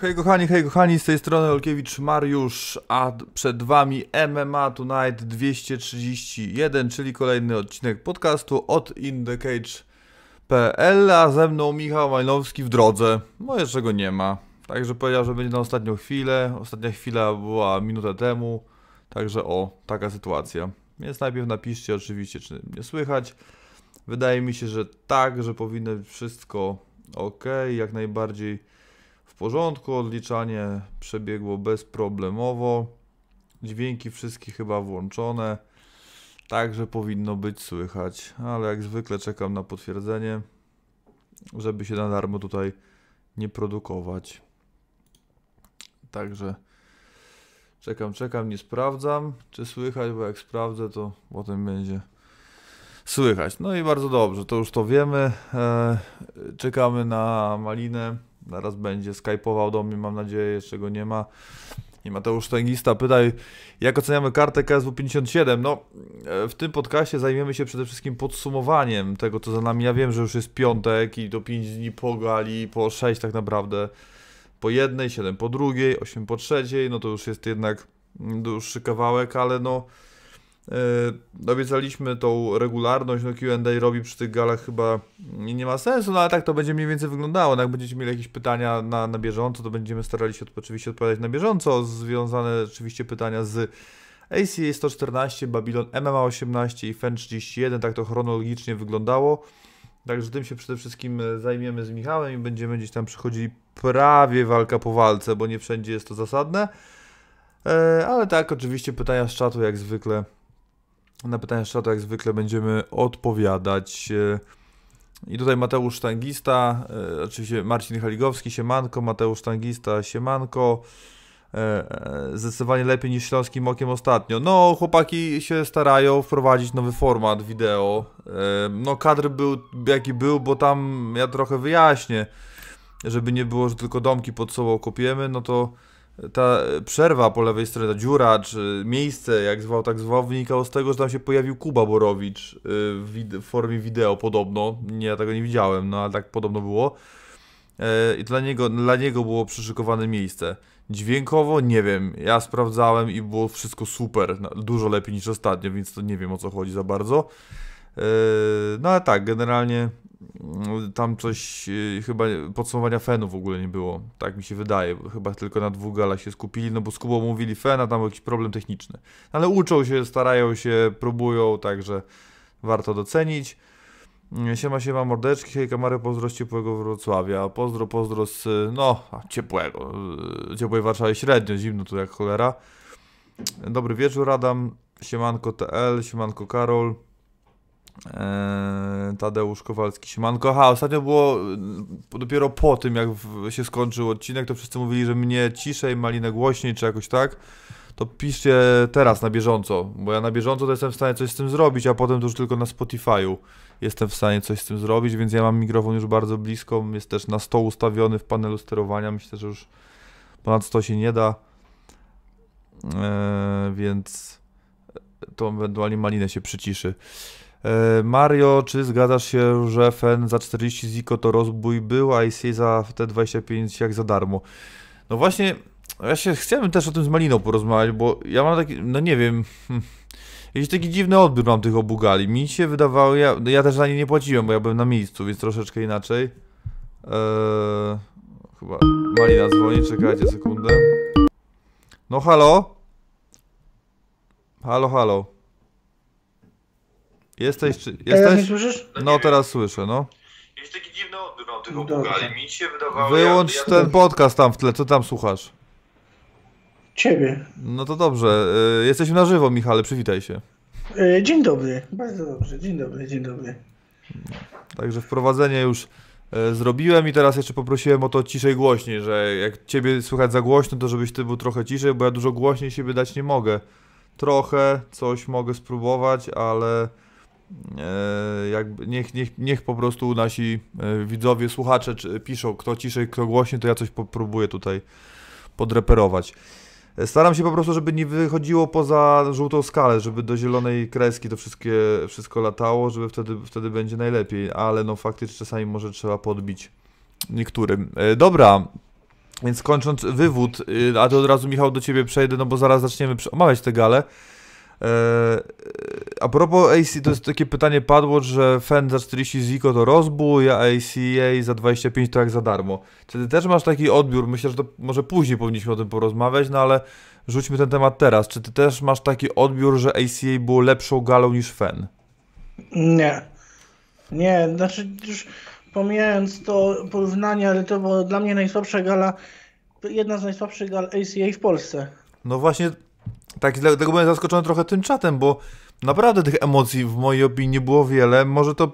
Hej kochani, hej kochani, z tej strony Olkiewicz Mariusz, a przed wami MMA Tonight 231, czyli kolejny odcinek podcastu od InTheCage.pl, a ze mną Michał Majnowski w drodze, no jeszcze go nie ma, także powiedział, że będzie na ostatnią chwilę, ostatnia chwila była minutę temu, także o, taka sytuacja. Więc najpierw napiszcie oczywiście, czy mnie słychać, wydaje mi się, że tak, że powinno wszystko ok, jak najbardziej porządku, odliczanie przebiegło bezproblemowo, dźwięki wszystkie chyba włączone, także powinno być słychać, ale jak zwykle czekam na potwierdzenie, żeby się na darmo tutaj nie produkować. Także czekam, czekam, nie sprawdzam, czy słychać, bo jak sprawdzę, to potem będzie słychać. No i bardzo dobrze, to już to wiemy. E, czekamy na Malinę. Zaraz będzie skypował do mnie, mam nadzieję, jeszcze go nie ma. I Mateusz Tęgista pytaj, jak oceniamy kartę KSW 57? No, e, w tym podcaście zajmiemy się przede wszystkim podsumowaniem tego, co za nami. Ja wiem, że już jest piątek i to 5 dni po gali, po 6 tak naprawdę. Po jednej, 7 po drugiej, 8 po trzeciej, no to już jest jednak dłuższy kawałek, ale no obiecaliśmy tą regularność, no Q&A robi przy tych galach chyba nie, ma sensu, no ale tak to będzie mniej więcej wyglądało. No jak będziecie mieli jakieś pytania na, na bieżąco, to będziemy starali się oczywiście odpowiadać na bieżąco. Związane oczywiście pytania z ACA 114, Babylon MMA 18 i FEN 31, tak to chronologicznie wyglądało. Także tym się przede wszystkim zajmiemy z Michałem i będziemy gdzieś tam przychodzili prawie walka po walce, bo nie wszędzie jest to zasadne. Yy, ale tak, oczywiście pytania z czatu jak zwykle na pytania z jak zwykle będziemy odpowiadać. I tutaj Mateusz Sztangista, e, oczywiście Marcin Haligowski, Siemanko, Mateusz Sztangista, Siemanko. E, e, zdecydowanie lepiej niż Śląskim Okiem ostatnio. No, chłopaki się starają wprowadzić nowy format wideo. No, kadr był jaki był, bo tam ja trochę wyjaśnię, żeby nie było, że tylko domki pod sobą kopiemy, no to ta przerwa po lewej stronie, ta dziura, czy miejsce, jak zwał, tak zwał, wynikało z tego, że tam się pojawił Kuba Borowicz y, w, formie wideo podobno. Nie, ja tego nie widziałem, no ale tak podobno było. E, I dla niego, dla niego było przyszykowane miejsce. Dźwiękowo nie wiem, ja sprawdzałem i było wszystko super, dużo lepiej niż ostatnio, więc to nie wiem o co chodzi za bardzo. E, no ale tak, generalnie tam coś, y, chyba podsumowania Fenu w ogóle nie było, tak mi się wydaje, chyba tylko na dwóch galach się skupili, no bo z Kubą mówili Fen, a tam był jakiś problem techniczny. Ale uczą się, starają się, próbują, także warto docenić. Siema, siema, mordeczki, hej, kamerę, pozdro z ciepłego Wrocławia, pozdro, pozdro z, no, ciepłego, y, ciepłej Warszawy, średnio, zimno tu jak cholera. Dobry wieczór, Adam, siemanko TL, siemanko Karol. Eee, Tadeusz Kowalski, siemanko. Aha, ostatnio było dopiero po tym, jak się skończył odcinek, to wszyscy mówili, że mnie ciszej, malinę głośniej, czy jakoś tak. To piszcie teraz na bieżąco, bo ja na bieżąco to jestem w stanie coś z tym zrobić, a potem to już tylko na Spotify'u jestem w stanie coś z tym zrobić, więc ja mam mikrofon już bardzo blisko, jest też na 100 ustawiony w panelu sterowania, myślę, że już ponad 100 się nie da, eee, więc to ewentualnie malinę się przyciszy. E, Mario, czy zgadzasz się, że FEN za 40 ziko to rozbój był, a ICA za te 25 jak za darmo? No właśnie, ja się chciałem też o tym z Maliną porozmawiać, bo ja mam taki, no nie wiem, hmm, jakiś taki dziwny odbiór mam tych obu gali. Mi się wydawało, ja, ja też za nie nie płaciłem, bo ja byłem na miejscu, więc troszeczkę inaczej. Eee, chyba Malina dzwoni, czekajcie sekundę. No halo? Halo, halo. Jesteś, czy, Teraz mnie słyszysz? No teraz słyszę, no. Jest taki dziwny mam tych Dobra. obugali. Mi się wydawało... Wyłącz ja, ten podcast tam w tle, co tam słuchasz? Ciebie. No to dobrze, y, jesteśmy na żywo, Michale, przywitaj się. E, Dzień dobry. Bardzo dobrze. Dzień dobry, dzień dobry. Także wprowadzenie już y, zrobiłem i teraz jeszcze poprosiłem o to ciszej głośniej, że jak ciebie słychać za głośno, to żebyś ty był trochę ciszej, bo ja dużo głośniej siebie dać nie mogę. Trochę coś mogę spróbować, ale jakby niech, niech, niech po prostu nasi e, widzowie, słuchacze piszą, kto ciszej, kto głośniej, to ja coś popróbuję tutaj podreperować. E, Staram się po prostu, żeby nie wychodziło poza żółtą skalę, żeby do zielonej kreski to wszystkie, wszystko latało, żeby wtedy, wtedy będzie najlepiej, ale no faktycznie czasami może trzeba podbić niektórym. E, Dobra, Więc kończąc wywód, y, a to od razu Michał do ciebie przejdę, no bo zaraz zaczniemy omawiać tę galę. E, a propos AC, to jest takie pytanie padło, że Fen za 40 ziko to rozbój, a ACA za 25 to jak za darmo. Czy ty też masz taki odbiór? Myślę, że to może później powinniśmy o tym porozmawiać, no ale rzućmy ten temat teraz. Czy ty też masz taki odbiór, że ACA było lepszą galą niż Fen? Nie. Nie, znaczy już pomijając to porównanie, ale to była dla mnie najsłabsza gala, jedna z najsłabszych gal ACA w Polsce. No właśnie, tak, dlatego byłem zaskoczony trochę tym czatem, bo naprawdę tych emocji w mojej opinii było wiele. Może to,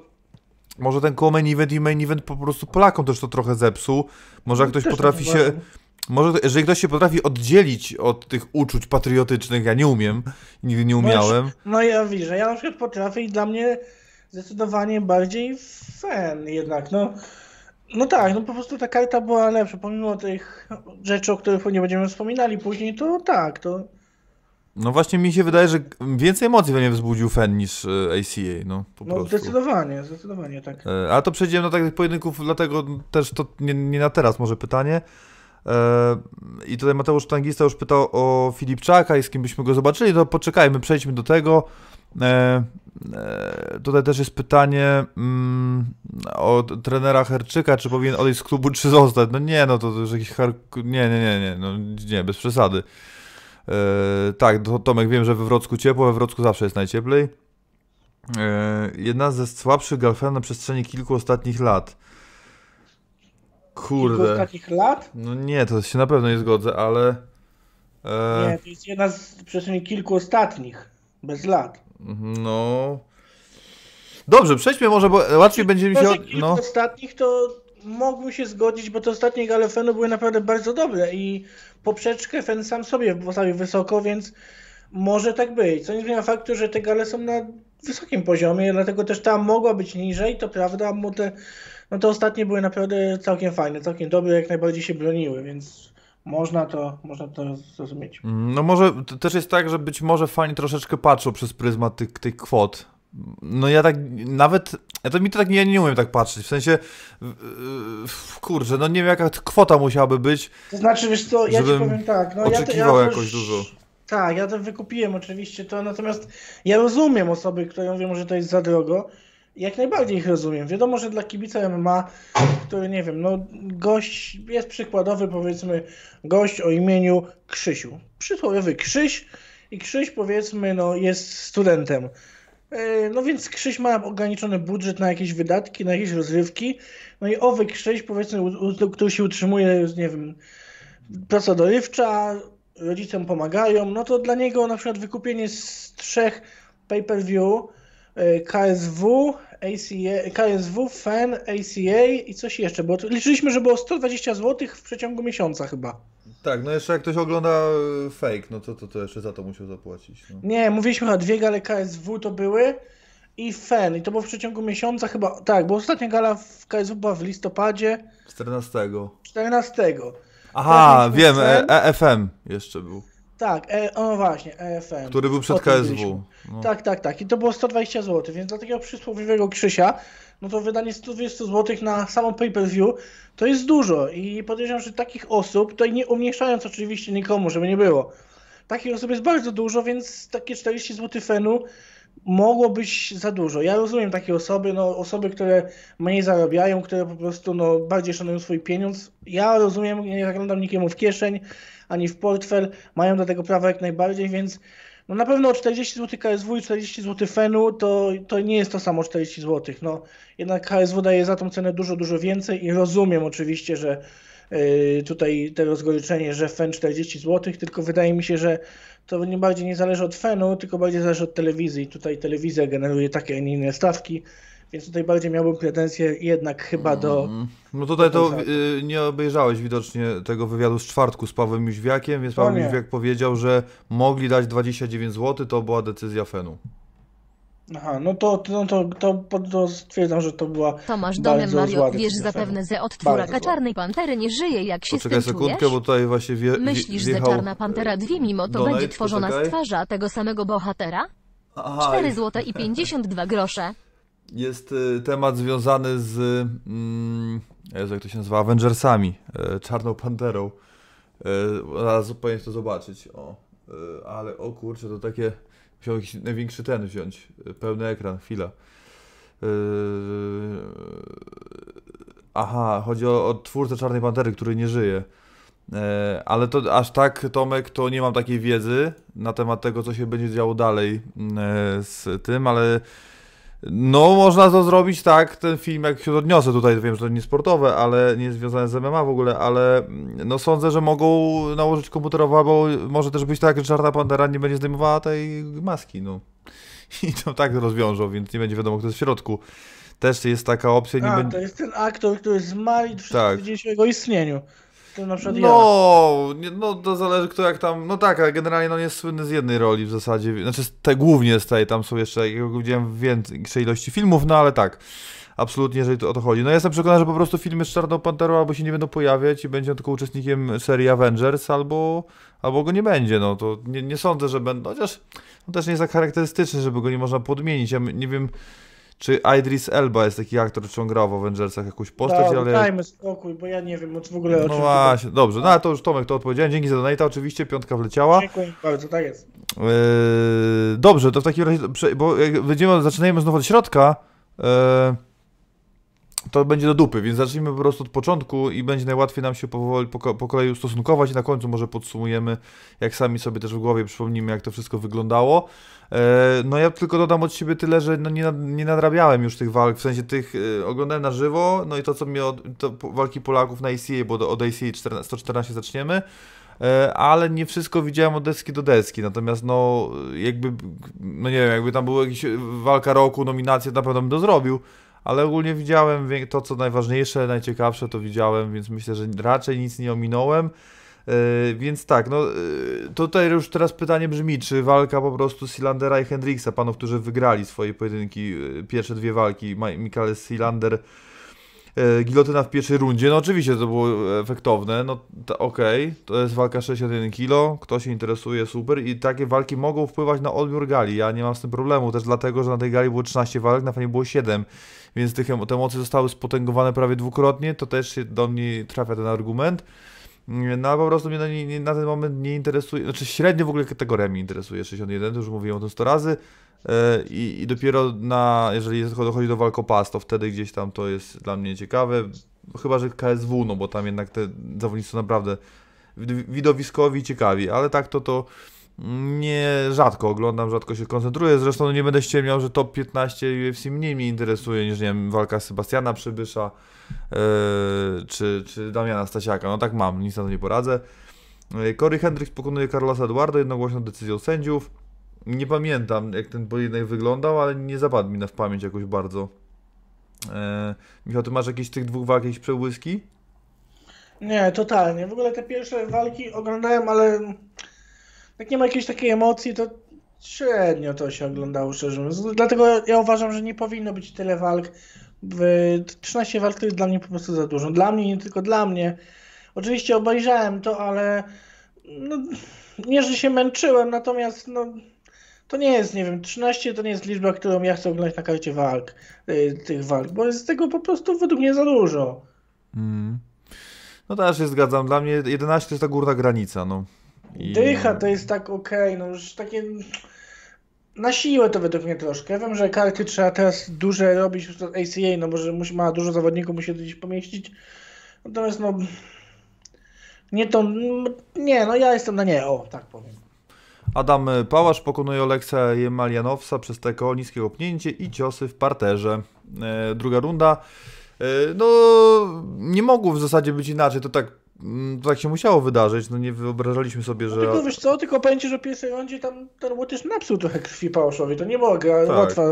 może ten co-main event i main event po prostu Polakom też to trochę zepsuł. Może jak ktoś Też potrafi tak się, uważam. może jeżeli ktoś się potrafi oddzielić od tych uczuć patriotycznych, ja nie umiem, nigdy nie umiałem. No ja widzę, ja na przykład potrafię i dla mnie zdecydowanie bardziej fan jednak, no. No tak, no po prostu ta karta była lepsza, pomimo tych rzeczy, o których nie będziemy wspominali później, to tak, to No właśnie mi się wydaje, że więcej emocji we mnie wzbudził Fen niż e, ACA, no po no prostu. zdecydowanie, zdecydowanie tak. E, Ale to przejdziemy do takich pojedynków, dlatego też to nie, nie na teraz może pytanie. E, I tutaj Mateusz Tangista już pytał o Filipczaka i z kim byśmy go zobaczyli, to poczekajmy, przejdźmy do tego. E, e, tutaj też jest pytanie mm, o trenera Herczyka, czy powinien odejść z klubu, czy zostać. No nie, no to, to już jakiś har... Nie, nie, nie, nie, no nie, bez przesady. E, tak, to, Tomek, wiem, że we Wrocku ciepło, we Wrocku zawsze jest najcieplej. E, jedna ze słabszych galfen na przestrzeni kilku ostatnich lat. Kilku Kurde. ostatnich lat? No nie, to się na pewno nie zgodzę, ale. E, Nie, to jest jedna z przestrzeni kilku ostatnich, bez lat. no. Dobrze, przejdźmy może, bo łatwiej będzie mi się. Od... kilku No. ostatnich to mógłbym się zgodzić, bo te ostatnie gale Fenu były naprawdę bardzo dobre i poprzeczkę Fen sam sobie postawił wysoko, więc może tak być. Co nie zmienia faktu, że te gale są na wysokim poziomie, dlatego też ta mogła być niżej, to prawda, bo te, no te ostatnie były naprawdę całkiem fajne, całkiem dobre, jak najbardziej się broniły, więc można to, można to zrozumieć. No może też jest tak, że być może fani troszeczkę patrzą przez pryzmat tych, tych kwot. No ja tak nawet. Ja to mi to tak nie, nie umiem tak patrzeć. W sensie. w- Kurczę, no nie wiem jaka kwota musiałaby być. To znaczy, wiesz co, ja ci powiem tak, no ja, to, ja oczekiwał jakoś już- dużo. Tak, ja to wykupiłem oczywiście to, natomiast ja rozumiem osoby, które mówią, że to jest za drogo. Jak najbardziej ich rozumiem. Wiadomo, że dla kibica MMA, który nie wiem, no gość jest przykładowy, powiedzmy, gość o imieniu Krzysiu. Przysłowiowy Krzyś i Krzyś powiedzmy, no jest studentem. E, No więc Krzyś ma ograniczony budżet na jakieś wydatki, na jakieś rozrywki. No i owy Krzyś, powiedzmy, który się utrzymuje, nie wiem, praca dorywcza, rodzicom pomagają, no to dla niego na przykład wykupienie z trzech pay-per-view e, KSW, ACA, KSW, FAN, ACA i coś jeszcze, bo liczyliśmy, że było 120 zł w przeciągu miesiąca chyba. Tak, no jeszcze jak ktoś ogląda e, fake, no to, to, to jeszcze za to musiał zapłacić. No. Nie, mówiliśmy chyba dwie gale KSW to były i FAN i to było w przeciągu miesiąca chyba, tak, bo ostatnia gala w KSW była w listopadzie 14. 14. Aha, wiem, e, Fen. EFM jeszcze był, Tak, e, o właśnie, EFM. który był przed KSW. No. Tak, tak, tak. I to było 120 zł, więc dla takiego przysłowiowego Krzysia, no to wydanie 120 zł na samą pay-per-view to jest dużo. I podejrzewam, że takich osób, tutaj nie umniejszając oczywiście nikomu, żeby nie było, takich osób jest bardzo dużo, więc takie 40 zł fenu mogło być za dużo. Ja rozumiem takie osoby, no osoby, które mniej zarabiają, które po prostu no, bardziej szanują swój pieniądz. Ja rozumiem, nie zaglądam nikiemu w kieszeń, ani w portfel, mają do tego prawo jak najbardziej, więc no na pewno 40 zł KSW i 40 zł Fenu to, to nie jest to samo 40 zł. No, jednak KSW daje za tą cenę dużo, dużo więcej i rozumiem oczywiście, że yy, tutaj te rozgoryczenie, że Fen 40 zł, tylko wydaje mi się, że to nie bardziej nie zależy od Fenu, tylko bardziej zależy od telewizji. Tutaj telewizja generuje takie, a nie inne stawki, więc tutaj bardziej miałbym pretensje jednak chyba do... Mm. No tutaj to y, nie obejrzałeś widocznie tego wywiadu z czwartku z Pawłem Jóźwiakiem, więc O Paweł nie. Jóźwiak powiedział, że mogli dać 29 zł, to była decyzja Fenu. Aha, no to, to, to, to, to, to stwierdzam, że to była Tomasz bardzo Mario, wiesz zapewne, Fenu. że odtwóraka Bardzo zła. Czarnej Pantery nie żyje, jak się Poczekaj z tym sekundkę, czujesz? bo tutaj właśnie wie, Myślisz, że wjechał... Czarna Pantera 2 mimo to Donate, będzie tworzona poczekaj. z twarza tego samego bohatera? Aha, 4 zł i 52 grosze. Jest y, temat związany z, mm, Jezu, jak to się nazywa, Avengersami, e, Czarną Panterą. E, Zaraz powinien to zobaczyć, o. E, Ale o kurczę, to takie, musiał jakiś największy ten wziąć, pełny ekran, chwila. Aha, chodzi o, o twórcę Czarnej Pantery, który nie żyje. Ale to aż tak, Tomek, to nie mam takiej wiedzy na temat tego, co się będzie działo dalej mm, z tym, ale no można to zrobić tak, ten film, jak się odniosę tutaj, wiem, że to nie sportowe, ale nie jest związane z MMA w ogóle, ale mm, no sądzę, że mogą nałożyć komputerowo, albo może też być tak, że Czarna Pantera nie będzie zdejmowała tej maski, no. I to tak rozwiążą, więc nie będzie wiadomo, kto jest w środku. Też jest taka opcja, nie A, będzie... to jest ten aktor, który zmarł Tak. o jego istnieniu. To na przykład ja. No, no to zależy kto jak tam, no tak, ale generalnie no jest słynny z jednej roli w zasadzie, znaczy te, głównie z tej, tam są jeszcze, jak widziałem, większej ilości filmów, no ale tak, absolutnie, jeżeli to o to chodzi. No ja jestem przekonany, że po prostu filmy z Czarną Panterą albo się nie będą pojawiać i będzie on tylko uczestnikiem serii Avengers, albo, albo go nie będzie, no to nie, nie sądzę, że będą, chociaż on też nie jest tak charakterystyczny, żeby go nie można podmienić, ja nie wiem, czy Idris Elba jest taki aktor, czy on grał w Avengersach jakąś postać, Dobra, ale... dajmy spokój, bo ja nie wiem w ogóle o No czym właśnie, dobrze, no ale to już Tomek to odpowiedziałem, dzięki za donata, oczywiście piątka wleciała. Dziękuję bardzo, tak jest. Eee, dobrze, to w takim razie, bo jak będziemy, zaczynamy znowu od środka, eee, to będzie do dupy, więc zacznijmy po prostu od początku i będzie najłatwiej nam się powoli, po, po kolei ustosunkować i na końcu może podsumujemy, jak sami sobie też w głowie przypomnimy, jak to wszystko wyglądało. Eee, no ja tylko dodam od siebie tyle, że no nie, nie nadrabiałem już tych walk, w sensie tych e, oglądałem na żywo, no i to co mnie od, to walki Polaków na ACA, bo do, od ACA 14, 114 zaczniemy, E, ale nie wszystko widziałem od deski do deski, natomiast no jakby, no nie wiem, jakby tam była jakaś walka roku, nominacje, na pewno bym to zrobił, ale ogólnie widziałem to, co najważniejsze, najciekawsze to widziałem, więc myślę, że raczej nic nie ominąłem. E, Więc tak, no e, tutaj już teraz pytanie brzmi, czy walka po prostu Silandera i Hendricksa, panów, którzy wygrali swoje pojedynki, e, pierwsze dwie walki, Michael Silander gilotyna w pierwszej rundzie, no oczywiście to było efektowne, no okej, to jest walka 61 kg, kto się interesuje, super. I takie walki mogą wpływać na odbiór gali, ja nie mam z tym problemu, też dlatego, że na tej gali było 13 walk, na fanie było 7, więc te emocje zostały spotęgowane prawie dwukrotnie, to też do mnie trafia ten argument. No ale po prostu mnie na, na ten moment nie interesuje, znaczy średnio w ogóle kategoria mnie interesuje 61, to już mówiłem o tym 100 razy e, i, i dopiero na, jeżeli dochodzi do walkopas, to wtedy gdzieś tam to jest dla mnie ciekawe, chyba, że KSW, no bo tam jednak te zawodnicy naprawdę wid- widowiskowi ciekawi, ale tak to to nie rzadko oglądam, rzadko się koncentruję, zresztą no nie będę ściemniał, że top 15 UFC mniej mnie interesuje niż, nie wiem, walka Sebastiana Przybysza, e, czy, czy Damiana Stasiaka. No tak mam, nic na to nie poradzę. E, Corey Hendricks pokonuje Carlosa Eduardo jednogłośną decyzją sędziów. Nie pamiętam, jak ten pojedynek wyglądał, ale nie zapadł mi na w pamięć jakoś bardzo. E, Michał, ty masz jakieś z tych dwóch walk jakieś przebłyski? Nie, totalnie. W ogóle te pierwsze walki oglądałem, ale jak nie ma jakiejś takiej emocji, to średnio to się oglądało, szczerze mówiąc. Dlatego ja uważam, że nie powinno być tyle walk. W 13 walk to jest dla mnie po prostu za dużo. Dla mnie, nie tylko dla mnie. Oczywiście obejrzałem to, ale no, nie, że się męczyłem, natomiast no, to nie jest, nie wiem, 13 to nie jest liczba, którą ja chcę oglądać na karcie walk, y, tych walk, bo jest tego po prostu według mnie za dużo. Mm. No też się zgadzam. Dla mnie 11 to jest ta górna granica, no. I- Dycha to jest tak okej, no już takie na siłę to według mnie troszkę. Ja wiem, że karty trzeba teraz duże robić już ACA, no bo że musi, ma dużo zawodników, musi gdzieś pomieścić. Natomiast no nie to, nie, no ja jestem na nie, o, tak powiem. Adam Pałasz pokonuje Oleksa Jemalianowsa przez TKO, niskie opnięcie i ciosy w parterze. E, druga runda. E, no, nie mogło w zasadzie być inaczej. To tak, to tak się musiało wydarzyć. No nie wyobrażaliśmy sobie, No że... tylko wiesz co, tylko powiem ci, że w pierwszej rundzie tam ten Łotysz napsuł trochę krwi Pałaszowi. To nie była gra, Tak. łatwa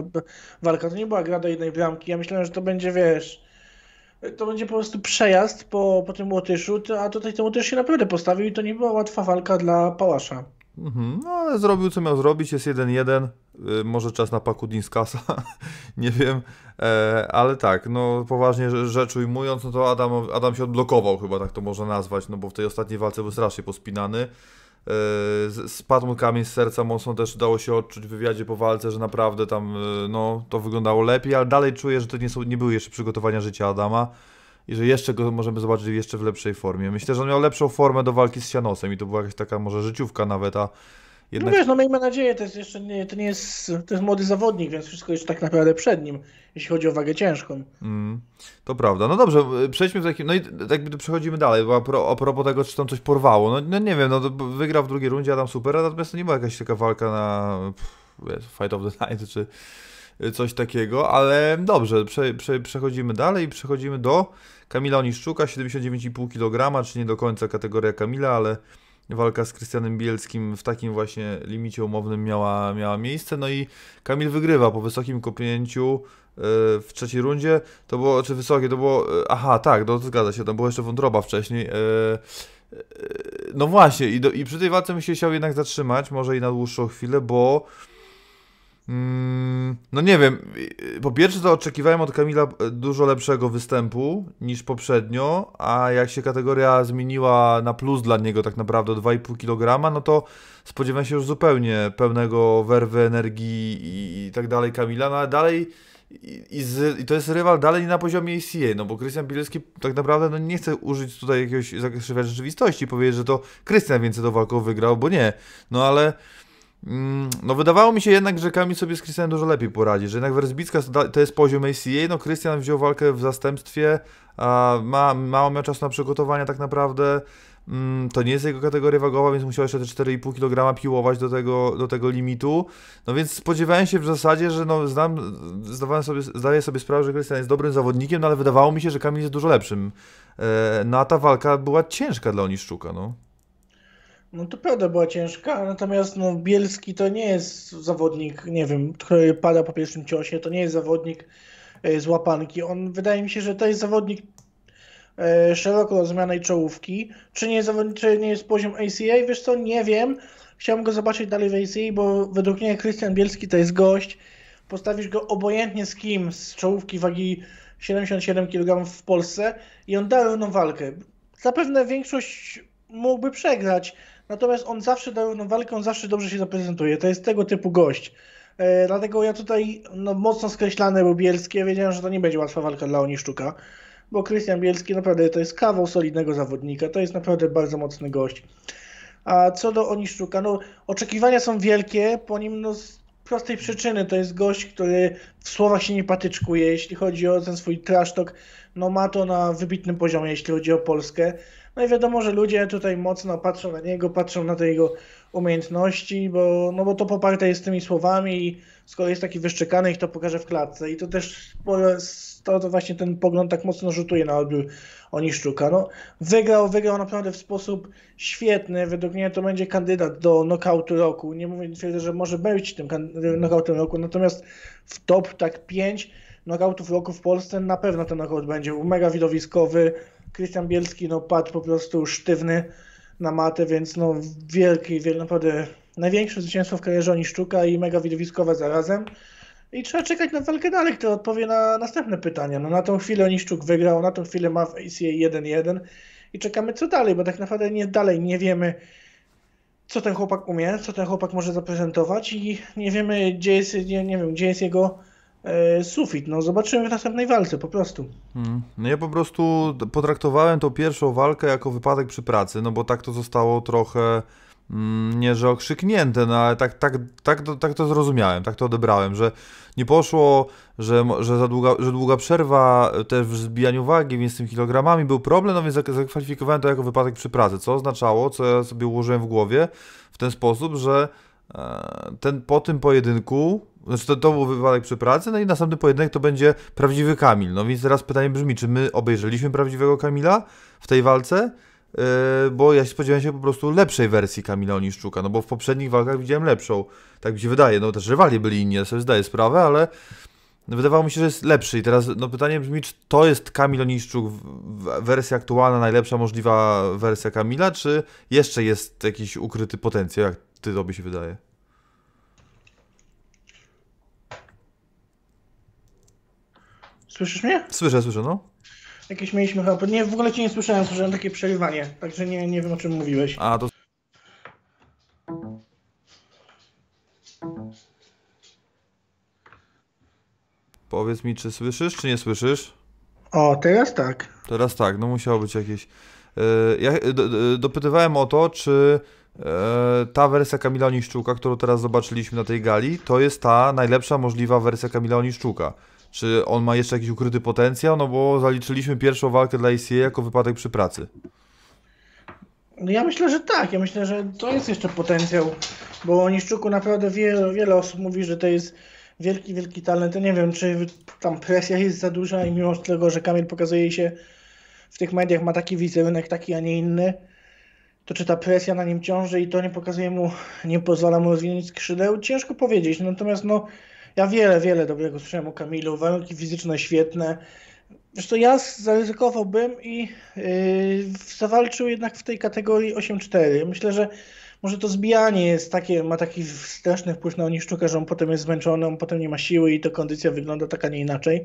walka, to nie była gra do jednej bramki. Ja myślałem, że to będzie, wiesz, to będzie po prostu przejazd po, po tym Łotyszu, a tutaj ten Łotysz się naprawdę postawił i to nie była łatwa walka dla Pałasza. Mhm, no ale zrobił co miał zrobić, jest 1-1, y, może czas na Pakudinkasa, nie wiem, e, ale tak, no poważnie rze- rzecz ujmując, no to Adam, Adam się odblokował chyba, tak to można nazwać, no bo w tej ostatniej walce był strasznie pospinany, z- spadł mu kamień z serca mocno, też dało się odczuć w wywiadzie po walce, że naprawdę tam e, no, to wyglądało lepiej, ale dalej czuję, że to nie, są, nie były jeszcze przygotowania życia Adama i że jeszcze go możemy zobaczyć jeszcze w lepszej formie. Myślę, że on miał lepszą formę do walki z Sianosem i to była jakaś taka może życiówka nawet, a jednak... No wiesz, no miejmy nadzieję, to jest jeszcze nie, to nie jest, to jest młody zawodnik, więc wszystko jest tak naprawdę przed nim, jeśli chodzi o wagę ciężką. Mm, to prawda. No dobrze, y, przejdźmy w takim. No i jakby przechodzimy dalej, bo a, pro, a propos tego, czy tam coś porwało. No, no nie wiem, no wygrał w drugiej rundzie Adam Super, natomiast to nie była jakaś taka walka na pff, Fight of the Night czy coś takiego, ale dobrze, prze, prze, przechodzimy dalej. Przechodzimy do Kamila Oniszczuka, 79,5 kg, czy nie do końca kategoria Kamila, ale walka z Krystianem Bielskim w takim właśnie limicie umownym miała, miała miejsce, no i Kamil wygrywa po wysokim kopnięciu y, w trzeciej rundzie, to było, czy wysokie, to było, y, aha, tak, to zgadza się, to było jeszcze wątroba wcześniej, y, no właśnie, i, do, i przy tej walce bym się chciał jednak zatrzymać, może i na dłuższą chwilę, bo no nie wiem, po pierwsze to oczekiwałem od Kamila dużo lepszego występu niż poprzednio, a jak się kategoria zmieniła na plus dla niego tak naprawdę o 2,5 kg, no to spodziewałem się już zupełnie pełnego werwy, energii i, tak dalej Kamila, no ale dalej i, z, i to jest rywal dalej na poziomie ACA, no bo Krystian Bielski tak naprawdę no nie chce użyć tutaj jakiegoś zakrzywiania rzeczywistości, powiedzieć, że to Krystian więcej do walką wygrał, bo nie, no ale Mm, No wydawało mi się jednak, że Kamil sobie z Krystianem dużo lepiej poradzi, że jednak Wersbicka to jest poziom ACA, no Krystian wziął walkę w zastępstwie, ma, mało miał czasu na przygotowania tak naprawdę, Mm, to nie jest jego kategoria wagowa, więc musiał jeszcze te 4,5 kg piłować do tego, do tego limitu, no więc spodziewałem się w zasadzie, że no znam, zdawałem sobie, zdaję sobie sprawę, że Krystian jest dobrym zawodnikiem, no ale wydawało mi się, że Kamil jest dużo lepszym, e, no a ta walka była ciężka dla Oniszczuka, no. No to prawda była ciężka, natomiast no, Bielski to nie jest zawodnik, nie wiem, który pada po pierwszym ciosie, to nie jest zawodnik e, z łapanki. On wydaje mi się, że to jest zawodnik e, szeroko rozumianej czołówki. Czy nie, jest czy nie jest poziom ACA? Wiesz co, nie wiem. Chciałbym go zobaczyć dalej w ACA, bo według mnie Krystian Bielski to jest gość. Postawisz go obojętnie z kim z czołówki wagi 77 kg w Polsce i on da równą walkę. Zapewne większość mógłby przegrać, Natomiast on zawsze da równą walkę, on zawsze dobrze się zaprezentuje. To jest tego typu gość. E, dlatego ja tutaj no, mocno skreślane był Bielskie. Wiedziałem, że to nie będzie łatwa walka dla Oniszczuka. Bo Krystian Bielski naprawdę to jest kawał solidnego zawodnika. To jest naprawdę bardzo mocny gość. A co do Oniszczuka, no oczekiwania są wielkie po nim no, z prostej przyczyny. To jest gość, który w słowach się nie patyczkuje. Jeśli chodzi o ten swój trash talk, no ma to na wybitnym poziomie, jeśli chodzi o Polskę. No i wiadomo, że ludzie tutaj mocno patrzą na niego, patrzą na te jego umiejętności, bo, no bo to poparte jest tymi słowami i skoro jest taki wyszczekany, ich to pokaże w klatce. I to też to, to właśnie ten pogląd tak mocno rzutuje na odbiór Oniszczuka. No, wygrał, wygrał naprawdę w sposób świetny. Według mnie to będzie kandydat do knockoutu roku. Nie mówię, twierdzę, że może być tym knockoutem roku, natomiast w top tak 5 knockoutów roku w Polsce na pewno ten knockout będzie. Mega widowiskowy, Krystian Bielski no, padł po prostu sztywny na matę, więc no wielki, wielki naprawdę największe zwycięstwo w karierze Oniszczuka i mega widowiskowe zarazem. I trzeba czekać na walkę dalej, kto odpowie na następne pytania. No na tą chwilę Oniszczuk wygrał, na tą chwilę ma w ACA 1-1 i czekamy co dalej, bo tak naprawdę nie dalej nie wiemy co ten chłopak umie, co ten chłopak może zaprezentować i nie wiemy gdzie jest, nie, nie wiem, gdzie jest jego sufit. No zobaczymy w następnej walce po prostu. Hmm. No ja po prostu potraktowałem tą pierwszą walkę jako wypadek przy pracy, no bo tak to zostało trochę mm, nie że okrzyknięte, no ale tak, tak, tak, to, tak to zrozumiałem, tak to odebrałem, że nie poszło, że, że za długa, że długa przerwa też w zbijaniu wagi, więc z tym kilogramami był problem, no więc zakwalifikowałem to jako wypadek przy pracy, co oznaczało, co ja sobie ułożyłem w głowie w ten sposób, że e, ten, po tym pojedynku znaczy to, to był wypadek przy pracy, no i następny pojedynek to będzie prawdziwy Kamil. No więc teraz pytanie brzmi, czy my obejrzeliśmy prawdziwego Kamila w tej walce? Yy, bo ja się spodziewałem się po prostu lepszej wersji Kamila Oniszczuka, no bo w poprzednich walkach widziałem lepszą. Tak mi się wydaje, no też rywali byli inni, ja sobie zdaję sprawę, ale wydawało mi się, że jest lepszy. I teraz no pytanie brzmi, czy to jest Kamil Oniszczuk, wersja aktualna, najlepsza możliwa wersja Kamila, czy jeszcze jest jakiś ukryty potencjał, jak ty tobie się wydaje? Słyszysz mnie? Słyszę, słyszę, no. Jakieś mieliśmy chyba... Nie, w ogóle cię nie słyszałem, słyszałem takie przerywanie, także nie, nie wiem o czym mówiłeś. A, to... Powiedz mi, czy słyszysz, czy nie słyszysz? O, teraz tak. Teraz tak, no musiało być jakieś... E, ja dopytywałem o to, czy e, ta wersja Kamila Oniszczuka, którą teraz zobaczyliśmy na tej gali, to jest ta najlepsza możliwa wersja Kamila Oniszczuka. Czy on ma jeszcze jakiś ukryty potencjał? No bo zaliczyliśmy pierwszą walkę dla ACA jako wypadek przy pracy. No ja myślę, że tak. Ja myślę, że to jest jeszcze potencjał, bo o Niszczuku naprawdę wiele, wiele osób mówi, że to jest wielki, wielki talent. Nie wiem, czy tam presja jest za duża i mimo tego, że Kamil pokazuje się w tych mediach, ma taki wizerunek, taki, a nie inny, to czy ta presja na nim ciąży i to nie pokazuje mu, nie pozwala mu rozwinąć skrzydeł? Ciężko powiedzieć. Natomiast no, ja wiele, wiele dobrego słyszałem o Kamilu. Warunki fizyczne świetne. Co, ja zaryzykowałbym i yy, zawalczył jednak w tej kategorii 8-4. Myślę, że może to zbijanie jest takie, ma taki straszny wpływ na Oniszczuka, że on potem jest zmęczony, on potem nie ma siły i to kondycja wygląda tak, a nie inaczej.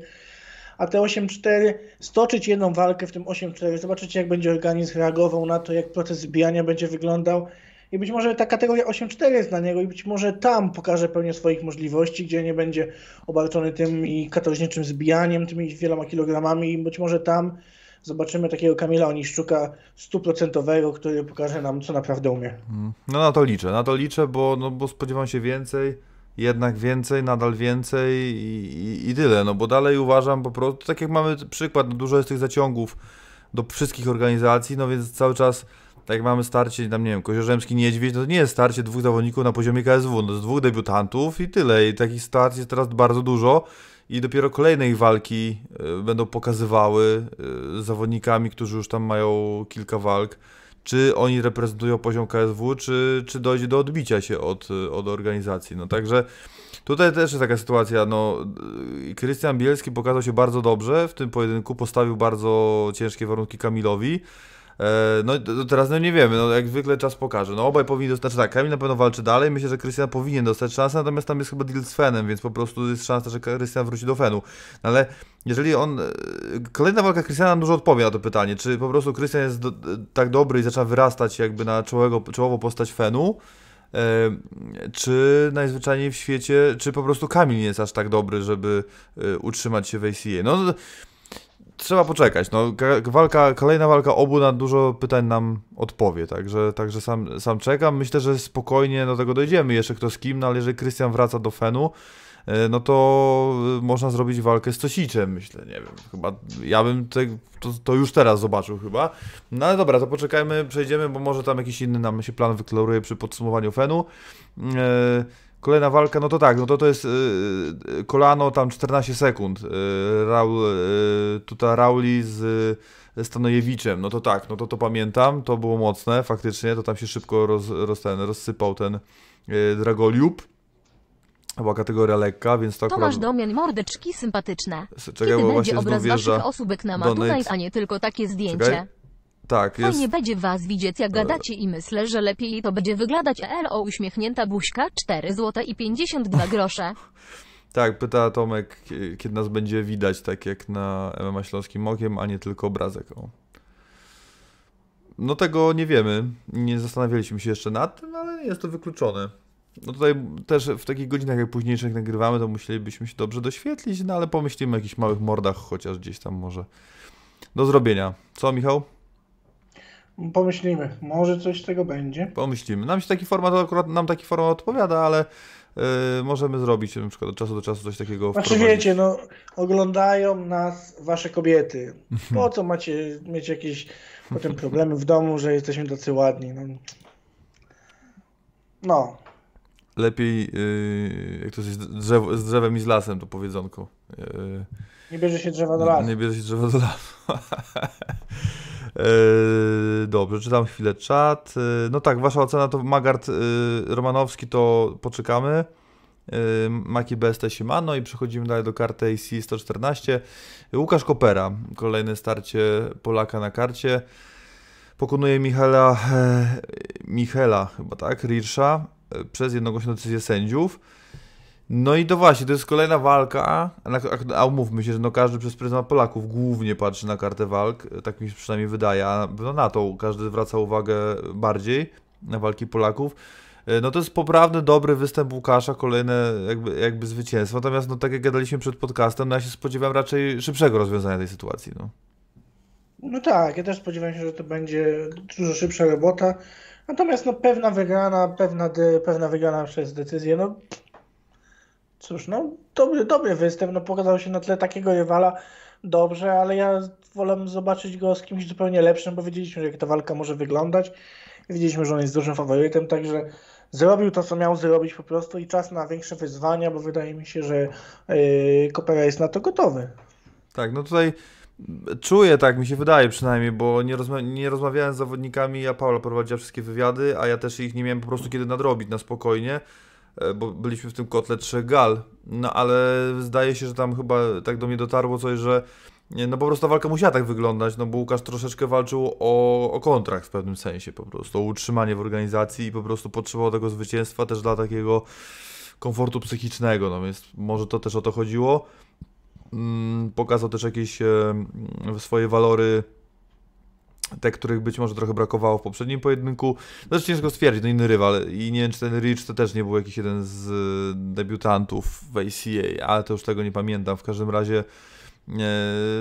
A te 8-4, stoczyć jedną walkę w tym 8-4, zobaczycie jak będzie organizm reagował na to, jak proces zbijania będzie wyglądał. I być może ta kategoria 8-4 jest dla niego i być może tam pokaże pełnię swoich możliwości, gdzie nie będzie obarczony tym i katorżniczym zbijaniem, tymi wieloma kilogramami. I być może tam zobaczymy takiego Kamila Oniszczuka stuprocentowego, który pokaże nam, co naprawdę umie. No na to liczę, na to liczę, bo, no, bo spodziewam się więcej, jednak więcej, nadal więcej i, i, i tyle, no bo dalej uważam po prostu, tak jak mamy przykład, no, dużo jest tych zaciągów do wszystkich organizacji, no więc cały czas, tak jak mamy starcie, tam nie wiem, Koziorzemski Niedźwiedź, no to nie jest starcie dwóch zawodników na poziomie KSW, no z dwóch debiutantów i tyle i takich start jest teraz bardzo dużo i dopiero kolejne ich walki y, będą pokazywały y, zawodnikami, którzy już tam mają kilka walk, czy oni reprezentują poziom KSW, czy, czy dojdzie do odbicia się od, y, od organizacji. No także tutaj też jest taka sytuacja, no Krystian Bielski pokazał się bardzo dobrze w tym pojedynku, postawił bardzo ciężkie warunki Kamilowi. E, No teraz no nie wiemy, no jak zwykle czas pokaże. No obaj powinni dostać, znaczy tak, Kamil na pewno walczy dalej, myślę, że Krystian powinien dostać szansę, natomiast tam jest chyba deal z Fenem, więc po prostu jest szansa, że Krystian wróci do Fenu. No ale jeżeli on, e, kolejna walka Krystiana dużo odpowie na to pytanie, czy po prostu Krystian jest do, tak dobry i zaczyna wyrastać jakby na czołowego, czołową postać Fenu, e, czy najzwyczajniej w świecie, czy po prostu Kamil nie jest aż tak dobry, żeby utrzymać się w ACA. No trzeba poczekać. No, ka- walka, kolejna walka obu na dużo pytań nam odpowie, także, także sam, sam czekam. Myślę, że spokojnie do tego dojdziemy jeszcze kto z kim, no ale jeżeli Krystian wraca do Fenu, e, no to e, można zrobić walkę z Cosiczem, myślę, nie wiem, chyba ja bym te, to, to już teraz zobaczył chyba. No ale dobra, to poczekajmy, przejdziemy, bo może tam jakiś inny nam się plan wyklaruje przy podsumowaniu Fenu. E, Kolejna walka, no to tak, no to to jest yy, kolano tam 14 sekund. Yy, Raul, yy, tutaj Rauli z yy, Stanojewiczem, no to tak, no to to pamiętam, to było mocne, faktycznie, to tam się szybko roz, roz, ten, rozsypał ten yy, Dragoliub. Była kategoria lekka, więc to Tomasz akurat... Domian mordeczki sympatyczne. Czekaj, Kiedy bo właśnie obraz wjeżdża... waszych osóbek na. Matulaj, a nie tylko takie zdjęcie. Czekaj. Tak, jest... Fajnie będzie was widzieć jak gadacie i myślę, że lepiej to będzie wyglądać LO uśmiechnięta buźka 4 zł i 52 grosze. Tak, pyta Tomek, kie- kiedy nas będzie widać, tak jak na MMA Śląskim Okiem, a nie tylko obrazek. O. No tego nie wiemy, nie zastanawialiśmy się jeszcze nad tym, ale jest to wykluczone. No tutaj też w takich godzinach jak późniejszych nagrywamy, to musielibyśmy się dobrze doświetlić, no ale pomyślimy o jakichś małych mordach, chociaż gdzieś tam może do zrobienia. Co, Michał? Pomyślimy, może coś z tego będzie. Pomyślimy. Nam się taki format, akurat nam taki format odpowiada, ale yy, możemy zrobić na przykład od czasu do czasu coś takiego Znaczy wprowadzić. wiecie, no oglądają nas wasze kobiety. Po co macie mieć jakieś potem problemy w domu, że jesteśmy tacy ładni? No, no. Lepiej, yy, jak to jest, drzew, z drzewem i z lasem, to powiedzonko. Yy, nie bierze się drzewa do lasu. Nie bierze się drzewa do lasu. Yy, Dobrze, czytam chwilę czat. Yy, No tak, wasza ocena to Magard yy, Romanowski, to poczekamy. Maki BST Siemano i przechodzimy dalej do karty AC 114. Łukasz Kopera, kolejne starcie Polaka na karcie. Pokonuje Michela, e, Michela chyba tak, Rirsza e, przez jednogłośną decyzję sędziów. No i to właśnie, to jest kolejna walka, a, a umówmy się, że no każdy przez pryzmat Polaków głównie patrzy na kartę walk, tak mi się przynajmniej wydaje, a no na to każdy zwraca uwagę bardziej, na walki Polaków. E, No to jest poprawny, dobry występ Łukasza, kolejne jakby, jakby zwycięstwo. Natomiast no tak jak gadaliśmy przed podcastem, no ja się spodziewałem raczej szybszego rozwiązania tej sytuacji. No. No tak, ja też spodziewałem się, że to będzie dużo szybsza robota. Natomiast no pewna wygrana, pewna, pewna wygrana przez decyzję, no cóż, no dobry, dobry występ, no pokazał się na tle takiego rywala dobrze, ale ja wolę zobaczyć go z kimś zupełnie lepszym, bo wiedzieliśmy, jak ta walka może wyglądać. Wiedzieliśmy, że on jest dużym faworytem, także zrobił to, co miał zrobić po prostu i czas na większe wyzwania, bo wydaje mi się, że yy, Kopera jest na to gotowy. Tak, no tutaj czuję tak, mi się wydaje przynajmniej, bo nie, rozma nie rozmawiałem z zawodnikami, ja Paula prowadziła wszystkie wywiady, a ja też ich nie miałem po prostu kiedy nadrobić na spokojnie, bo byliśmy w tym kotle trzech gal, no ale zdaje się, że tam chyba tak do mnie dotarło coś, że no po prostu ta walka musiała tak wyglądać, no bo Łukasz troszeczkę walczył o, o kontrakt w pewnym sensie po prostu, o utrzymanie w organizacji i po prostu potrzebował tego zwycięstwa też dla takiego komfortu psychicznego, no więc może to też o to chodziło. Mm, pokazał też jakieś e, swoje walory, te, których być może trochę brakowało w poprzednim pojedynku. Też ciężko stwierdzić, no inny rywal. I nie wiem, czy ten Rich to też nie był jakiś jeden z e, debiutantów w ACA, ale to już tego nie pamiętam. W każdym razie, e,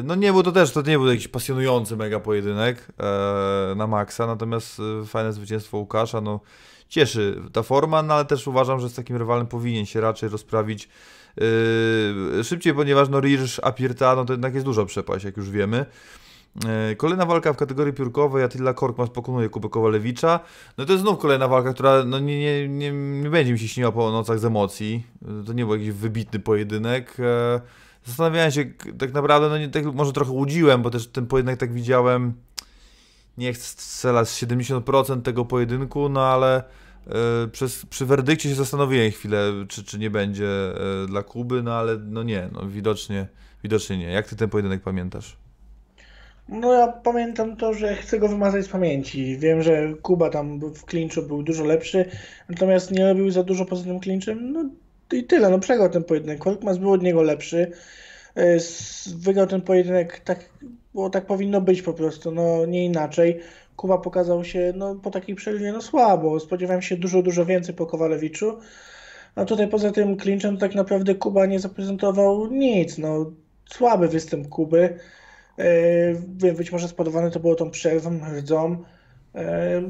no nie był to też, to nie był jakiś pasjonujący mega pojedynek e, na maksa, natomiast fajne zwycięstwo Łukasza, no cieszy ta forma, no ale też uważam, że z takim rywalem powinien się raczej rozprawić szybciej, ponieważ no Rirz, Apirta, no to jednak jest dużo przepaść, jak już wiemy. Yy, Kolejna walka w kategorii piórkowej, Attila Korkmaz pokonuje Kubę Kowalewicza. No to jest znów kolejna walka, która no nie, nie, nie, nie będzie mi się śniła po nocach z emocji. Yy, To nie był jakiś wybitny pojedynek. Yy, Zastanawiałem się tak naprawdę, no nie, tak może trochę łudziłem, bo też ten pojedynek tak widziałem, nie chcę strzelać z 70% tego pojedynku, no ale e, przez, przy werdykcie się zastanowiłem chwilę, czy, czy nie będzie e, dla Kuby, no ale no nie, no widocznie, widocznie nie. Jak ty ten pojedynek pamiętasz? No ja pamiętam to, że chcę go wymazać z pamięci. Wiem, że Kuba tam w klinczu był dużo lepszy, natomiast nie robił za dużo poza tym klinczem. No i tyle, no przegrał ten pojedynek. Korkmaz był od niego lepszy. S- Wygrał ten pojedynek tak, bo tak powinno być po prostu, no nie inaczej. Kuba pokazał się no, po takiej przerwie no słabo. Spodziewałem się dużo, dużo więcej po Kowalewiczu. A tutaj poza tym klinczem tak naprawdę Kuba nie zaprezentował nic. No, słaby występ Kuby. E, być może spowodowane to było tą przerwą, rdzą, e,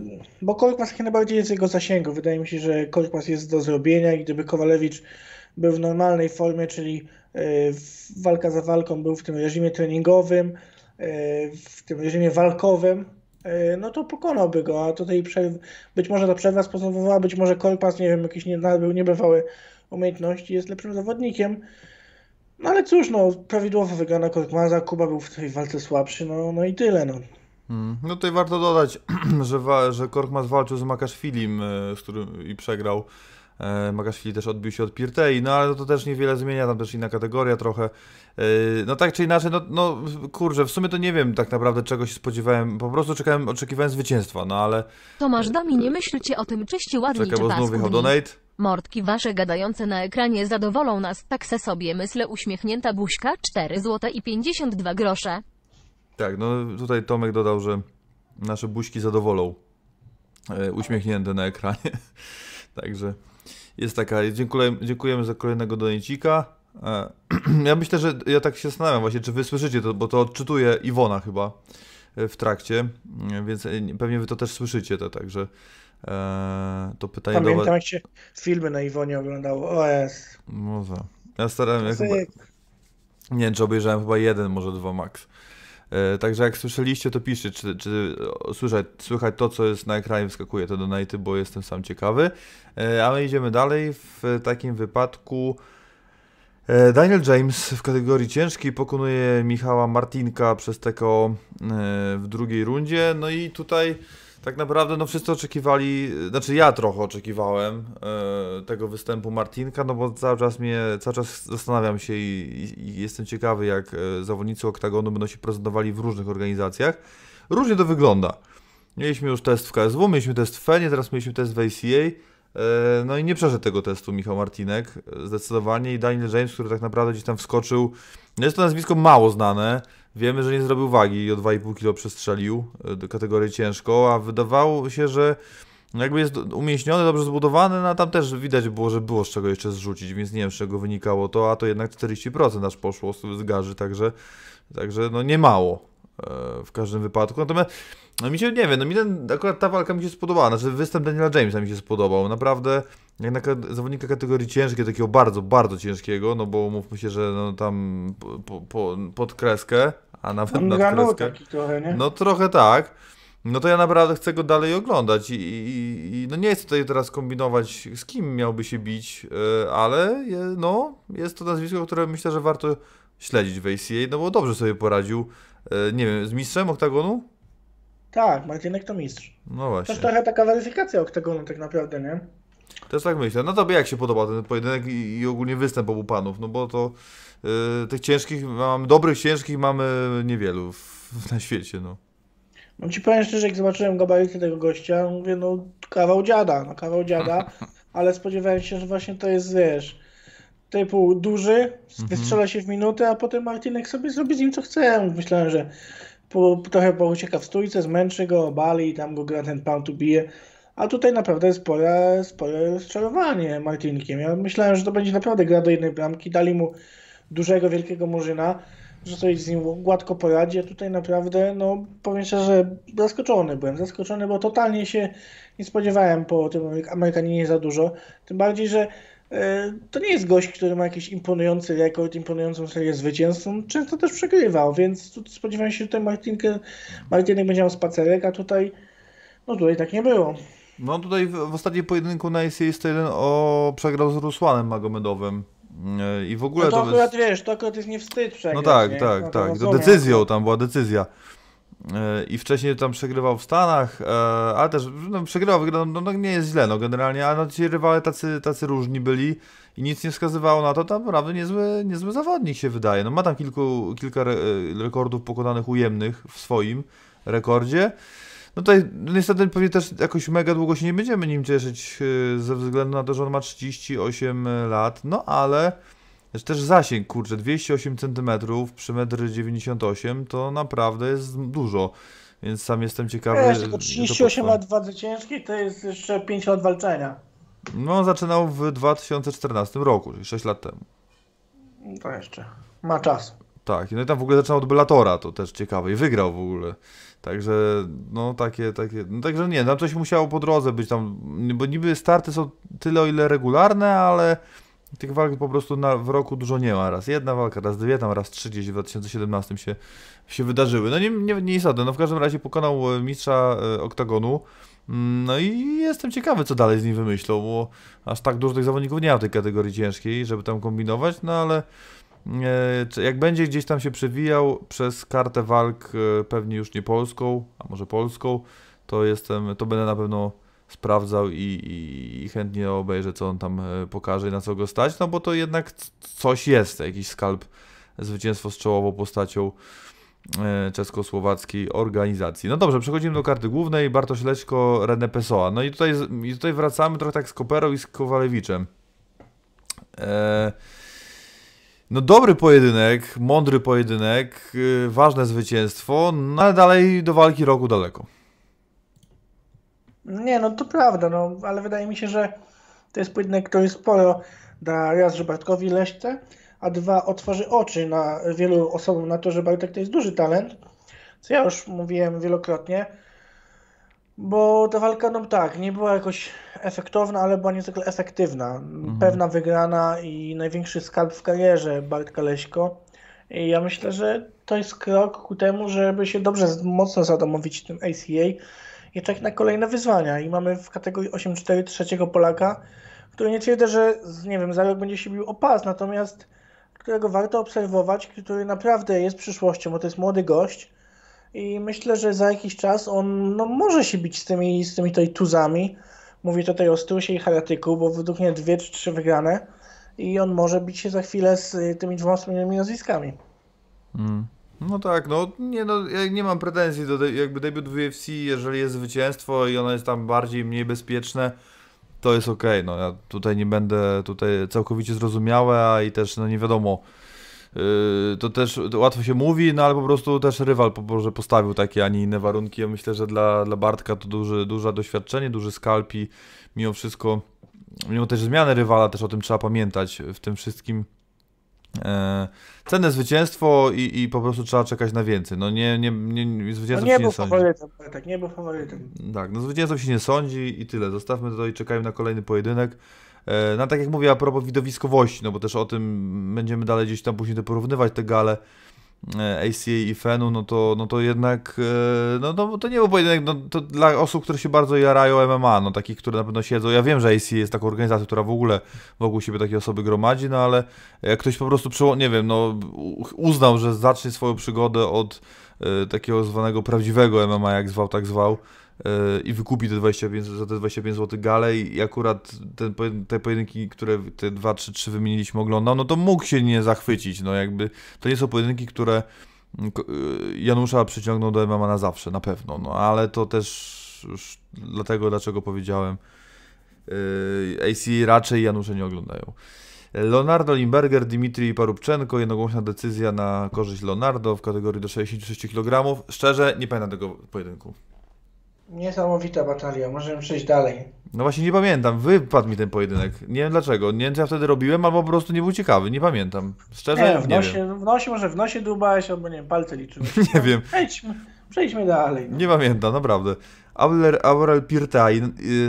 bo Korkmaz jak najbardziej jest jego zasięgu. Wydaje mi się, że Korkmaz jest do zrobienia i gdyby Kowalewicz był w normalnej formie, czyli e, walka za walką, był w tym reżimie treningowym, w tym reżimie walkowym, no to pokonałby go, a tutaj przerw... być może ta przerwa spowodowała, być może Korkmaz, nie wiem, jakieś nie, nabył umiejętności, jest lepszym zawodnikiem. No ale cóż, no, prawidłowo wygrana Korkmaza, Kuba był w tej walce słabszy, no, no i tyle, no. Hmm. No tutaj warto dodać, że, wa- że Korkmaz walczył z Makaszwilim, e, z którym i przegrał. E, Makaszwili też odbił się od Pirtei, no ale to też niewiele zmienia, tam też inna kategoria trochę. E, No tak czy inaczej, no, no kurczę, w sumie to nie wiem tak naprawdę czego się spodziewałem, po prostu czekałem, oczekiwałem zwycięstwa, no ale Tomasz Dami, nie myślcie o tym, czyście ładni czekaj, bo znów paskudni. donate. Mordki wasze gadające na ekranie zadowolą nas, tak se sobie myślę uśmiechnięta buźka, 4 zł i 52 grosze. Tak, no tutaj Tomek dodał, że nasze buźki zadowolą. E, uśmiechnięte na ekranie. Także jest taka. Dziękuję, dziękujemy za kolejnego donecika. E, ja myślę, że ja tak się zastanawiam właśnie, czy wy słyszycie to, bo to odczytuje Iwona chyba e, w trakcie, e, więc pewnie wy to też słyszycie, to także to pytanie do Pamiętam was. jak się filmy na Iwonie oglądało, o jest. Może. Ja starałem się chyba. Nie wiem, czy obejrzałem chyba jeden, może dwa max. E, także jak słyszeliście, to piszcie, czy, czy słychać, słychać to, co jest na ekranie, wyskakuje te donaty, bo jestem sam ciekawy. E, a my idziemy dalej. W takim wypadku e, Daniel James w kategorii ciężkiej pokonuje Michała Martinka przez TKO w drugiej rundzie. No i tutaj tak naprawdę no wszyscy oczekiwali, znaczy ja trochę oczekiwałem e, tego występu Martinka, no bo cały czas mnie, cały czas zastanawiam się i, i, i jestem ciekawy jak e, zawodnicy Oktagonu będą się prezentowali w różnych organizacjach. Różnie to wygląda. Mieliśmy już test w KSW, mieliśmy test w FENie, teraz mieliśmy test w ACA. E, No i nie przeszedł tego testu Michał Martinek, zdecydowanie. I Daniel James, który tak naprawdę gdzieś tam wskoczył. No Jest to nazwisko mało znane. Wiemy, że nie zrobił wagi i o 2,5 kg przestrzelił e, do kategorii ciężko, a wydawało się, że jakby jest umięśniony, dobrze zbudowany, no a tam też widać było, że było z czego jeszcze zrzucić, więc nie wiem z czego wynikało to, a to jednak 40% aż poszło z, z garzy, także, także no nie mało e, w każdym wypadku. Natomiast no mi się, nie wiem, no mi ten, akurat ta walka mi się spodobała, znaczy występ Daniela Jamesa mi się spodobał, naprawdę jak na ka- zawodnika kategorii ciężkiej, takiego bardzo, bardzo ciężkiego, no bo mówmy się, że no tam po, po, po, pod kreskę, a nawet On nad kreskę. trochę? No trochę tak. No to ja naprawdę chcę go dalej oglądać i, i, i no nie chcę tutaj teraz kombinować z kim miałby się bić, e, ale je, no jest to nazwisko, które myślę, że warto śledzić w ACA, no bo dobrze sobie poradził, e, nie wiem, z mistrzem oktagonu? Tak, Martynek to mistrz. No właśnie, Też trochę taka weryfikacja oktagonu tak naprawdę, nie? też tak myślę. No tobie jak się podoba ten pojedynek i, i ogólnie występ obu panów, no bo to e, tych ciężkich, mamy dobrych ciężkich mamy niewielu w, na świecie, no. No ci powiem szczerze, jak zobaczyłem gabaryty tego gościa, mówię, no kawał dziada, no kawał dziada, ale spodziewałem się, że właśnie to jest, wiesz, typu duży, wystrzela się w minutę, a potem Martinek sobie zrobi z nim co chce. Myślałem, że po, trochę poucieka w stójce, zmęczy go, obali i tam go gra ten pound bije. A tutaj naprawdę spore, spore rozczarowanie Martinkiem. Ja myślałem, że to będzie naprawdę gra do jednej bramki. Dali mu dużego, wielkiego murzyna, że sobie z nim gładko poradzi. A tutaj naprawdę, no powiem szczerze, zaskoczony byłem. Zaskoczony, bo totalnie się nie spodziewałem po tym Ameryk- Amerykaninie za dużo. Tym bardziej, że to nie jest gość, który ma jakiś imponujący rekord, imponującą serię zwycięstw. On często też przegrywał, więc tu spodziewałem się, że tutaj Martinkę, Martinek będzie miał spacerek, a tutaj, no tutaj tak nie było. No tutaj w, w ostatnim pojedynku na ACA 101 o przegrał z Rusłanem Magomedowym E, i w ogóle No to to akurat jest... wiesz, to akurat jest nie wstyd przegrać, No tak, nie? tak, No tak, to decyzją, tam była decyzja. E, I wcześniej tam przegrywał w Stanach, e, ale też no, przegrywał, wygrał, no, no nie jest źle, no generalnie, ale no, ci rywale tacy, tacy różni byli i nic nie wskazywało na to, to naprawdę niezły, niezły zawodnik się wydaje. No ma tam kilku, kilka re, e, rekordów pokonanych ujemnych w swoim rekordzie. No tutaj no niestety pewnie też jakoś mega długo się nie będziemy nim cieszyć ze względu na to, że on ma 38 lat, no ale jest też zasięg, kurczę, 208 cm przy 1,98 m to naprawdę jest dużo, więc sam jestem ciekawy. Wiesz, tylko to 38 potrwa. lat w wadze ciężkiej to jest jeszcze 5 lat walczenia. No, zaczynał w 2014 roku, czyli 6 lat temu. No To jeszcze. Ma czas. Tak, no i tam w ogóle zaczynał od Bellatora, to też ciekawe, i wygrał w ogóle. Także, no takie, takie, no także nie, tam coś musiało po drodze być tam, bo niby starty są tyle o ile regularne, ale tych walk po prostu na, w roku dużo nie ma. Raz jedna walka, raz dwie, tam raz trzy gdzieś w 2017 się, się wydarzyły. No nie, nie, nie istotne, no w każdym razie pokonał e, mistrza e, oktagonu. Mm, No i jestem ciekawy, co dalej z nim wymyślą, bo aż tak dużo tych zawodników nie ma w tej kategorii ciężkiej, żeby tam kombinować, no ale e, jak będzie gdzieś tam się przewijał przez kartę walk, pewnie już nie polską, a może polską, to jestem, to będę na pewno sprawdzał i, i, i chętnie obejrzę, co on tam e, pokaże i na co go stać, no bo to jednak coś jest, jakiś skalp, zwycięstwo z czołową postacią e, czesko-słowackiej organizacji. No dobrze, przechodzimy do karty głównej, Bartosz Lećko, René Pessoa. No i tutaj, i tutaj wracamy trochę tak z Koperą i z Kowalewiczem. E, no dobry pojedynek, mądry pojedynek, y, ważne zwycięstwo, no ale dalej do walki roku daleko. Nie, no to prawda, no, ale wydaje mi się, że to jest pojedynek, który sporo da raz, że Bartkowi Leśce, a dwa, otworzy oczy na wielu osobom na to, że Bartek to jest duży talent, co ja już mówiłem wielokrotnie, bo ta walka, no tak, nie była jakoś efektowna, ale była niezwykle efektywna. Pewna wygrana i największy skarb w karierze Bartka Leśko. I ja myślę, że to jest krok ku temu, żeby się dobrze, mocno zadomowić tym ACA i czekać na kolejne wyzwania. I mamy w kategorii 8-4 trzeciego Polaka, który nie twierdzę, że nie wiem, za rok będzie się bił o pas, natomiast którego warto obserwować, który naprawdę jest przyszłością, bo to jest młody gość. I myślę, że za jakiś czas on no, może się bić z tymi, z tymi tutaj tuzami. Mówię tutaj o Strusie i Haratyku, bo według mnie dwie czy trzy wygrane. I on może bić się za chwilę z y, tymi dwoma wspomnianymi nazwiskami. Mm. No tak, no nie, no ja nie mam pretensji do de- jakby debiut w UFC, jeżeli jest zwycięstwo i ono jest tam bardziej, mniej bezpieczne, to jest okej, no ja tutaj nie będę tutaj całkowicie zrozumiałe, a i też no nie wiadomo Yy, to też to łatwo się mówi, no ale po prostu też rywal może postawił takie, a nie inne warunki. Ja myślę, że dla, dla Bartka to duży, duże doświadczenie, duży skalp i mimo wszystko, mimo też zmiany rywala, też o tym trzeba pamiętać w tym wszystkim. E, cenne zwycięstwo i, i po prostu trzeba czekać na więcej. No nie, nie, nie, nie No nie się był nie sądzi. faworytem, tak, nie był faworytem. Tak, no zwycięstwo się nie sądzi i tyle. Zostawmy to i czekajmy na kolejny pojedynek. E, No tak jak mówię, a propos widowiskowości, no bo też o tym będziemy dalej gdzieś tam później to porównywać te gale ACA i Fenu, no to, no to jednak, e, no, no to nie był pojedynek, no to dla osób, które się bardzo jarają MMA, no takich, które na pewno siedzą, ja wiem, że ACA jest taką organizacją, która w ogóle wokół siebie takie osoby gromadzi, no ale jak ktoś po prostu, przyło- nie wiem, no uznał, że zacznie swoją przygodę od e, takiego zwanego prawdziwego MMA, jak zwał, tak zwał, e, i wykupi te 25, za te 25 zł gale i akurat ten, te pojedynki, które te 2, 3, 3 wymieniliśmy oglądał, no to mógł się nie zachwycić, no jakby to nie są pojedynki, które mm, y, Janusza przyciągną do MMA na zawsze, na pewno, no ale to też już dlatego, dlaczego powiedziałem yy, AC raczej Janusze nie oglądają. Leonardo Limberger, Dimitri Parubczenko, jednogłośna decyzja na korzyść Leonardo w kategorii do 66 kg. Szczerze, nie pamiętam tego pojedynku. Niesamowita batalia, możemy przejść dalej. No właśnie nie pamiętam, wypadł mi ten pojedynek. Nie wiem dlaczego. Nie wiem co ja wtedy robiłem, albo po prostu nie był ciekawy. Nie pamiętam. Szczerze, Nie, nie, w wiem. nosie, w nosie, może w nosie dłubałeś, albo nie wiem, palce liczyłeś. Nie wiem. Przejdźmy, przejdźmy dalej. No. Nie pamiętam, naprawdę. Aurel, Aurel Pirta i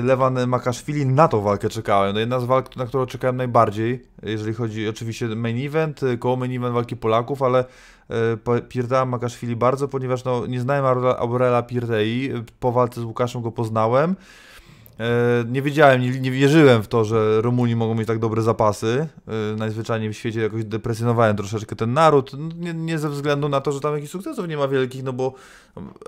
Lewan Makaszwili na tą walkę czekałem. No jedna z walk, na którą czekałem najbardziej, jeżeli chodzi oczywiście main event, y, koło main event walki Polaków, ale y, Pirta Makaszwili bardzo, ponieważ no, nie znałem Aurela, Pirtei, po walce z Łukaszem go poznałem. E, Nie wiedziałem, nie, nie wierzyłem w to, że Rumuni mogą mieć tak dobre zapasy. E, Najzwyczajniej w świecie jakoś depresjonowałem troszeczkę ten naród. No, Nie, nie ze względu na to, że tam jakichś sukcesów nie ma wielkich, no bo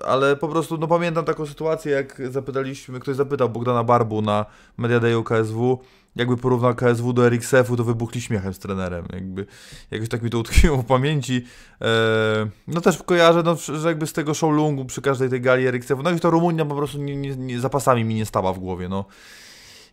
ale po prostu no pamiętam taką sytuację, jak zapytaliśmy, ktoś zapytał Bogdana Barbu na Media Dayu KSW, jakby porównał KSW do RXF-u, to wybuchli śmiechem z trenerem. Jakby, jakoś tak mi to utkwiło w pamięci. E, no też kojarzę, no, że jakby z tego showlungu przy każdej tej gali RXF-u, no i to Rumunia po prostu nie, nie, nie, zapasami mi nie stała w głowie, no.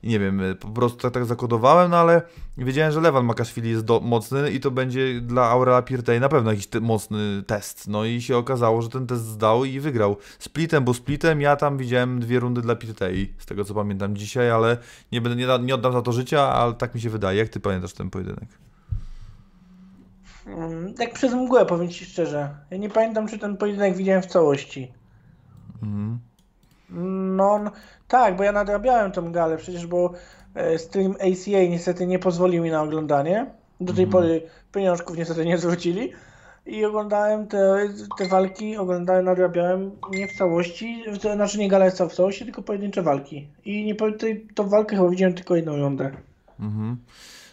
Nie wiem, po prostu tak, tak zakodowałem, no ale wiedziałem, że Lewan Makaszwili jest do, mocny i to będzie dla Aurela Pirtei na pewno jakiś te, mocny test. No i się okazało, że ten test zdał i wygrał. Splitem, bo splitem ja tam widziałem dwie rundy dla Pirtei, z tego co pamiętam dzisiaj, ale nie, będę, nie, da- nie oddam za to życia, ale tak mi się wydaje. Jak ty pamiętasz ten pojedynek? Mm, Tak przez mgłę, powiem Ci szczerze. Ja nie pamiętam, czy ten pojedynek widziałem w całości. Mhm. No, tak, bo ja nadrabiałem tą galę przecież, bo e, stream ACA niestety nie pozwolił mi na oglądanie. Do tej Mhm. pory pieniążków niestety nie zwrócili. I oglądałem te, te walki, oglądałem, nadrabiałem nie w całości, to znaczy nie galę w całości, tylko pojedyncze walki. I nie tej, tą walkę chyba widziałem tylko jedną rundę. Mhm.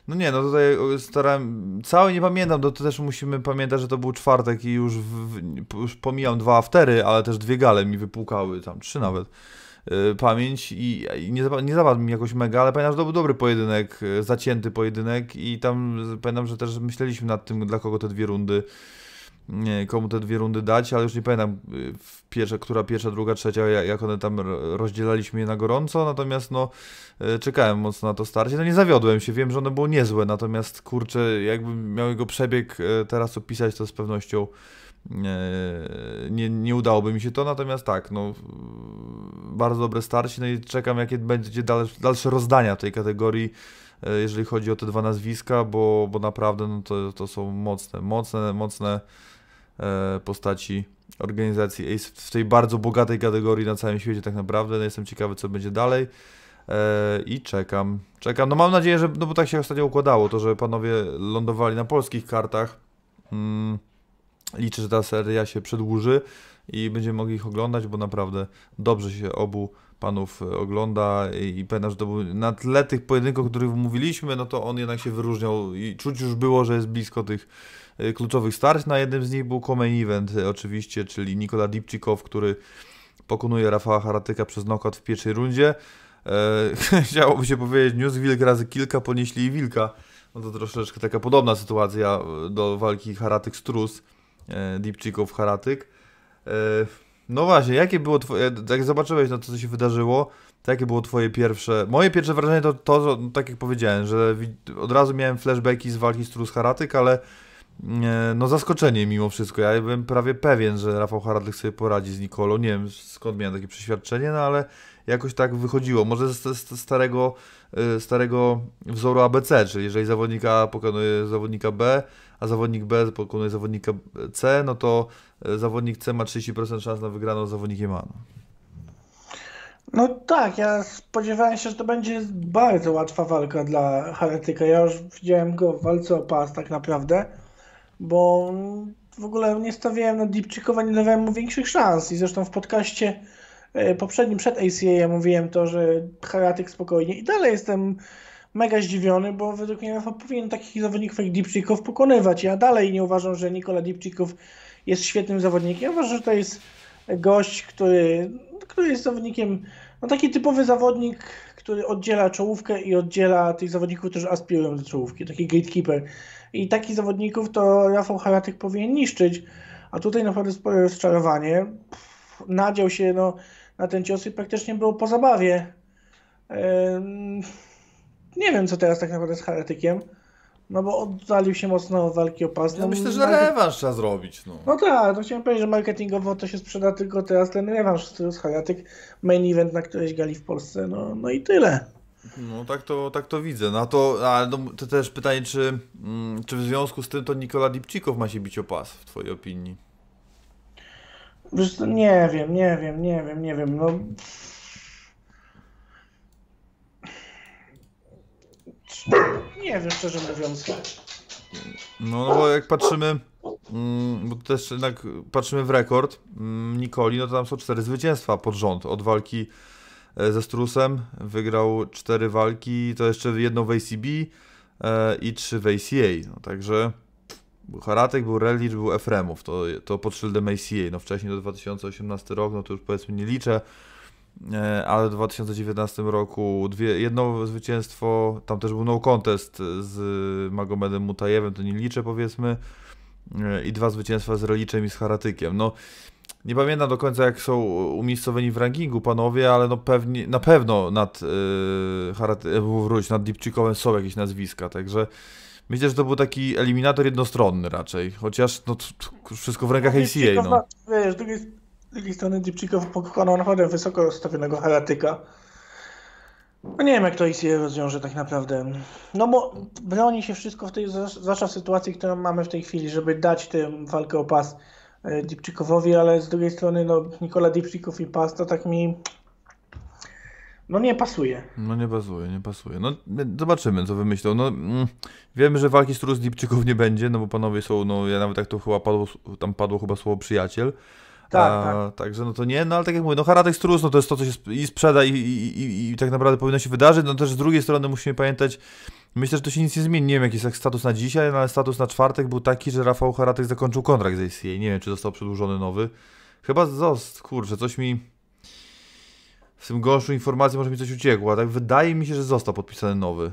No nie, no tutaj starałem, cały nie pamiętam, to, też musimy pamiętać, że to był czwartek i już, w, już pomijam dwa aftery, ale też dwie gale mi wypłukały, tam trzy nawet, y, pamięć i, nie, nie zapadł mi jakoś mega, ale pamiętam, że to był dobry pojedynek, zacięty pojedynek i tam pamiętam, że też myśleliśmy nad tym, dla kogo te dwie rundy, komu te dwie rundy dać, ale już nie pamiętam, y, w pierwsze, która pierwsza, druga, trzecia, ja- jak one tam ro- rozdzielaliśmy je na gorąco, natomiast no E, Czekałem mocno na to starcie. No nie zawiodłem się, wiem, że ono było niezłe, natomiast kurczę, jakbym miał jego przebieg e, teraz opisać, to z pewnością nie, nie udałoby mi się to, natomiast tak, no bardzo dobre starcie, no i czekam jakie będzie dalsze, rozdania tej kategorii, jeżeli chodzi o te dwa nazwiska, bo, bo naprawdę no to, to są mocne, mocne, mocne postaci organizacji ACE w tej bardzo bogatej kategorii na całym świecie tak naprawdę. No jestem ciekawy, co będzie dalej. E, I czekam. Czekam. No mam nadzieję, że. No bo tak się ostatnio układało, to że panowie lądowali na polskich kartach. Mm, liczę, że ta seria się przedłuży i będziemy mogli ich oglądać, bo naprawdę dobrze się obu panów e, ogląda i, i pamiętam, że to był na tle tych pojedynków, o których mówiliśmy, no to on jednak się wyróżniał i czuć już było, że jest blisko tych e, kluczowych starć. Na jednym z nich był Comain Event e, oczywiście, czyli Nikola Dipczykow, który pokonuje Rafała Haratyka przez knockout w pierwszej rundzie. E, chciałoby się powiedzieć, niósł wilk razy kilka, ponieśli i wilka. No to troszeczkę taka podobna sytuacja e, do walki Haratyk-Strus, e, Dipczykow-Haratyk. E, no właśnie, jakie było twoje, jak zobaczyłeś na to, co się wydarzyło, to jakie było twoje pierwsze, moje pierwsze wrażenie to to, no, tak jak powiedziałem, że od razu miałem flashbacki z walki Strus-Haratyk, ale no zaskoczenie mimo wszystko. Ja byłem prawie pewien, że Rafał Haradlik sobie poradzi z Nikolą. Nie wiem skąd miałem takie przeświadczenie, no ale jakoś tak wychodziło. Może z, z, z starego, e, starego wzoru ABC, czyli jeżeli zawodnik A pokonuje zawodnika B, a zawodnik B pokonuje zawodnika C, no to e, zawodnik C ma 30% szans na wygraną z zawodnikiem A. No. No tak, ja spodziewałem się, że to będzie bardzo łatwa walka dla Heretyka. Ja już widziałem go w walce o pas tak naprawdę, bo w ogóle nie stawiałem na Dipczykowa, nie dawałem mu większych szans i zresztą w podcaście e, poprzednim, przed ACA ja mówiłem to, że Heretyk spokojnie i dalej jestem mega zdziwiony, bo według mnie powinien takich zawodników jak Dipczykow pokonywać. Ja dalej nie uważam, że Nikola Dipczykow jest świetnym zawodnikiem. Ja uważam, że to jest gość, który, który jest zawodnikiem, no taki typowy zawodnik, który oddziela czołówkę i oddziela tych zawodników, którzy aspirują do czołówki, taki gatekeeper. I takich zawodników to Rafał Haratek powinien niszczyć, a tutaj naprawdę spore rozczarowanie. Pff, nadział się no, na ten cios i praktycznie było po zabawie. Ehm, nie wiem, co teraz tak naprawdę z Haratykiem. No bo oddalił się mocno w walki o pas. Ja No, myślę, że market- rewanż trzeba zrobić. No. no tak, to chciałem powiedzieć, że marketingowo to się sprzeda tylko teraz ten rewanż z Hayatek, main event na którejś gali w Polsce, no, no i tyle. No tak to, tak to widzę. No to, ale no, to też pytanie, czy, mm, czy w związku z tym to Nikola Dipczykow ma się bić o pas, w twojej opinii? Wiesz, co, nie wiem, nie wiem, nie wiem, nie wiem, no... Nie wiem, szczerze mówiąc. No, no bo jak patrzymy, mm, bo też jednak patrzymy w rekord mm, Nikoli, no to tam są cztery zwycięstwa pod rząd. Od walki ze Strusem wygrał cztery walki, to jeszcze jedną w ACB e, i trzy w ACA. No, także Haratek, był Relicz, był Efremów, to, to pod szyldem ACA. No wcześniej do 2018 rok, no to już powiedzmy nie liczę. E, ale w 2019 roku dwie, jedno zwycięstwo, tam też był no contest z Magomedem Mutajewem, to nie liczę powiedzmy, E, i dwa zwycięstwa z Reliczem i z Haratykiem. No, nie pamiętam do końca jak są umiejscowieni w rankingu panowie, ale no pewnie, na pewno nad yy, Haraty, wróć, nad Dipczykowem są jakieś nazwiska, także myślę, że to był taki eliminator jednostronny raczej, chociaż no, wszystko w rękach ACA, no. ma- Wiesz, z drugiej, z drugiej strony Dipczykow pokonał naprawdę wysoko rozstawionego Heratyka. No nie wiem, jak to ACA rozwiąże tak naprawdę. No bo broni się wszystko w tej, zwłaszcza w sytuacji, którą mamy w tej chwili, żeby dać tę walkę o pas Dipczykowowi, ale z drugiej strony no Nikola Dipczykow i pas to tak mi no nie pasuje. No nie pasuje, nie pasuje. No zobaczymy, co wymyślą. No mm, wiemy, że walki z Trus Dipczyków nie będzie, no bo panowie są, no ja nawet tak to chyba padło, tam padło chyba słowo przyjaciel. Tak, A, Także no to nie, no ale tak jak mówię, no Haratek Strus, no to jest to, co się i sprzeda i, i, i, i tak naprawdę powinno się wydarzyć, no też z drugiej strony musimy pamiętać, myślę, że to się nic nie zmieni, nie wiem jaki jest status na dzisiaj, no ale status na czwartek był taki, że Rafał Haratek zakończył kontrakt z ACA, nie wiem czy został przedłużony nowy, chyba zost, kurczę, coś mi w tym gąszczu informacji może mi coś uciekło, tak wydaje mi się, że został podpisany nowy.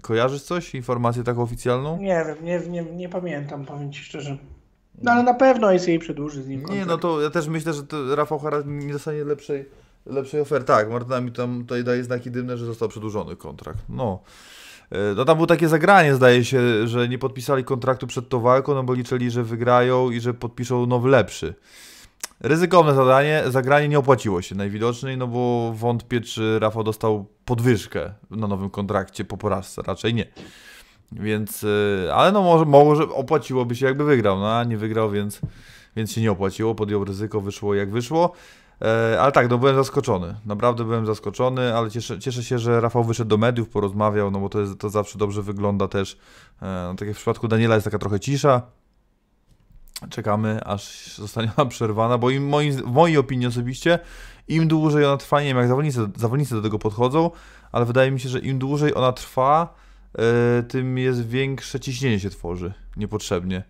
Kojarzysz coś? Informację taką oficjalną? Nie wiem, nie, nie, nie pamiętam, powiem Ci szczerze. No ale na pewno ACA przedłuży z nim Nie, kontrakt. no to ja też myślę, że Rafał Harat nie dostanie lepszej, lepszej oferty. Tak, Martyna mi tam tutaj daje znaki dymne, że został przedłużony kontrakt. No. E, No tam było takie zagranie, zdaje się, że nie podpisali kontraktu przed tą walką, no bo liczyli, że wygrają i że podpiszą nowy lepszy. Ryzykowne zadanie, zagranie nie opłaciło się najwidoczniej, no bo wątpię, czy Rafał dostał podwyżkę na nowym kontrakcie po porażce, raczej nie. Więc, e, ale no może, może opłaciłoby się jakby wygrał, no a nie wygrał, więc, więc się nie opłaciło, podjął ryzyko, wyszło jak wyszło. E, ale tak, no byłem zaskoczony, naprawdę byłem zaskoczony, ale cieszę, cieszę się, że Rafał wyszedł do mediów, porozmawiał, no bo to, jest, to zawsze dobrze wygląda też. E, no, tak jak w przypadku Daniela jest taka trochę cisza. Czekamy, aż zostanie ona przerwana, bo im, w mojej opinii osobiście, im dłużej ona trwa, nie wiem jak zawodnicy, zawodnicy do tego podchodzą, ale wydaje mi się, że im dłużej ona trwa, e, tym jest większe ciśnienie się tworzy niepotrzebnie.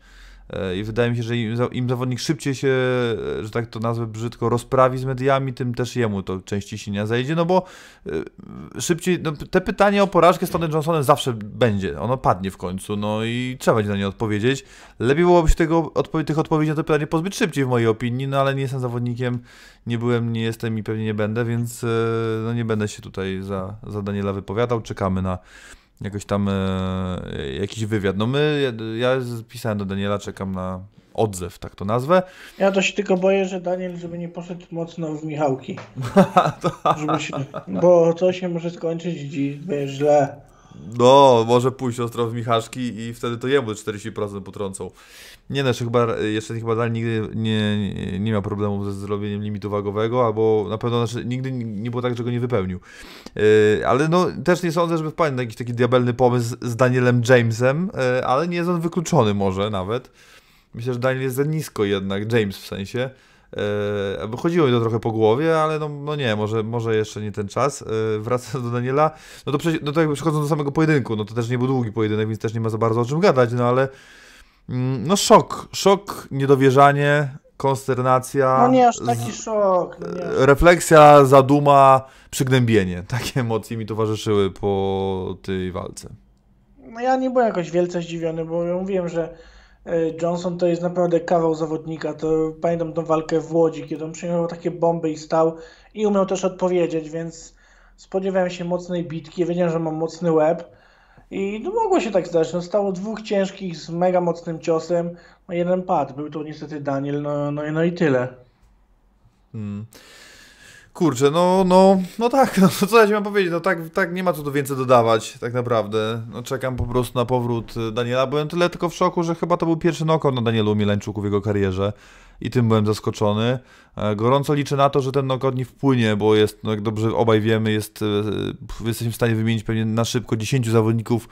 E, I wydaje mi się, że im, im zawodnik szybciej się, e, że tak to nazwę brzydko, rozprawi z mediami, tym też jemu to część ciśnienia zejdzie, no bo e, szybciej, no, te pytanie o porażkę z Tony Johnsonem zawsze będzie, ono padnie w końcu, no i trzeba będzie na nie odpowiedzieć. Lepiej byłoby się tego, odpo- tych odpowiedzi na to pytanie pozbyć szybciej w mojej opinii, no ale nie jestem zawodnikiem, nie byłem, nie jestem i pewnie nie będę, więc no nie będę się tutaj za, za Daniela wypowiadał, czekamy na jakoś tam e, jakiś wywiad. No my, ja pisałem do Daniela, czekam na odzew, tak to nazwę. Ja to się tylko boję, że Daniel, żeby nie poszedł mocno w Michałki. Żeby się, bo to się może skończyć wiesz, źle. No, może pójść ostro w Michaszki i wtedy to jemu 40% potrącą. Nie no, jeszcze chyba, jeszcze chyba Daniel nigdy nie, nie, nie miał problemu ze zrobieniem limitu wagowego, albo na pewno znaczy, nigdy nie było tak, że go nie wypełnił. Yy, ale no, też nie sądzę, żeby wpadł na jakiś taki diabelny pomysł z Danielem Jamesem, yy, ale nie jest on wykluczony może nawet. Myślę, że Daniel jest za nisko jednak, James w sensie. Yy, chodziło mi to trochę po głowie, ale no, no nie, może, może jeszcze nie ten czas. Yy, wracając do Daniela, no to, prze, no to jakby przechodząc do samego pojedynku, no to też nie był długi pojedynek, więc też nie ma za bardzo o czym gadać, no ale no szok, szok, niedowierzanie, konsternacja. No nie aż z- taki szok. No nie. Refleksja, zaduma, przygnębienie. Takie emocje mi towarzyszyły po tej walce. No ja nie byłem jakoś wielce zdziwiony, bo ja mówiłem, że e, Johnson to jest naprawdę kawał zawodnika. To pamiętam tą walkę w Łodzi, kiedy on przyjmował takie bomby i stał i umiał też odpowiedzieć, więc spodziewałem się mocnej bitki. Wiedziałem, że ma mocny łeb. I no mogło się tak zdarzyć. No, stało dwóch ciężkich z mega mocnym ciosem. No jeden padł. Był to niestety Daniel, no, no, no i tyle. Mm. Kurczę, no, no, no tak, no co ja ci mam powiedzieć, no tak, tak nie ma co tu więcej dodawać, tak naprawdę. No czekam po prostu na powrót y, Daniela. Byłem tyle tylko w szoku, że chyba to był pierwszy knockout na Danielu Mielańczuku w jego karierze i tym byłem zaskoczony. E, Gorąco liczę na to, że ten knockout nie wpłynie, bo jest, no jak dobrze obaj wiemy, jest, y, jesteśmy w stanie wymienić pewnie na szybko 10 zawodników,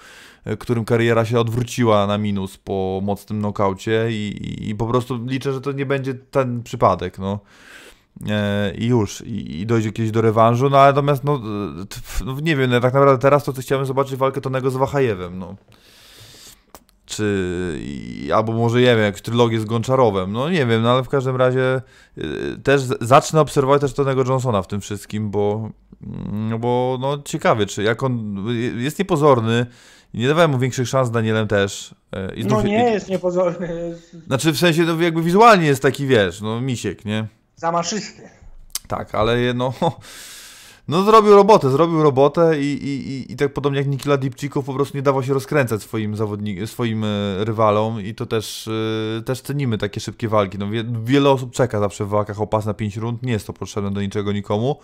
y, którym kariera się odwróciła na minus po mocnym knockaucie i, i, po prostu liczę, że to nie będzie ten przypadek, no. E, i już, i, dojdzie kiedyś do rewanżu, no ale natomiast, no, e, no nie wiem, no, tak naprawdę teraz to, chciałem zobaczyć walkę Tonego z Wachajewem, no. Czy, albo może, nie wiem, jakąś trylogię z Gonczarowem, no nie wiem, no ale w każdym razie y, też z- zacznę obserwować też Tonego Johnsona w tym wszystkim, bo, mm, no bo, no ciekawie, czy jak on y, jest niepozorny, nie dawałem mu większych szans Danielem też. I No nie i, jest niepozorny, Znaczy w sensie, no jakby wizualnie jest taki, wiesz, no misiek, nie? zamaszysty. Tak, ale no, no zrobił robotę, zrobił robotę i, i, i, i tak podobnie jak Nikila Dipczyków po prostu nie dawał się rozkręcać swoim zawodnikom, swoim e, rywalom i to też, e, też cenimy takie szybkie walki. No, wie, wiele osób czeka zawsze w walkach o pas na 5 rund, nie jest to potrzebne do niczego nikomu.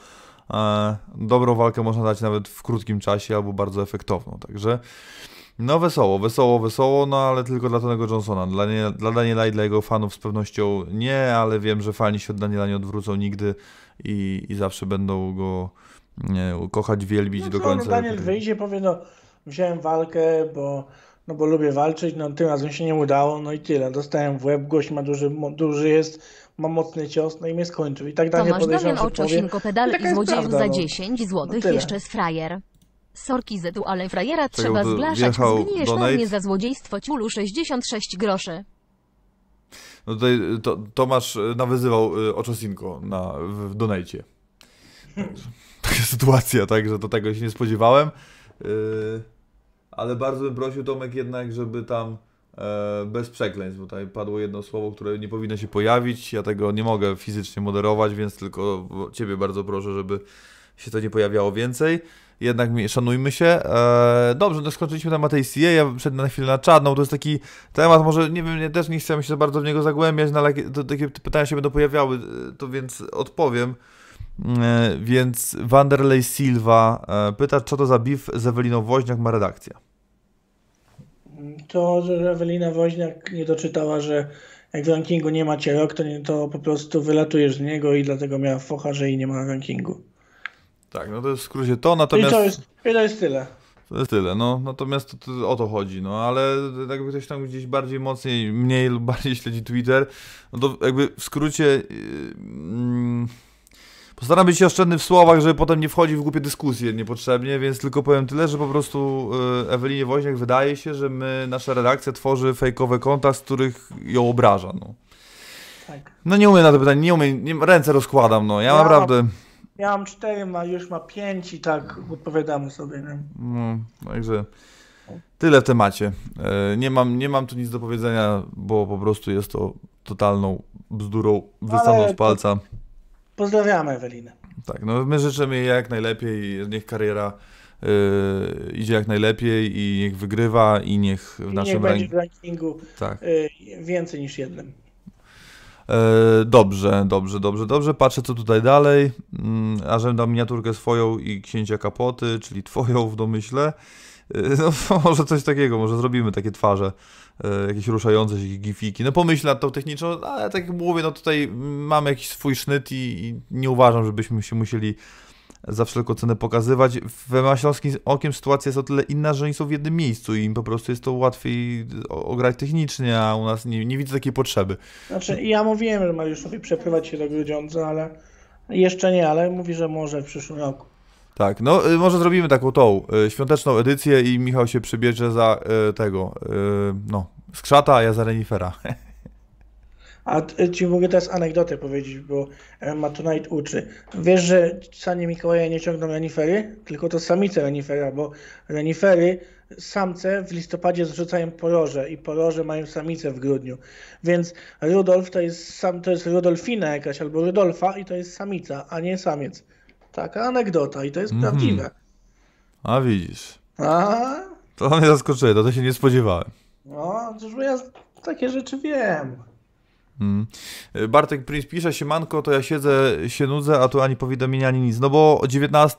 E, dobrą walkę można dać nawet w krótkim czasie albo bardzo efektowną, także no wesoło, wesoło, wesoło, no ale tylko dla Tonego Johnsona. Dla, nie, dla Daniela i dla jego fanów z pewnością nie, ale wiem, że fani się od Daniela nie odwrócą nigdy i, i zawsze będą go nie, kochać, wielbić No do końca. No Daniel wyjdzie, powie, no wziąłem walkę, bo, no bo lubię walczyć, no tym razem się nie udało, no i tyle. Dostałem w łeb, gość ma duży, duży jest, ma mocny cios, no i mnie skończył. I tak Daniel Tomasz podejrzewam, Damian że powie, Oczosinko pedale taka i złodziejów prawda, za no. 10 No złotych tyle. jeszcze z frajer. Sorki Zetu, ale frajera trzeba bo tu zgłaszać. wjechał Zgniesz na donate. mnie za złodziejstwo ciulu 66 groszy. No tutaj to, Tomasz e, nawyzywał y, Oczosinko na, w, w donajcie. Taka sytuacja, tak, że do tego się nie spodziewałem. Y, ale bardzo bym prosił Tomek jednak, żeby tam e, bez przekleństw, bo tutaj padło jedno słowo, które nie powinno się pojawić. Ja tego nie mogę fizycznie moderować, więc tylko Ciebie bardzo proszę, żeby się to nie pojawiało więcej. Jednak szanujmy się. E, dobrze, no skończyliśmy temat ACA, ja przejdę na chwilę na czarną. To jest taki temat, może nie wiem, ja też nie chciałem się za bardzo w niego zagłębiać, no ale takie pytania się będą pojawiały, e, to więc odpowiem. E, więc Wanderlei Silva e, pyta, co to za beef z Eweliną Woźniak ma redakcja. to, że Ewelina Woźniak nie doczytała, że jak w rankingu nie macie rok, to, nie, to po prostu wylatujesz z niego i dlatego miała focha, że jej nie ma w rankingu. Tak, no to jest w skrócie to, I natomiast... to jest, i to jest tyle. To jest tyle, no. Natomiast to, to, o to chodzi, no. Ale jakby ktoś tam gdzieś bardziej mocniej, mniej lub bardziej śledzi Twitter, no to jakby w skrócie... Yy, mm, Postaram być oszczędny w słowach, żeby potem nie wchodzić w głupie dyskusje niepotrzebnie, więc tylko powiem tyle, że po prostu yy, Ewelinie Woźniak wydaje się, że my, nasza redakcja tworzy fejkowe konta, z których ją obraża, no. Tak. No nie umiem na to pytanie, nie umiem, nie, ręce rozkładam, no. Ja, Ja- naprawdę... Ja mam cztery, ma, już ma pięć i tak odpowiadamy sobie. Nie? No, także tyle w temacie. E, Nie mam, nie mam tu nic do powiedzenia, bo po prostu jest to totalną bzdurą wystaną Ale z palca. Pozdrawiamy Ewelinę. Tak, no my życzymy jej jak najlepiej, niech kariera yy, idzie jak najlepiej i niech wygrywa i niech w I niech naszym będzie rankingu... w rankingu Tak. y, więcej niż jednym. E, dobrze, dobrze, dobrze, dobrze. Patrzę co tutaj dalej. Mm, a żebym dał miniaturkę swoją i księcia kapoty, czyli twoją w domyśle. E, No może coś takiego, może zrobimy takie twarze, jakieś ruszające się gifiki. No pomyśl nad tą techniczną, ale tak jak mówię, no tutaj mamy jakiś swój sznyt i, i nie uważam, żebyśmy się musieli za wszelką cenę pokazywać. W MMA Śląskim okiem sytuacja jest o tyle inna, że oni są w jednym miejscu i im po prostu jest to łatwiej o- ograć technicznie, a u nas nie, nie widzę takiej potrzeby. Znaczy, ja mówiłem, że Mariuszowi przepływać się do Grudziądza, ale jeszcze nie, ale mówi, że może w przyszłym roku. Tak, no y, może zrobimy taką tą y, świąteczną edycję i Michał się przybierze za y, tego, no, skrzata, a ja za renifera. A ci mogę teraz anegdotę powiedzieć, bo e, ma Tonight uczy. Wiesz, że sanie Mikołaja nie ciągną renifery, tylko to samice renifera, bo renifery, samce w listopadzie zrzucają poroże i poroże mają samice w grudniu. Więc Rudolf to jest sam, to jest Rudolfina jakaś albo Rudolfa i to jest samica, a nie samiec. Taka anegdota i to jest Mhm. prawdziwe. A widzisz, A, to mnie zaskoczyło, to, to się nie spodziewałem. no, bo ja takie rzeczy wiem. Mm. Y, Bartek Prince pisze, siemanko, to ja siedzę, się nudzę, a tu ani powiadomienia, ani nic. No bo o 19,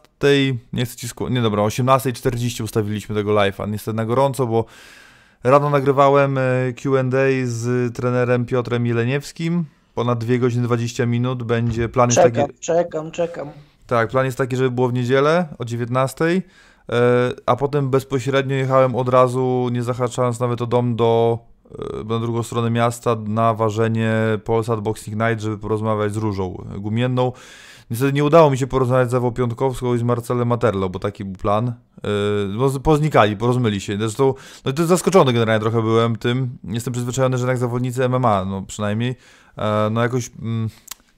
nie chcę ci skło... nie dobra, o 18.40 ustawiliśmy tego live'a, niestety na gorąco, bo rano nagrywałem e, Q&A z trenerem Piotrem Jeleniewskim, ponad 2 godziny 20 minut, będzie, plan jest taki... Czekam, czekam, czekam. Tak, plan jest taki, żeby było w niedzielę o 19, e, a potem bezpośrednio jechałem od razu, nie zahaczając nawet o dom do e, na drugą stronę miasta na ważenie Polsat Boxing Night, żeby porozmawiać z Różą Gumienną. Niestety nie udało mi się porozmawiać z Ewą Piątkowską i z Marcelem Materlo, bo taki był plan. Yy, poznikali, porozmyli się. Zresztą, no to zaskoczony generalnie trochę byłem tym. Jestem przyzwyczajony, że jednak zawodnicy MMA, no przynajmniej, no jakoś... Mm,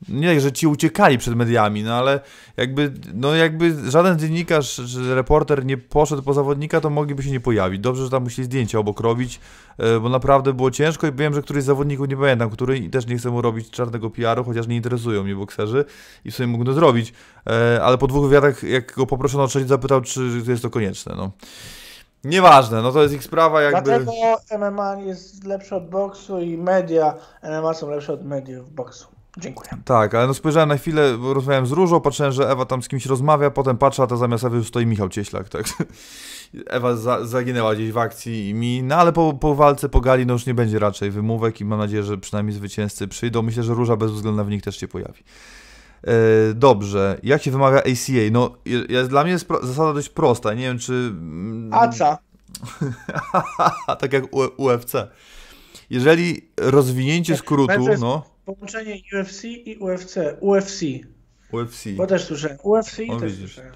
nie, że ci uciekali przed mediami, no ale jakby, no jakby żaden dziennikarz czy reporter nie poszedł po zawodnika, to mogliby się nie pojawić. Dobrze, że tam musieli zdjęcia obok robić, e, bo naprawdę było ciężko i wiem, że któryś z zawodników, nie pamiętam, który też nie chcę mu robić czarnego PR-u, chociaż nie interesują mnie bokserzy i w sumie mógł to zrobić, e, ale po dwóch wywiadach, jak go poproszono o trzeci, zapytał, czy jest to konieczne, no. Nieważne, no to jest ich sprawa, jakby... Dlatego MMA jest lepsze od boksu i media MMA są lepsze od mediów boksu. Dziękuję. Tak, ale no spojrzałem na chwilę, bo rozmawiałem z Różą, patrzyłem, że Ewa tam z kimś rozmawia, potem patrzę, a to zamiast Ewy już stoi Michał Cieślak, tak. Ewa za, zaginęła gdzieś w akcji i mi, no ale po, po walce, po gali, no już nie będzie raczej wymówek i mam nadzieję, że przynajmniej zwycięzcy przyjdą. Myślę, że Róża bezwzględna w nich też się pojawi. E, dobrze, jak się wymawia ACA? No, jest, dla mnie jest pro, zasada dość prosta, nie wiem czy... mm, ACA. tak jak U, UFC. Jeżeli rozwinięcie skrótu, no... Połączenie UFC i UFC. UFC. UFC. Bo też słyszałem. UFC O, też widzisz. słyszałem.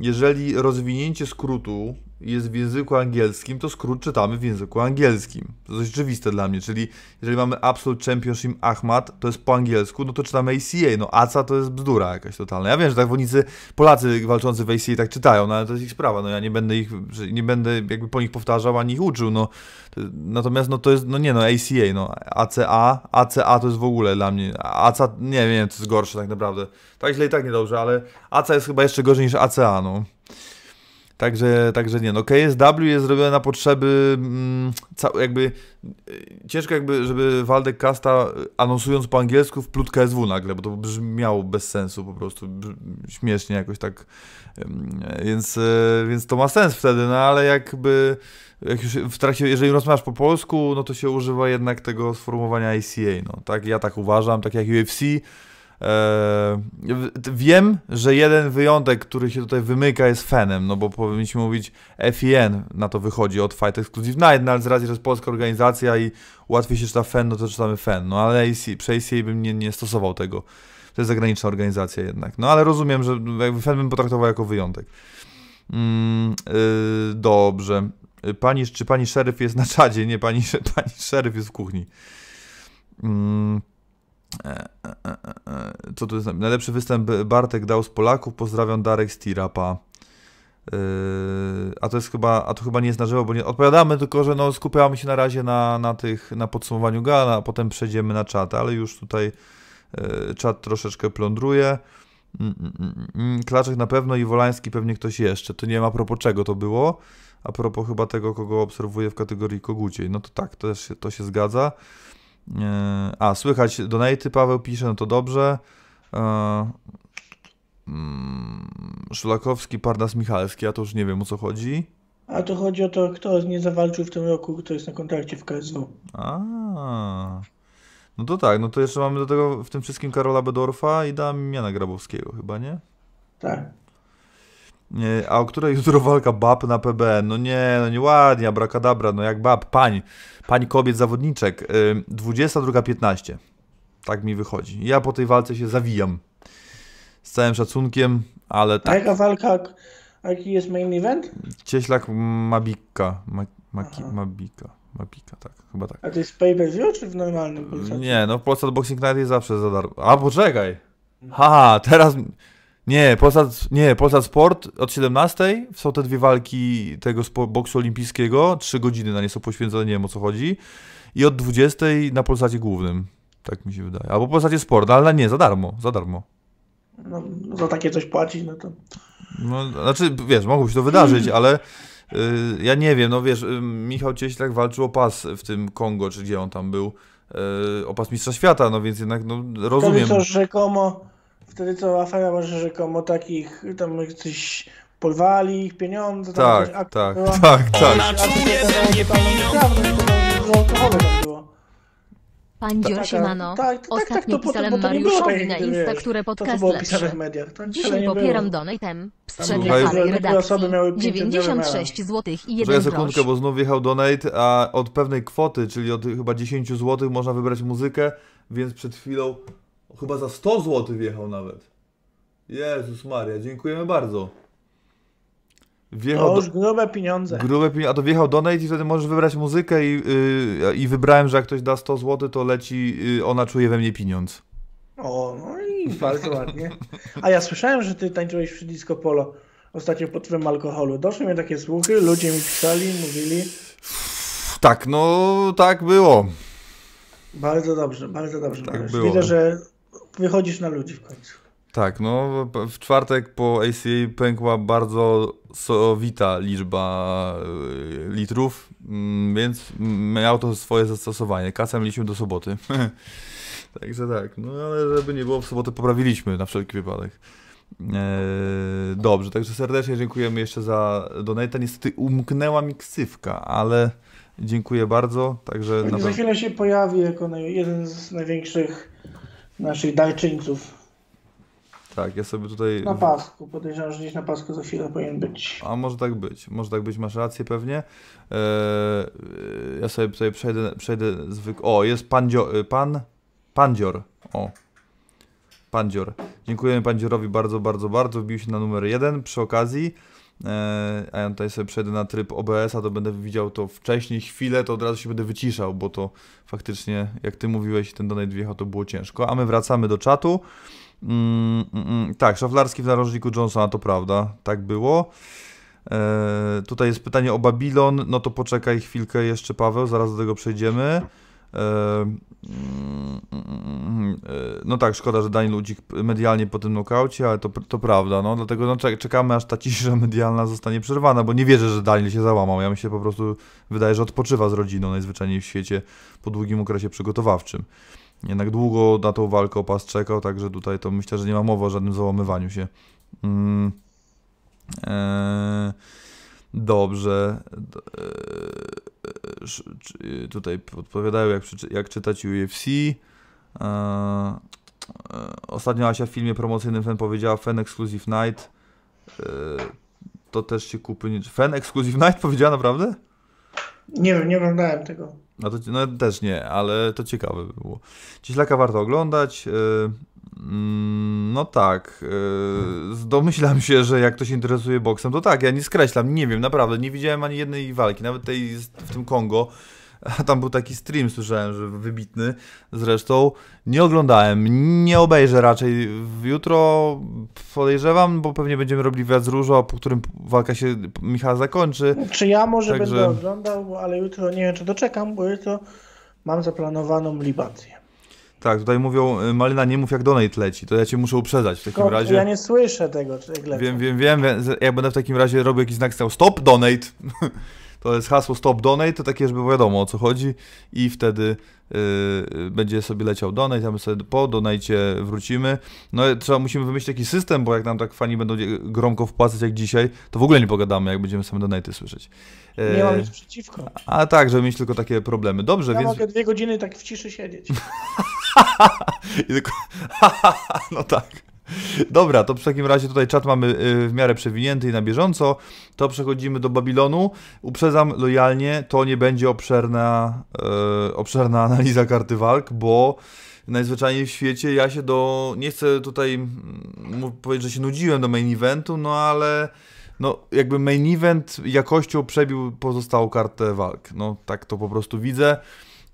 Jeżeli rozwinięcie skrótu jest w języku angielskim, to skrót czytamy w języku angielskim. To jest oczywiste dla mnie, czyli jeżeli mamy Absolute Championship Ahmad, to jest po angielsku, no to czytamy ACA, no ACA to jest bzdura jakaś totalna. Ja wiem, że tak zawodnicy, Polacy walczący w ACA tak czytają, no ale to jest ich sprawa, no ja nie będę ich, nie będę jakby po nich powtarzał, ani ich uczył, no. To- Natomiast no to jest, no nie no, ACA, no ACA, ACA to jest w ogóle dla mnie, ACA, nie wiem, co jest gorsze tak naprawdę. Tak źle i tak niedobrze, ale ACA jest chyba jeszcze gorzej niż ACA, no. Także, także nie, no KSW jest zrobione na potrzeby mm, jakby y, ciężko jakby, żeby Waldek Kasta y, anonsując po angielsku wplótł KSW nagle, bo to brzmiało bez sensu po prostu, śmiesznie jakoś tak, więc, y, więc to ma sens wtedy, no ale jakby jak już w trakcie, jeżeli rozmawiasz po polsku, no to się używa jednak tego sformułowania ACA, no. Tak, ja tak uważam, tak jak UFC, wiem, że jeden wyjątek, który się tutaj wymyka jest Fenem, no bo powinniśmy mówić FIN na to wychodzi od Fight Exclusive Night, no ale z racji, że jest polska organizacja i łatwiej się czyta Fen, no to czytamy Fen, no ale AC, przy ACA bym nie, nie stosował tego. To jest zagraniczna organizacja jednak. No ale rozumiem, że jakby Fen bym potraktował jako wyjątek. Mm, yy, dobrze. Pani, czy pani szeryf jest na czadzie? Nie, pani, pani szeryf jest w kuchni. Mm. E, e, e, e, Co tu jest? Najlepszy występ Bartek dał z Polaków. Pozdrawiam Darek z Tirapa. A to jest chyba, a to chyba nie jest na żywo, bo nie odpowiadamy, tylko że no skupiamy się na razie na, na tych, na podsumowaniu gala, a potem przejdziemy na czat, ale już tutaj czat troszeczkę plądruje. Mm, mm, mm. Klaczek na pewno i Wolański pewnie ktoś jeszcze. To nie ma a propos czego to było. A propos chyba tego, kogo obserwuję w kategorii koguciej. No to tak, to też to się zgadza. E, A, słychać donaty, Paweł pisze, no to dobrze. E, mm, Szulakowski, Parnas Michalski, ja to już nie wiem o co chodzi. A to chodzi o to, kto nie zawalczył w tym roku, kto jest na kontrakcie w KSW. A, no to tak, no to jeszcze mamy do tego w tym wszystkim Karola Bedorfa i Damiana Grabowskiego chyba, nie? Tak. Nie, a o której jutro walka bab na PBN? No nie, no nieładnie, abracadabra, no jak bab, pań, pań kobiet zawodniczek, y, 22.15, tak mi wychodzi. Ja po tej walce się zawijam, z całym szacunkiem, ale A tak, jaka walka, a jaki jest main event? Cieślak Mabika, Ma, Maki. Mabika, Mabika, tak, chyba tak. A to jest pay per view czy w normalnym Polsacie? Nie, no Polsat Boxing Night jest zawsze za darmo. A, poczekaj. Haha, teraz... Nie, Polsat, nie, Polsat Sport od 17 są te dwie walki tego boksu olimpijskiego. Trzy godziny na nie są poświęcone, nie wiem o co chodzi. I od 20 na Polsacie głównym. Tak mi się wydaje. Albo Polsacie Sport, no, ale nie, za darmo, za darmo. No, za takie coś płacić, no to... No, znaczy, wiesz, mogło się to wydarzyć, ale y, ja nie wiem, no wiesz, y, Michał Cieślak walczył o pas w tym Kongo, czy gdzie on tam był, y, o pas Mistrza Świata, no więc jednak, no rozumiem. Wtedy co rzekomo, wtedy co afera była, że rzekomo takich tam coś porwali ich pieniądze, tam Tak, jakaś akcja tak, była. tak, tak. A to się okazało totalną nieprawdą, że to alkoholu tam było. Pandzior Taka- Siemano. tak, tak, tak, Ostatnio pisałem tak, Mariuszowi na Insta, które podcast Dzisiaj popieram donatem. Tam osoby miały redakcji. 500 96 zł i Czekaj 1 sekundkę, grosz. bo znów wjechał donate, a od pewnej kwoty, czyli od chyba 10 zł można wybrać muzykę, więc przed chwilą chyba za 100 zł wjechał nawet. Jezus Maria, dziękujemy bardzo. Wjechał To do, już grube pieniądze. grube pieniądze, a to wjechał donate i wtedy możesz wybrać muzykę i, yy, i wybrałem, że jak ktoś da 100 zł, to leci, yy, ona czuje we mnie pieniądz. O, no i bardzo ładnie. A ja słyszałem, że ty tańczyłeś przy disco polo ostatnio pod wpływem alkoholu. Doszły mnie takie słuchy, ludzie mi pisali, mówili. Tak, no tak było. Bardzo dobrze, bardzo dobrze. Tak. Widzę, że wychodzisz na ludzi w końcu. Tak, no w czwartek po ACA pękła bardzo sowita liczba y, litrów, mm, więc miało to swoje zastosowanie. Kasę mieliśmy do soboty. Także tak, no ale żeby nie było, w sobotę poprawiliśmy na wszelki wypadek. Eee, dobrze, także serdecznie dziękujemy jeszcze za donate. Niestety umknęła mi ksywka, ale dziękuję bardzo. Także na za chwilę się pojawi jako jeden z największych naszych darczyńców Tak, ja sobie tutaj... na pasku. Podejrzewam, że gdzieś na pasku za chwilę powinien być. A może tak być, może tak być, masz rację pewnie. Eee, ja sobie tutaj przejdę, przejdę zwyk... O, jest pandzio, y, pan, pandzior, o. Pandzior. Dziękujemy Pandziorowi bardzo, bardzo, bardzo. Wbił się na numer jeden przy okazji. Eee, a ja tutaj sobie przejdę na tryb OBS-a, to będę widział to wcześniej, chwilę, to od razu się będę wyciszał, bo to faktycznie, jak ty mówiłeś, ten donate wjechał, to było ciężko. A my wracamy do czatu. Mm, mm, mm, tak, szaflarski w narożniku Johnsona, to prawda, tak było. E, tutaj jest pytanie o Babilon, no to poczekaj chwilkę jeszcze Paweł, zaraz do tego przejdziemy. E, mm, mm, e, no tak, szkoda, że Daniel Ludzik medialnie po tym nokaucie, ale to, to prawda, no dlatego no, czek- czekamy aż ta cisza medialna zostanie przerwana, bo nie wierzę, że Daniel się załamał. Ja mi się po prostu wydaje, że odpoczywa z rodziną najzwyczajniej w świecie po długim okresie przygotowawczym. Jednak długo na tą walkę o pas czekał, także tutaj to myślę, że nie ma mowy o żadnym załamywaniu się. Mm. Eee, dobrze. Eee, tutaj podpowiadają, jak, jak czytać UFC. Eee, ostatnio Asia w filmie promocyjnym Fen powiedziała Fen Exclusive Night. To też się kupy. Nie... Fen Exclusive Night powiedziała naprawdę? Nie wiem, nie oglądałem tego. No to no, też nie, ale to ciekawe by było. Cieślaka warto oglądać. Mm, no tak. Yy, domyślam się, że jak ktoś interesuje boksem, to tak, ja nie skreślam, nie wiem, naprawdę, nie widziałem ani jednej walki, nawet tej w tym Kongo. A tam był taki stream, słyszałem, że wybitny zresztą. Nie oglądałem, nie obejrzę raczej jutro, podejrzewam, bo pewnie będziemy robili wywiad z Różą, po którym walka się Michała zakończy. Czy ja może Także- będę oglądał, ale jutro nie wiem, czy doczekam, bo jutro mam zaplanowaną libację. Tak, tutaj mówią, y, Malina, nie mów jak donate leci, to ja cię muszę uprzedzać w takim Ko- razie. Ja nie słyszę tego, jak lecą. Wiem, wiem, wiem, wiem, jak będę w takim razie robił jakiś znak stał stop donate, to jest hasło stop donate, to takie, żeby wiadomo o co chodzi i wtedy yy, będzie sobie leciał donate, my sobie po donate wrócimy. No trzeba, musimy wymyślić taki system, bo jak nam tak fani będą gromko wpłacać jak dzisiaj, to w ogóle nie pogadamy, jak będziemy same donate słyszeć. Yy, Nie mam nic przeciwko. a tak, żeby mieć tylko takie problemy. Dobrze, Ja więc... mogę dwie godziny tak w ciszy siedzieć. No tak. Dobra, to w takim razie tutaj czat mamy y, w miarę przewinięty i na bieżąco. To przechodzimy do Babilonu. Uprzedzam lojalnie, to nie będzie obszerna, y, obszerna analiza karty walk, bo najzwyczajniej w świecie ja się do... Nie chcę tutaj mm, powiedzieć, że się nudziłem do main eventu, no ale no jakby main event jakością przebił pozostałą kartę walk. No tak to po prostu widzę.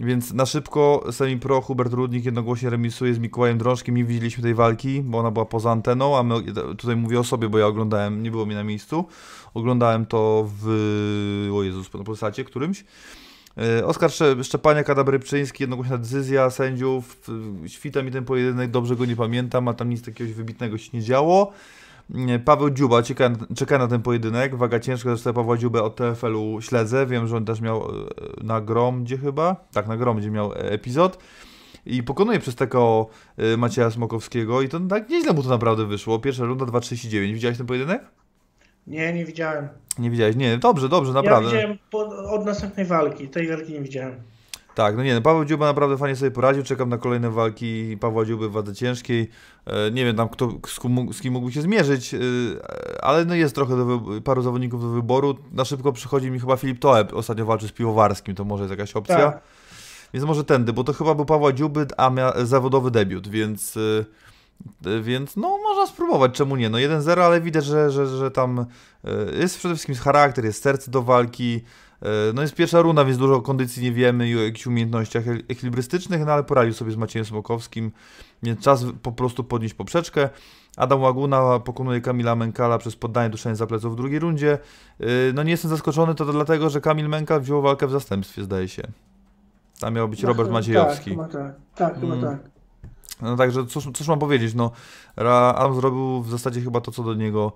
Więc na szybko Semi Pro Hubert Rudnik jednogłośnie remisuje z Mikołajem Drążkiem. Nie widzieliśmy tej walki, bo ona była poza anteną, a my, tutaj mówię o sobie, bo ja oglądałem, nie było mi na miejscu. Oglądałem to w, o Jezus, na Polsacie którymś. E, Oskar Szczepania, Kadabry Pczyński, jednogłośna decyzja sędziów. Świta mi ten pojedynek, dobrze go nie pamiętam, a tam nic takiego wybitnego się nie działo. Paweł Dziuba czeka, czeka na ten pojedynek. Waga ciężka, zresztą Pawła Dziubę od TFL-u śledzę. Wiem, że on też miał e, na Gromdzie chyba. Tak, na Gromdzie miał epizod. I pokonuje przez tego Macieja Smokowskiego i to tak nieźle mu to naprawdę wyszło. Pierwsza runda 2.39. Widziałeś ten pojedynek? Nie, nie widziałem. Nie widziałeś? Nie, dobrze, dobrze, naprawdę. Ja widziałem po, od następnej walki. Tej walki nie widziałem. Tak, no nie, no Paweł Dziuba naprawdę fajnie sobie poradził, czekam na kolejne walki Pawła Dziuby w wadze ciężkiej, e, nie wiem tam kto, z, kim, z kim mógłby się zmierzyć, e, ale no jest trochę do, paru zawodników do wyboru, na szybko przychodzi mi chyba Filip Toeb, ostatnio walczy z Piwowarskim, to może jest jakaś opcja, Tak. więc może tędy, bo to chyba był Pawła Dziuby, a miał zawodowy debiut, więc... e, Więc no, można spróbować, czemu nie? No 1-0, ale widać, że, że, że tam jest przede wszystkim charakter, jest serce do walki, no jest pierwsza runda, więc dużo o kondycji nie wiemy i o jakichś umiejętnościach ekwilibrystycznych, no ale poradził sobie z Maciejem Smokowskim, więc czas po prostu podnieść poprzeczkę. Adam Łaguna pokonuje Kamila Menkala przez poddanie duszenia za pleców w drugiej rundzie. No nie jestem zaskoczony, to dlatego, że Kamil Menkal wziął walkę w zastępstwie, zdaje się. Tam miał być No, Robert tak, Maciejowski. Tak, chyba tak. Tak, chyba Mm. tak. No także cóż, cóż mam powiedzieć, no Adam zrobił w zasadzie chyba to, co do niego e,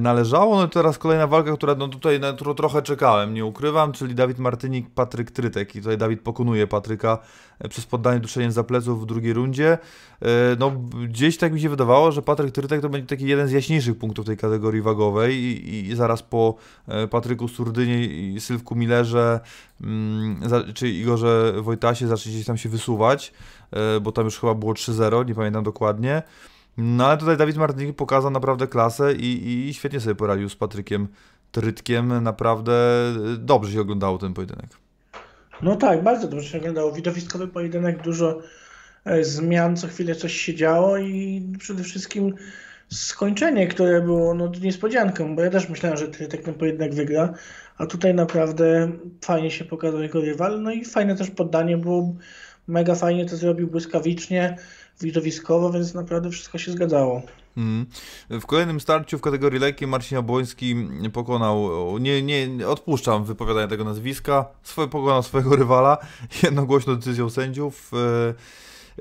należało, no i teraz kolejna walka, która no tutaj na którą trochę czekałem, nie ukrywam, czyli Dawid Martynik, Patryk Trytek i tutaj Dawid pokonuje Patryka e, przez poddanie duszeniem za pleców w drugiej rundzie. E, No gdzieś tak mi się wydawało, że Patryk Trytek to będzie taki jeden z jaśniejszych punktów tej kategorii wagowej i, i, zaraz po e, Patryku Surdynie i Sylwku Millerze, mm, czy Igorze Wojtasie zacznie gdzieś tam się wysuwać e, bo tam już chyba było 3-0, nie pamiętam dokładnie. No ale tutaj Dawid Martynik pokazał naprawdę klasę i, i świetnie sobie poradził z Patrykiem Trytkiem. Naprawdę dobrze się oglądało ten pojedynek. No tak, bardzo dobrze się oglądało. Widowiskowy pojedynek, dużo e, zmian, co chwilę coś się działo i przede wszystkim skończenie, które było no, niespodzianką, bo ja też myślałem, że Trytek ten pojedynek wygra, a tutaj naprawdę fajnie się pokazał jego rywal, no i fajne też poddanie było, mega fajnie to zrobił błyskawicznie, widowiskowo, więc naprawdę wszystko się zgadzało. Mm. W kolejnym starciu w kategorii lekkiej Marcin Jabłoński pokonał, nie, nie odpuszczam wypowiadania tego nazwiska, swoje, pokonał swojego rywala jednogłośną decyzją sędziów. E,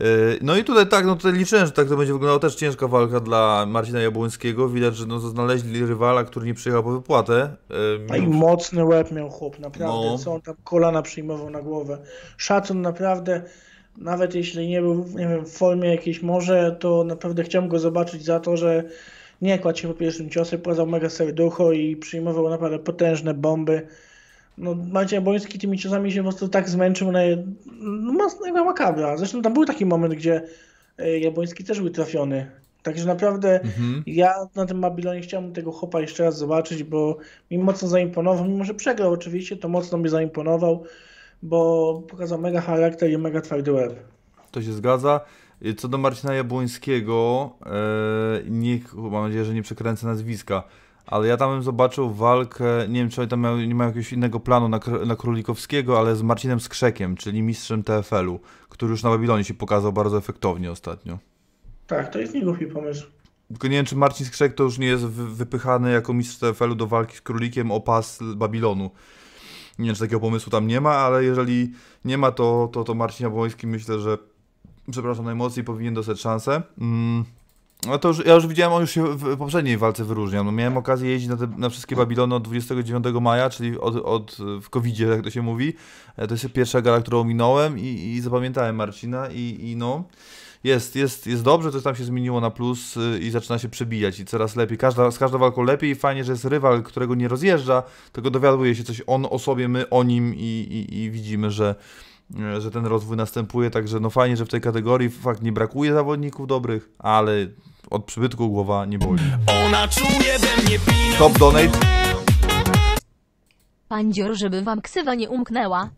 e, No i tutaj tak, no tutaj liczyłem, że tak to będzie wyglądała też ciężka walka dla Marcina Jabłońskiego. Widać, że no, znaleźli rywala, który nie przyjechał po wypłatę. E, A i mocny łeb miał chłop, naprawdę, No. co on tam kolana przyjmował na głowę. Szacun naprawdę, nawet jeśli nie był, nie wiem, w formie jakiejś może, to naprawdę chciałem go zobaczyć za to, że nie kładł się po pierwszym ciosie, pokazał mega serducho i przyjmował naprawdę potężne bomby. No, Maciej Boński tymi ciosami się po prostu tak zmęczył na no, mocnego makabra. Zresztą tam był taki moment, gdzie e, Jabłoński też był trafiony. Także naprawdę Mhm. ja na tym Babilonie chciałbym tego chłopa jeszcze raz zobaczyć, bo mi mocno zaimponował, mimo że przegrał oczywiście, to mocno mi zaimponował, bo pokazał mega charakter i mega twardy łeb. To się zgadza. Co do Marcina Jabłońskiego, e, nie, mam nadzieję, że nie przekręcę nazwiska, ale ja tam bym zobaczył walkę, nie wiem czy oni tam mają, nie mają jakiegoś innego planu na, na Królikowskiego, ale z Marcinem Skrzekiem, czyli mistrzem TFL-u, który już na Babilonie się pokazał bardzo efektownie ostatnio. Tak, to jest niegłupi pomysł. Tylko nie wiem, czy Marcin Skrzek to już nie jest wy- wypychany jako mistrz TFL-u do walki z Królikiem o pas Babilonu. Nie wiem, czy takiego pomysłu tam nie ma, ale jeżeli nie ma, to, to, to Marcin Jabłoński myślę, że przepraszam, najmocniej powinien dostać szansę. Mm. No to już, ja już widziałem, on już się w poprzedniej walce wyróżniał. No, miałem okazję jeździć na, te, na wszystkie Babilony od 29 maja, czyli od, od w covid jak to się mówi. E, To jest pierwsza gala, którą minąłem i, i zapamiętałem Marcina i, i no jest, jest, jest dobrze, coś tam się zmieniło na plus y, i zaczyna się przebijać i coraz lepiej. Każda, z każdą walką lepiej i fajnie, że jest rywal, którego nie rozjeżdża, tylko dowiaduje się coś on o sobie, my o nim i, i, i widzimy, że, y, że ten rozwój następuje, także no fajnie, że w tej kategorii fakt nie brakuje zawodników dobrych, ale od przybytku głowa nie boli. Ona czuje we mnie Top donate. Pandzior, żeby wam ksywa nie umknęła.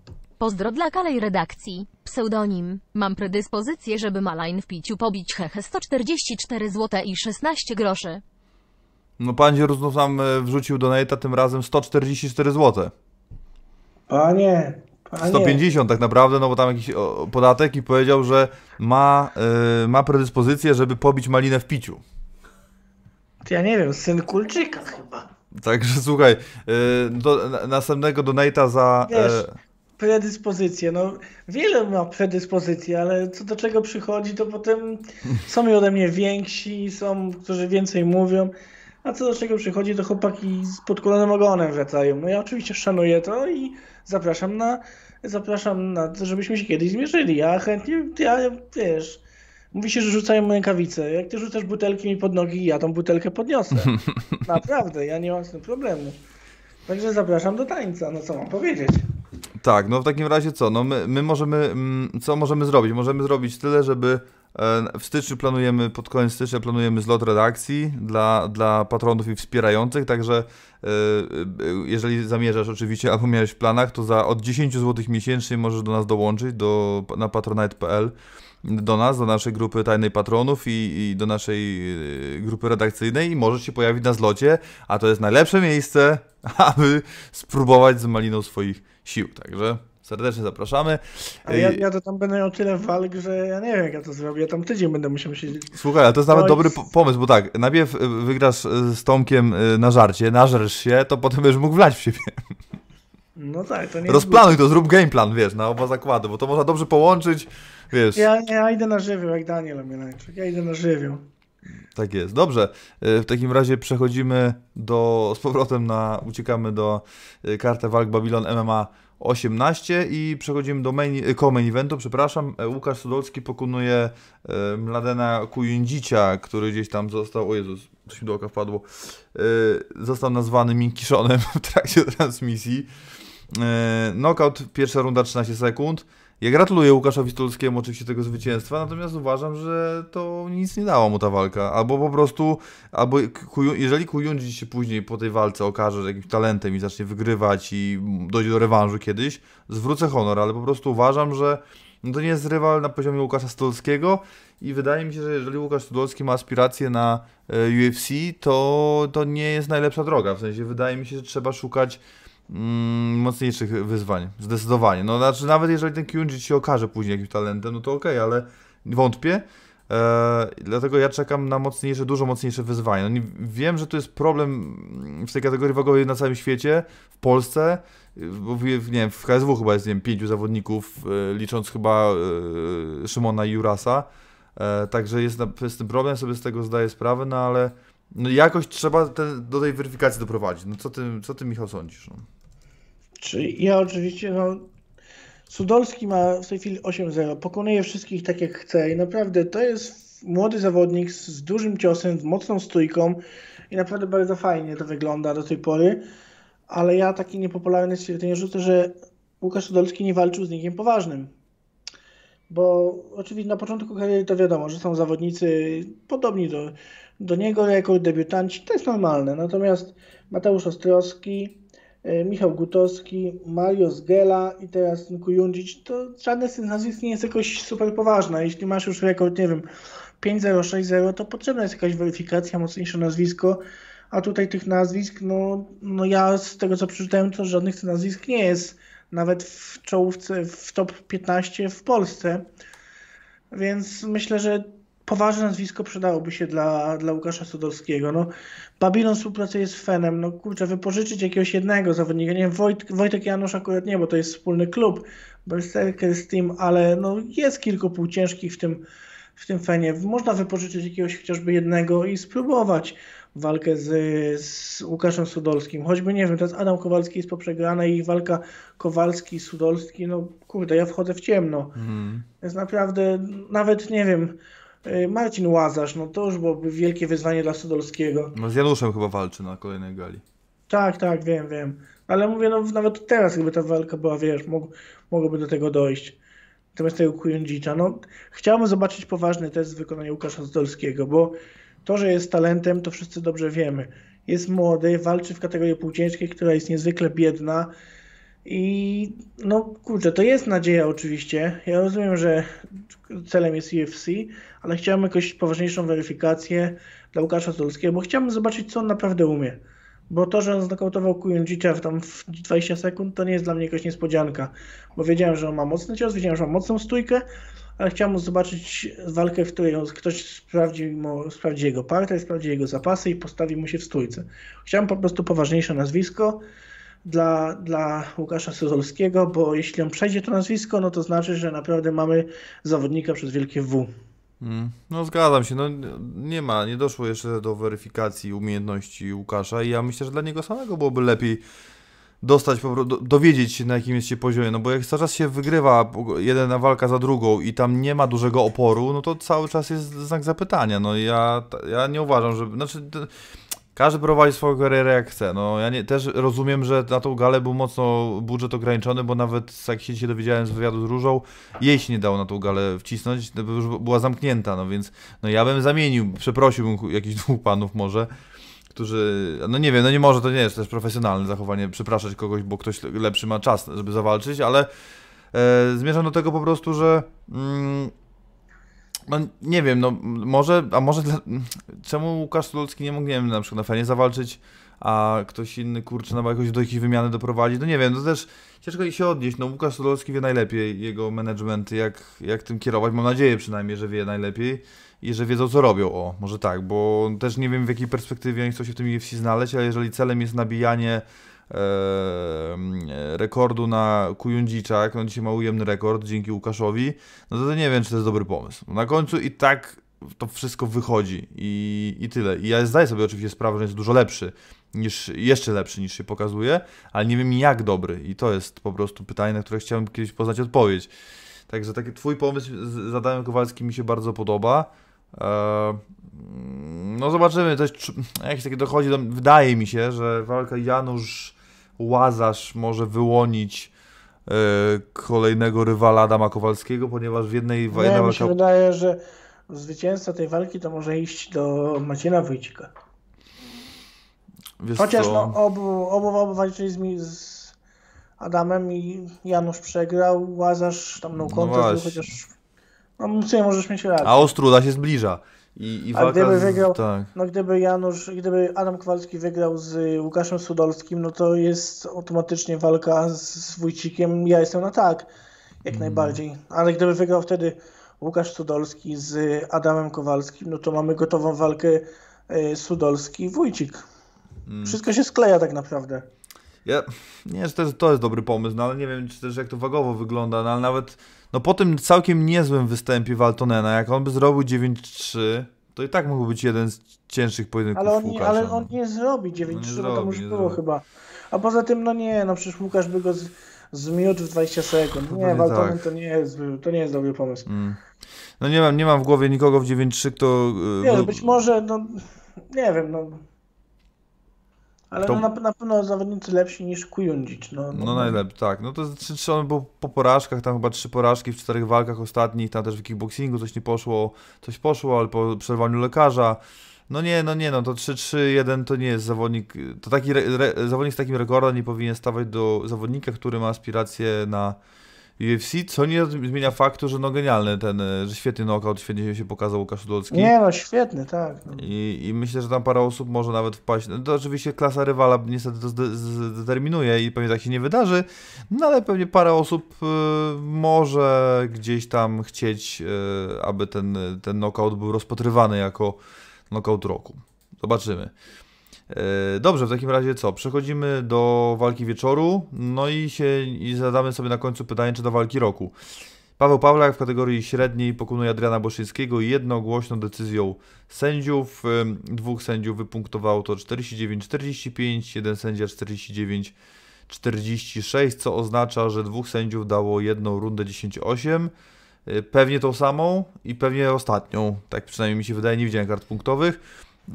Pozdro dla kalej redakcji. Pseudonim. Mam predyspozycję, żeby Malajn w piciu pobić hehe 144 zł i 16 groszy. No pan Dziur znów nam e, wrzucił donate'a, tym razem 144 zł. Panie, panie. 150 tak naprawdę, no bo tam jakiś o, podatek i powiedział, że ma, y, ma predyspozycję, żeby pobić malinę w piciu. To ja nie wiem, syn Kulczyka chyba. Także słuchaj, y, do, na, następnego donate'a za... Wiesz, e, predyspozycje, no wiele ma predyspozycje, ale co do czego przychodzi, to potem są i ode mnie więksi, są, którzy więcej mówią, a co do czego przychodzi, to chłopaki z podkulonym ogonem wracają. No ja oczywiście szanuję to i zapraszam na, zapraszam na to, żebyśmy się kiedyś zmierzyli. Ja chętnie, ja, wiesz, mówi się, że rzucają rękawice. Jak ty rzucasz butelki mi pod nogi, ja tą butelkę podniosę. Naprawdę, ja nie mam z tym problemu. Także zapraszam do tańca, no co mam powiedzieć. Tak, no w takim razie co? No my, my możemy, mm, co możemy zrobić? Możemy zrobić tyle, żeby e, w styczniu planujemy, pod koniec stycznia planujemy zlot redakcji dla, dla patronów i wspierających, także e, e, jeżeli zamierzasz oczywiście, albo miałeś w planach, to za od 10 zł miesięcznie możesz do nas dołączyć do, na patronite.pl do nas, do naszej grupy Tajnej Patronów i, i do naszej grupy redakcyjnej i możesz się pojawić na zlocie, a to jest najlepsze miejsce, aby spróbować z maliną swoich sił. Także serdecznie zapraszamy. A ja, ja to tam będę miał tyle walk, że ja nie wiem jak ja to zrobię. Ja tam tydzień będę musiał siedzieć. Słuchaj, ale to jest nawet dobry po- pomysł, bo tak, najpierw y, wygrasz y, z Tomkiem y, na żarcie, nażerz się, to potem będziesz mógł wlać w siebie. No tak, to nie jest Rozplanuj to, zrób game plan, wiesz, na oba zakłady, bo to można dobrze połączyć, wiesz, Ja, ja idę na żywioł, jak Daniel Omielańczyk. Ja idę na żywioł. Tak jest. Dobrze, y, w takim razie przechodzimy do, z powrotem na, uciekamy do y, karty walk Babylon MMA 18 i przechodzimy do main, y, main eventu, przepraszam. E, Łukasz Sudolski pokonuje Mladena Kujundzicia, który gdzieś tam został, o Jezus, coś mi do oka wpadło, został nazwany Minkiszonem w trakcie transmisji. Knockout, pierwsza runda 13 sekund. Ja gratuluję Łukaszowi Stulskiemu oczywiście tego zwycięstwa, natomiast uważam, że to nic nie dało mu ta walka. Albo po prostu, albo jeżeli Kujundzi się później po tej walce okaże jakimś talentem i zacznie wygrywać i dojdzie do rewanżu kiedyś, zwrócę honor, ale po prostu uważam, że no to nie jest rywal na poziomie Łukasza Stulskiego i wydaje mi się, że jeżeli Łukasz Studolski ma aspiracje na e, UFC, to, to nie jest najlepsza droga. W sensie wydaje mi się, że trzeba szukać mm, mocniejszych wyzwań. Zdecydowanie. No znaczy nawet jeżeli ten Kyunji się okaże później jakimś talentem, no to okej, ale wątpię. E, dlatego ja czekam na mocniejsze, dużo mocniejsze wyzwania. No, nie, wiem, że to jest problem w tej kategorii wagowej na całym świecie, w Polsce, bo w, nie wiem, w KSW chyba jest nie wiem, pięciu zawodników, e, licząc chyba e, Szymona i Jurasa. E, także jest, jest ten problem, sobie z tego zdaję sprawę, no ale no jakoś trzeba te, do tej weryfikacji doprowadzić. No co ty, co ty Michał sądzisz? No? Czy ja oczywiście, no. Sudolski ma w tej chwili 8-0, pokonuje wszystkich tak jak chce i naprawdę to jest młody zawodnik z, z dużym ciosem, z mocną stójką i naprawdę bardzo fajnie to wygląda do tej pory, ale ja takie niepopularne stwierdzenie rzucę, że Łukasz Sudolski nie walczył z nikim poważnym. Bo oczywiście na początku kariery to wiadomo, że są zawodnicy podobni do, do niego, jako debiutanci, to jest normalne. Natomiast Mateusz Ostrowski, Michał Gutowski, Mario Zgela i teraz Kujundzic, to żadne z tych nazwisk nie jest jakoś super poważne. Jeśli masz już rekord, nie wiem, 5-0, 6-0, to potrzebna jest jakaś weryfikacja, mocniejsze nazwisko, a tutaj tych nazwisk, no, no ja z tego co przeczytałem, to żadnych z tych nazwisk nie jest nawet w czołówce, w top 15 w Polsce. Więc myślę, że poważne nazwisko przydałoby się dla, dla Łukasza Sudolskiego. No, Babilon współpracuje z Fenem, no kurczę, wypożyczyć jakiegoś jednego zawodnika, nie wiem, Wojt, Wojtek Janusz akurat nie, bo to jest wspólny klub, Berserker Team, ale no jest kilku półciężkich w tym, w tym Fenie. Można wypożyczyć jakiegoś chociażby jednego i spróbować walkę z, z Łukaszem Sudolskim. Choćby, nie wiem, teraz Adam Kowalski jest poprzegrana i walka Kowalski-Sudolski, no kurde, ja wchodzę w ciemno. Mhm. Jest naprawdę, nawet nie wiem, Marcin Łazarz, no to już byłoby wielkie wyzwanie dla Sudolskiego. No z Januszem chyba walczy na kolejnej gali. Tak, tak, wiem, wiem. Ale mówię, no nawet teraz gdyby ta walka była, wiesz, mog, mogłoby do tego dojść. Natomiast tego Kujundzicza, no chciałbym zobaczyć poważny test w wykonaniu Łukasza Sudolskiego, bo to, że jest talentem, to wszyscy dobrze wiemy. Jest młody, walczy w kategorii półciężkiej, która jest niezwykle biedna i no kurczę, to jest nadzieja oczywiście. Ja rozumiem, że celem jest UFC, ale chciałem jakąś poważniejszą weryfikację dla Łukasza Sudolskiego, bo chciałbym zobaczyć, co on naprawdę umie. Bo to, że on znokautował Kujundzicza w tam w 20 sekund, to nie jest dla mnie jakaś niespodzianka. Bo wiedziałem, że on ma mocny cios, wiedziałem, że ma mocną stójkę, ale chciałem zobaczyć walkę, w której ktoś sprawdzi, mu, sprawdzi jego partię, sprawdzi jego zapasy i postawi mu się w stójce. Chciałem po prostu poważniejsze nazwisko dla, dla Łukasza Sozolskiego, bo jeśli on przejdzie to nazwisko, no to znaczy, że naprawdę mamy zawodnika przez wielkie W. Mm. No zgadzam się, no nie ma, nie doszło jeszcze do weryfikacji umiejętności Łukasza i ja myślę, że dla niego samego byłoby lepiej dostać, dowiedzieć się na jakim jest się poziomie, no bo jak cały czas się wygrywa jedna walka za drugą i tam nie ma dużego oporu, no to cały czas jest znak zapytania, no ja, ja nie uważam, że, znaczy każdy prowadzi swoją karierę jak chce, no. Ja nie, też rozumiem, że na tą galę był mocno budżet ograniczony, bo nawet jak się dowiedziałem z wywiadu z Różą, jej się nie dało na tą galę wcisnąć, to by już była zamknięta, no więc no ja bym zamienił, przeprosiłbym jakichś dwóch panów może, którzy, no nie wiem, no nie może, to nie jest też profesjonalne zachowanie, przepraszać kogoś, bo ktoś lepszy ma czas, żeby zawalczyć, ale e, zmierzam do tego po prostu, że mm, no nie wiem, no może, a może dla, czemu Łukasz Stolski nie mógł, nie wiem, na przykład na fenie zawalczyć, a ktoś inny, kurczę, no jakoś do jakiejś wymiany doprowadzić, no nie wiem, to też ciężko się odnieść, no Łukasz Stolski wie najlepiej, jego management, jak, jak tym kierować, mam nadzieję przynajmniej, że wie najlepiej i że wiedzą co robią, o, może tak, bo też nie wiem w jakiej perspektywie oni chcą się w tym UFC znaleźć, ale jeżeli celem jest nabijanie rekordu na Kujundzicza, jak on dzisiaj ma ujemny rekord dzięki Łukaszowi, no to, to nie wiem, czy to jest dobry pomysł. Na końcu i tak to wszystko wychodzi i, i tyle. I ja zdaję sobie oczywiście sprawę, że jest dużo lepszy, niż, jeszcze lepszy niż się pokazuje, ale nie wiem jak dobry i to jest po prostu pytanie, na które chciałem kiedyś poznać odpowiedź. Także taki twój pomysł z Adamem Kowalskim mi się bardzo podoba. Eee, no zobaczymy, też czu- jakieś takie dochodzi do, wydaje mi się, że walka Janusz Łazarz może wyłonić e, kolejnego rywala Adama Kowalskiego, ponieważ w jednej Nie, mi się wydaje, że zwycięzca tej walki to może iść do Marcina Wójcika. wiesz Chociaż co, no, obu, obu, obu walczyli z, z Adamem i Janusz przegrał, Łazarz tam no No właśnie. chociaż no sumie możesz mieć rację. a Ostruda się zbliża. I, i A walka gdyby wygrał- tak. No gdyby Janusz, gdyby Adam Kowalski wygrał z Łukaszem Sudolskim, no to jest automatycznie walka z, z Wójcikiem. Ja jestem na tak, jak Mm. najbardziej. Ale gdyby wygrał wtedy Łukasz Sudolski z Adamem Kowalskim, no to mamy gotową walkę e, Sudolski-Wójcik. Mm. Wszystko się skleja tak naprawdę. Ja nie, że to jest, to jest dobry pomysł, no ale nie wiem czy też jak to wagowo wygląda, no ale nawet no po tym całkiem niezłym występie Waltonena, jak on by zrobił 9-3, to i tak mógł być jeden z cięższych pojedynków Ale on, nie, ale no. on nie zrobi 9-3, nie no, to zrobi, już nie było zrobi. chyba. A poza tym, no nie, no przecież Łukasz by go z, zmiótł w 20 sekund. Nie, Waltonen tak. to nie jest, to nie jest dobry pomysł. Mm. No nie mam, nie mam w głowie nikogo w 9-3, kto... y, Wiesz, był- być może, no nie wiem, no. Ale To- no, na, na pewno zawodnicy lepsi niż Kujundzic. No, No najlepiej, tak. No to czy, czy on był po porażkach, tam chyba trzy porażki w czterech walkach ostatnich, tam też w kickboxingu coś nie poszło, coś poszło, ale po przerwaniu lekarza. No nie, no nie, no to 3-3-1 to nie jest zawodnik, to taki re, re, zawodnik z takim rekordem nie powinien stawać do zawodnika, który ma aspiracje na UFC, co nie zmienia faktu, że no genialny ten, e, że świetny knockout, świetnie się pokazał Łukasz Szulocki. Nie no, świetny, tak. No. I, I myślę, że tam parę osób może nawet wpaść. No to oczywiście klasa rywala niestety to zdeterminuje i pewnie tak się nie wydarzy, no ale pewnie parę osób y, może gdzieś tam chcieć, y, aby ten, ten knockout był rozpatrywany jako knockout roku. Zobaczymy. E, Dobrze, w takim razie co? Przechodzimy do walki wieczoru, no i się i zadamy sobie na końcu pytanie, czy do walki roku. Paweł Pawlak w kategorii średniej pokonuje Adriana Boszyńskiego jednogłośną decyzją sędziów. Dwóch sędziów wypunktowało to 49-45, jeden sędzia 49-46, co oznacza, że dwóch sędziów dało jedną rundę 10-8. Y, Pewnie tą samą i pewnie ostatnią. Tak przynajmniej mi się wydaje, nie widziałem kart punktowych.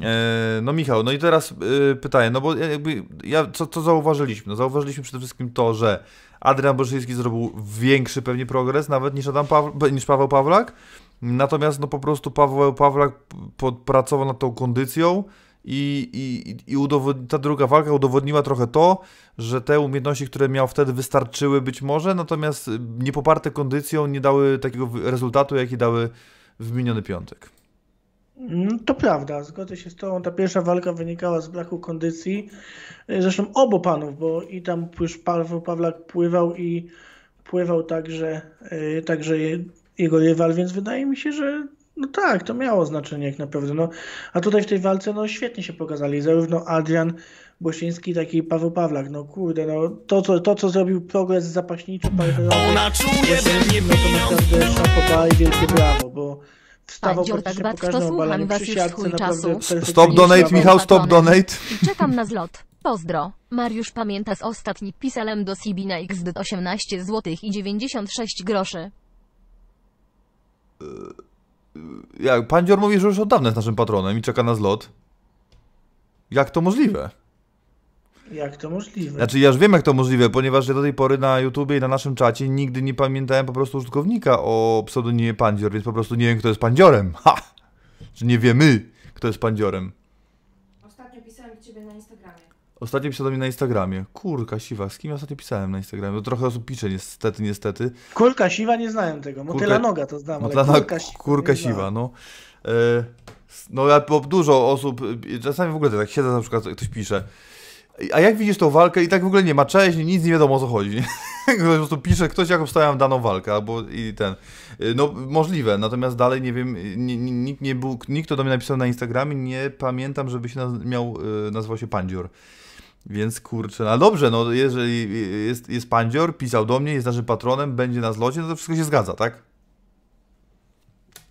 E, No Michał, no i teraz y, pytanie, no bo jakby ja co, co zauważyliśmy? No zauważyliśmy przede wszystkim to, że Adrian Boszyński zrobił większy pewnie progres nawet niż, Adam Paw- niż Paweł Pawlak. Natomiast no po prostu Paweł Pawlak podpracował nad tą kondycją i, i, i ta druga walka udowodniła trochę to, że te umiejętności, które miał wtedy wystarczyły być może, natomiast y, nie poparte kondycją nie dały takiego rezultatu, jaki dały w miniony piątek. Mm, To prawda, zgodzę się z tobą. Ta pierwsza walka wynikała z braku kondycji. Zresztą obu panów, bo i tam już Paweł Pawlak pływał i pływał także, y, także je- jego rywal, więc wydaje mi się, że no tak, to miało znaczenie jak naprawdę. No, a tutaj w tej walce no świetnie się pokazali, zarówno Adrian Bosiński, jak i Paweł Pawlak. No kurde, no to co, to, co zrobił progres zapaśniczy, parterowy, Ona czuje we mnie no to naprawdę szapoba i wielkie brawo, bo wstawał praktycznie tak po bardzo każdym słucham obaleniu was przy już siatce, swój naprawdę Stop donate. Michał, stop donate. I czekam na zlot. Pozdro. Mariusz pamięta z ostatni piselem do CB na XD 18 zł i 96 groszy. Jak Pandzior mówi, że już od dawna jest naszym patronem i czeka na zlot. Jak to możliwe? Jak to możliwe? Znaczy ja już wiem jak to możliwe, ponieważ ja do tej pory na YouTubie i na naszym czacie nigdy nie pamiętałem po prostu użytkownika o pseudonimie Pandzior, więc po prostu nie wiem kto jest Pandziorem. Ha! Czy nie wiemy kto jest Pandziorem. Ostatnio pisałem do ciebie na Instagramie. Ostatnio pisałem do mnie na Instagramie. Kurka siwa, z kim ja ostatnio pisałem na Instagramie? No, trochę osób pisze niestety, niestety. Kulka siwa nie znałem tego. Motyla noga to znam, No ale kulka siwa. kurka siwa, no. E, no ja bo dużo osób, czasami w ogóle tak siedzę na przykład, ktoś pisze, a jak widzisz tą walkę i tak w ogóle nie ma cześć, nic nie wiadomo o co chodzi. po prostu pisze, ktoś jak obstawiam daną walkę, albo i ten. E, No możliwe, natomiast dalej nie wiem, nikt nie był, nikt kto do mnie napisał na Instagramie, nie pamiętam, żeby się miał, e, nazywał się Pandzior. Więc kurczę, no dobrze, no jeżeli jest, jest Pandzior, pisał do mnie, jest naszym patronem, będzie na zlocie, no to wszystko się zgadza, tak?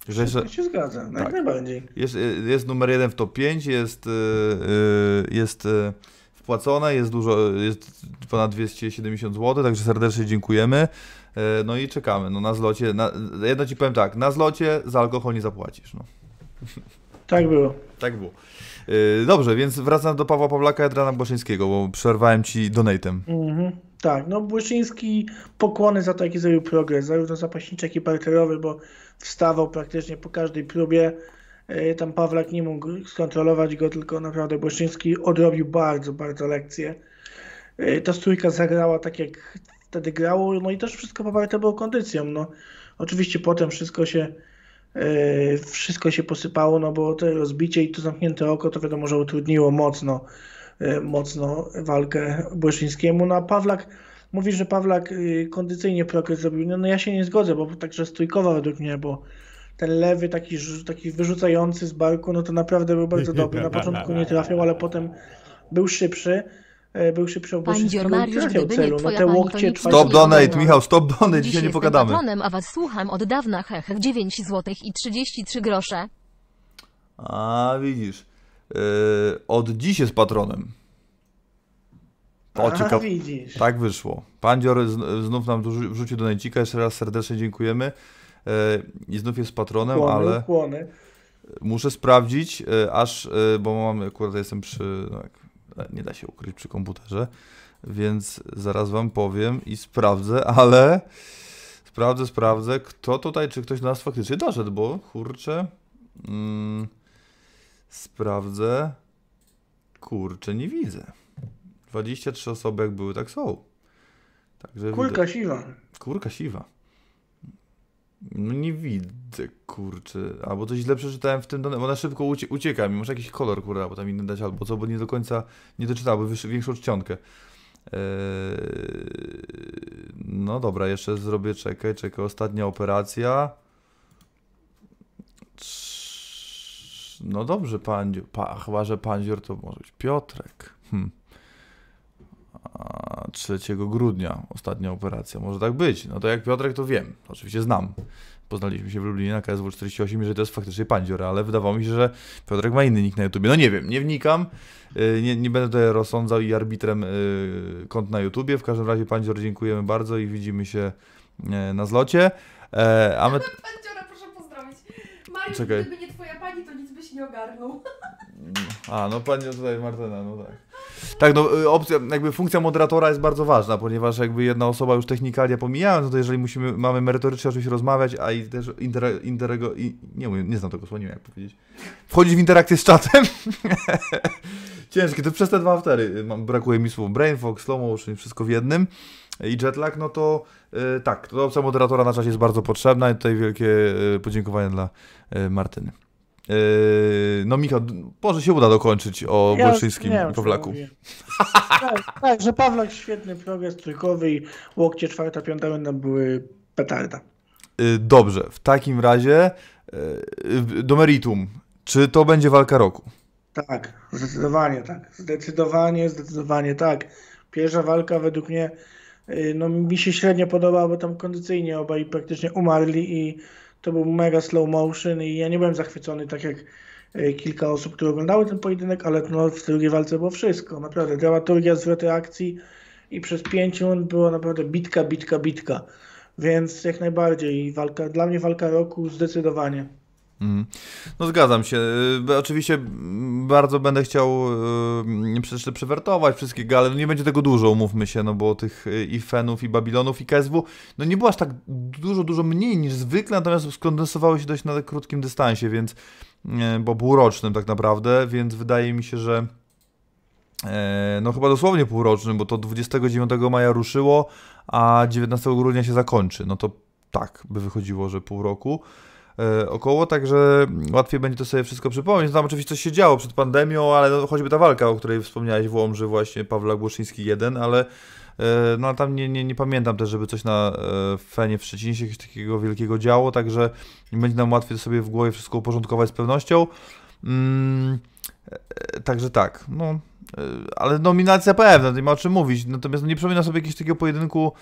Że jeszcze, się zgadza, no Tak. jak najbardziej. jest, jest numer jeden w top 5, jest, y, y, jest y, wpłacone, jest dużo, jest ponad 270 zł, także serdecznie dziękujemy. Y, No i czekamy, no na zlocie, na, jedno ci powiem tak, na zlocie za alkohol nie zapłacisz, no. Tak było. Tak było. Y, Dobrze, więc wracam do Pawła Pawlaka i Adriana Błaszyńskiego, bo przerwałem ci donatem. Mhm. Tak, no Błyszyński pokłony za to, jaki zrobił progres, zarówno zapaśniczy, jak i parterowy, bo wstawał praktycznie po każdej próbie. E, Tam Pawlak nie mógł skontrolować go, tylko naprawdę Błyszyński odrobił bardzo, bardzo lekcję. E, Ta stójka zagrała tak, jak wtedy grało, no i też wszystko poparte było kondycją. No, oczywiście potem wszystko się e, wszystko się posypało, no bo to rozbicie i to zamknięte oko, to wiadomo, że utrudniło mocno mocno walkę Błyszyńskiemu. No a Pawlak mówi, że Pawlak y, kondycyjnie progres zrobił. No, no ja się nie zgodzę, bo także stójkowo według mnie, bo ten lewy taki, taki wyrzucający z barku, no to naprawdę był bardzo dobry. Na początku nie trafiał, ale potem był szybszy. e, Był szybszy Pan Błyszyńskiego i trafiał gdyby nie celu. No twoja te pani, to łokcie Stop donate. Michał, stop donate, dzisiaj nie pogadamy. patronem, a was słucham od dawna, hech, 9 zł i 33 grosze. A widzisz, yy, od dziś jest patronem. O, ciekaw... widzisz. Tak wyszło. Pandzior z- znów nam wrzucił do najcika, jeszcze raz serdecznie dziękujemy. Yy, I znów jest patronem, Ukłony, ale ukłony. muszę sprawdzić, yy, aż, yy, bo mam, akurat jestem przy, no, nie da się ukryć przy komputerze, więc zaraz wam powiem i sprawdzę, ale sprawdzę, sprawdzę, kto tutaj, czy ktoś do nas faktycznie doszedł, bo kurczę, mm, sprawdzę, kurczę, nie widzę. 23 osoby jak były, tak są. Także Kulka siwa. Kurka siwa. No nie widzę, kurczę. Albo coś źle przeczytałem w tym, bo ona szybko ucie ucieka mi. Może jakiś kolor, kurwa, albo tam inny dać, albo co, bo nie do końca nie doczytałem, bo większą czcionkę. Eee, no dobra, jeszcze zrobię, czekaj, czekaj, ostatnia operacja. No dobrze, pandzior. Pa, chyba, że pandzior to może być Piotrek. Hm. A 3 grudnia ostatnia operacja. Może tak być. No to jak Piotrek, to wiem. Oczywiście znam. Poznaliśmy się w Lublinie na KSW 48, że to jest faktycznie pandzior, ale wydawało mi się, że Piotrek ma inny nick na YouTubie. No nie wiem, nie wnikam. Y, Nie, nie będę tutaj rozsądzał i arbitrem y, kont na YouTubie. W każdym razie pandzior dziękujemy bardzo i widzimy się e, na zlocie. E, A my... Pandziora, proszę pozdrowić. Mariusz, Czekaj. gdyby nie twoja pani, to nic byś nie ogarnął. A, no pani tutaj Martyna, no tak. Tak, no y, opcja, jakby funkcja moderatora jest bardzo ważna, ponieważ jakby jedna osoba już technikalia pomijając, no to jeżeli musimy, mamy merytorycznie oczywiście rozmawiać, a i też inter, interego, i, nie mówię, nie znam tego słowa, nie wiem jak powiedzieć, wchodzić w interakcję z czatem. Ciężkie, to przez te dwa aftery mam, brakuje mi słów brain fog, slow motion, wszystko w jednym i jetlag, no to y, tak, to opcja moderatora na czasie jest bardzo potrzebna i tutaj wielkie y, podziękowania dla y, Martyny. Yy, no Michał, może się uda dokończyć o Ja Bolszyńskim i Pawlaku. tak, tak, że Pawlak świetny progres trójkowy i łokcie czwarta, piąta będą były petarda. Yy, dobrze, w takim razie yy, do meritum. Czy to będzie walka roku? Tak, zdecydowanie tak. Zdecydowanie, zdecydowanie tak. Pierwsza walka według mnie, no mi się średnio podobała, bo tam kondycyjnie obaj praktycznie umarli i to był mega slow motion i ja nie byłem zachwycony tak jak y, kilka osób, które oglądały ten pojedynek, ale no, w drugiej walce było wszystko. Naprawdę, dramaturgia, zwroty akcji i przez pięć rund było naprawdę bitka, bitka, bitka. Więc jak najbardziej walka, dla mnie walka roku zdecydowanie. Mhm. No zgadzam się. Yy, Oczywiście bardzo będę chciał przecież przewertować wszystkie gale. No nie będzie tego dużo, umówmy się, no bo tych yy, i Fenów, i Babilonów, i KSW, no nie było aż tak dużo, dużo mniej niż zwykle, natomiast skondensowały się dość na krótkim dystansie, więc, bo półrocznym tak naprawdę, więc wydaje mi się, że E, No chyba dosłownie półrocznym, bo to 29 maja ruszyło, a 19 grudnia się zakończy. No to tak by wychodziło, że pół roku około, także łatwiej będzie to sobie wszystko przypomnieć. Tam oczywiście coś się działo przed pandemią, ale no, choćby ta walka, o której wspomniałeś w Łomży właśnie, Pawła Głoszyński 1, ale e, no tam nie, nie, nie pamiętam też, żeby coś na e, Fenie w Szczecinie się jakiegoś takiego wielkiego działo, także będzie nam łatwiej sobie w głowie wszystko uporządkować z pewnością. Mm, e, także tak, no e, ale nominacja pewna, nie ma o czym mówić. Natomiast no, nie przypominam sobie jakiegoś takiego pojedynku,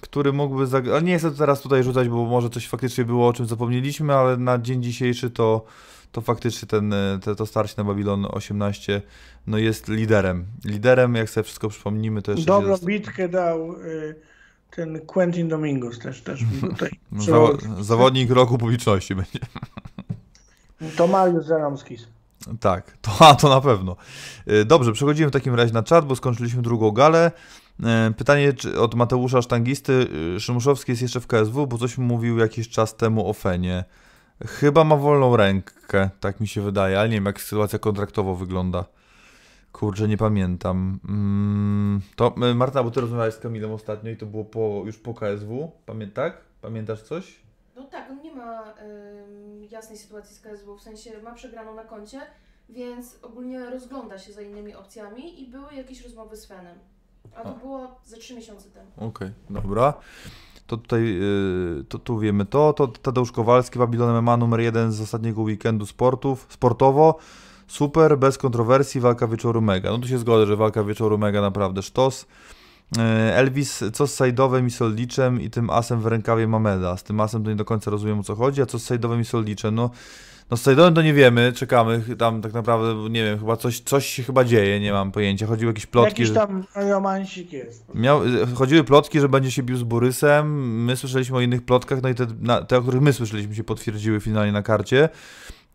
który mógłby zagrać. Nie chcę teraz tutaj rzucać, bo może coś faktycznie było, o czym zapomnieliśmy, ale na dzień dzisiejszy to, to faktycznie ten, e, te, to starcie na Babylon 18 no jest liderem. Liderem, jak sobie wszystko przypomnimy, to jeszcze Dobrą bitkę dał y, ten Quentin Domingos też, też tutaj. zawo- zawodnik roku publiczności będzie. To Mariusz Zaramskis. Tak, to, a, to na pewno. Y, Dobrze, przechodzimy w takim razie na czat, bo skończyliśmy drugą galę. Y, Pytanie od Mateusza Sztangisty. Y, Szymuszowski jest jeszcze w KSW, bo coś mówił jakiś czas temu o Fenie. Chyba ma wolną rękę, tak mi się wydaje, ale nie wiem, jak sytuacja kontraktowo wygląda. Kurczę, nie pamiętam. Mm, to y, Marta, bo ty rozmawiałeś z Kamilem ostatnio i to było po, już po KSW, Pamię tak? Pamiętasz coś? No tak, on nie ma ym, jasnej sytuacji z KSW, w sensie ma przegraną na koncie, więc ogólnie rozgląda się za innymi opcjami i były jakieś rozmowy z Fenem. A to było ze trzy miesiące temu. Okej, dobra. To tutaj, yy, to, tu wiemy to. To Tadeusz Kowalski, Babilon MMA numer jeden z ostatniego weekendu sportów, sportowo. Super, bez kontrowersji, walka wieczoru mega. No tu się zgodzę, że walka wieczoru mega naprawdę sztos. Yy, Elvis, co z Sajdowem i Soldiczem i tym asem w rękawie Mameda? Z tym asem to nie do końca rozumiem o co chodzi, a co z Sajdowem i Soldiczem? No, no z Sajdowem to nie wiemy, czekamy, tam tak naprawdę, nie wiem, chyba coś, coś się chyba dzieje, nie mam pojęcia. Chodziły jakieś plotki, Jakiś tam romansik jest. Miał, chodziły plotki, że będzie się bił z Borysem. My słyszeliśmy o innych plotkach, no i te, na, te, o których my słyszeliśmy, się potwierdziły finalnie na karcie.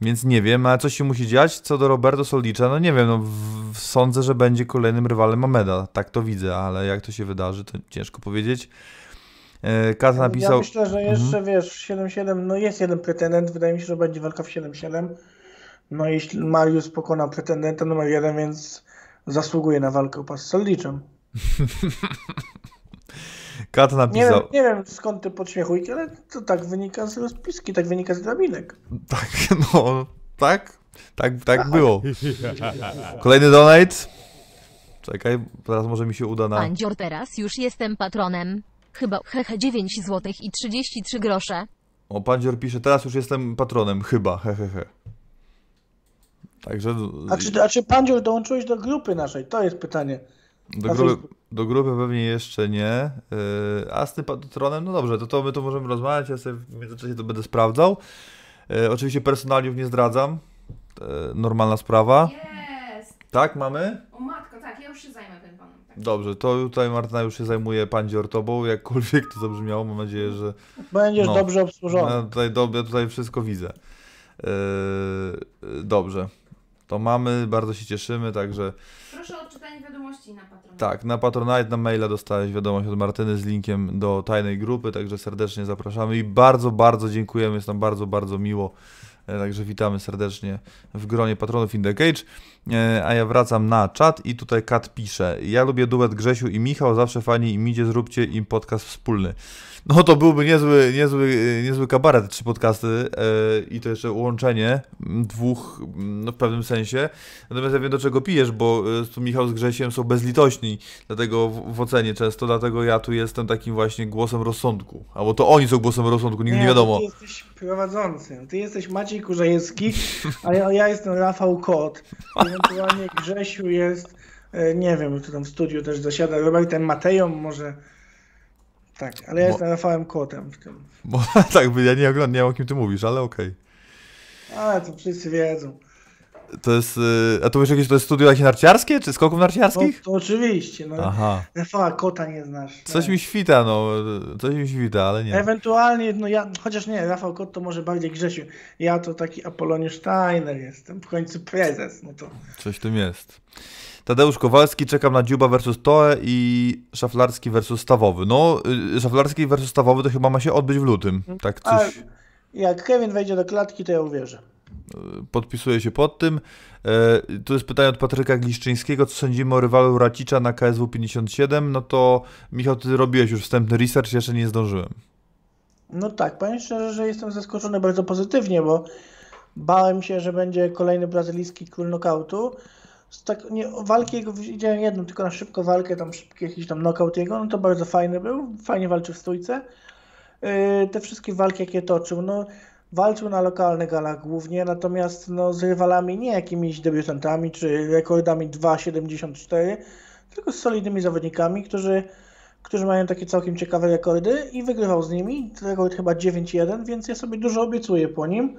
Więc nie wiem, ale coś się musi dziać. Co do Roberto Solicza, no nie wiem, no w, w, sądzę, że będzie kolejnym rywalem Mameda. Tak to widzę, ale jak to się wydarzy, to ciężko powiedzieć. E, Kaz Ja napisał. myślę, że jeszcze wiesz, 7-7, no jest jeden pretendent, wydaje mi się, że będzie walka w 7-7. No jeśli Mariusz pokona pretendenta numer jeden, więc zasługuje na walkę o pas z Soldiczem. Kat Nie wiem, napisał. nie wiem skąd te podśmiechujki, ale to tak wynika z rozpiski, tak wynika z drabinek. Tak, no, tak, tak, tak było. Kolejny donate. Czekaj, teraz może mi się uda na... Pandzior teraz już jestem patronem. Chyba hehe 9 zł i 33 grosze. O, Pandzior pisze, teraz już jestem patronem, chyba, hehehe. He, he. Także A czy, a czy Pandzior dołączyłeś do grupy naszej? To jest pytanie. do grupy, do grupy pewnie jeszcze nie. Yy, a z tym patronem, no dobrze, to, to my tu możemy rozmawiać, ja sobie w międzyczasie to będę sprawdzał. Yy, oczywiście personaliów nie zdradzam. Yy, normalna sprawa. Jest! Tak, mamy? O matko, tak, ja już się zajmę tym panem. Dobrze, to tutaj Martyna już się zajmuje Pandzior tobą, jakkolwiek to zabrzmiało, mam nadzieję, że... Będziesz No. dobrze obsłużony. Ja tutaj, do, ja tutaj wszystko widzę. Yy, dobrze. To mamy, bardzo się cieszymy, także Proszę o odczytanie wiadomości na patronie. tak, na Patronite, na maila dostałeś wiadomość od Martyny z linkiem do tajnej grupy, także serdecznie zapraszamy i bardzo, bardzo dziękujemy, jest nam bardzo, bardzo miło. E, Także witamy serdecznie w gronie patronów In The Cage. E, A ja wracam na czat i tutaj Kat pisze. Ja lubię duet Grzesiu i Michał, zawsze fani im idzie, zróbcie im podcast wspólny. No to byłby niezły, niezły, niezły kabaret, trzy podcasty e, i to jeszcze łączenie dwóch m, no, w pewnym sensie. Natomiast ja wiem do czego pijesz, bo e, tu Michał z Grzesiem są bezlitośni, dlatego w, w ocenie często, dlatego ja tu jestem takim właśnie głosem rozsądku. Albo to oni są głosem rozsądku, nigdy nie, wiadomo. Ty jesteś prowadzącym. Ty jesteś Maciej Kurzajewski, a ja, ja jestem Rafał Kot. Ewentualnie Grzesiu jest, e, nie wiem, kto tam w studiu też zasiada, Robertem Mateją może. Tak, ale ja jestem Rafałem Kotem w tym. Bo tak, ja nie oglądam, nie wiem o kim ty mówisz, ale okej. Ale to wszyscy wiedzą. To jest, y, a to wiesz jakieś, to jest studio jakieś narciarskie, czy skoków No, narciarskich? to oczywiście, no. Aha, Rafała Kota nie znasz. coś nie. mi świta, no, coś mi świta, ale nie. Ewentualnie, no ja, chociaż nie, Rafał Kot to może bardziej Grzesiu. Ja to taki Apoloniusz Steiner jestem, w końcu prezes, no to. Coś w tym jest. Tadeusz Kowalski, czekam na Dziuba versus Toe i Szaflarski versus Stawowy. No, y, Szaflarski versus Stawowy to chyba ma się odbyć w lutym. Tak A coś jak Kevin wejdzie do klatki, to ja uwierzę. y, podpisuję się pod tym. E, Tu jest pytanie od Patryka Gliszczyńskiego, co sądzimy o rywalu Racicza na KSW 57. No to Michał, ty robiłeś już wstępny research, jeszcze nie zdążyłem. No tak, powiem szczerze, że jestem zaskoczony bardzo pozytywnie, bo bałem się, że będzie kolejny brazylijski król knockoutu. Tak, nie, walki jego widziałem jedną, tylko na szybko walkę, tam szybki jakiś tam knockout jego, no to bardzo fajny był, fajnie walczył w stójce. Yy, te wszystkie walki, jakie toczył, no walczył na lokalnych galach głównie, natomiast no, z rywalami nie jakimiś debiutantami, czy rekordami 2,74, tylko z solidnymi zawodnikami, którzy którzy mają takie całkiem ciekawe rekordy i wygrywał z nimi. Rekord chyba 9-1, więc ja sobie dużo obiecuję po nim,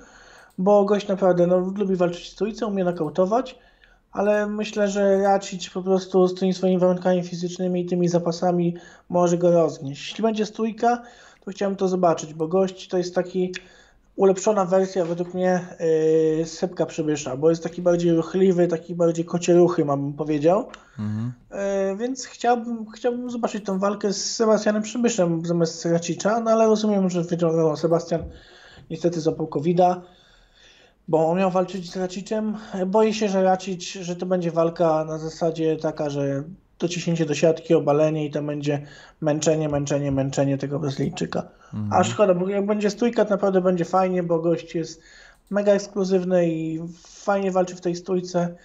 bo gość naprawdę no, lubi walczyć w stójce, umie nakautować, ale myślę, że Racic po prostu z tymi swoimi warunkami fizycznymi i tymi zapasami może go rozgnieść. Jeśli będzie stójka, to chciałem to zobaczyć, bo gość to jest taki ulepszona wersja według mnie yy, Sepka Przybysza, bo jest taki bardziej ruchliwy, taki bardziej kocieruchy, mam powiedział. Mhm. E, Więc chciałbym, chciałbym zobaczyć tą walkę z Sebastianem Przybyszem zamiast Racicza, no ale rozumiem, że wyciągnął Sebastian niestety złapał covid bo on miał walczyć z Racicem. Boję się, że Racic, że to będzie walka na zasadzie taka, że dociśnięcie do siatki, obalenie i to będzie męczenie, męczenie, męczenie tego Brazylijczyka. A szkoda, bo jak będzie stójka, to naprawdę będzie fajnie, bo gość jest mega ekskluzywny i fajnie walczy w tej stójce.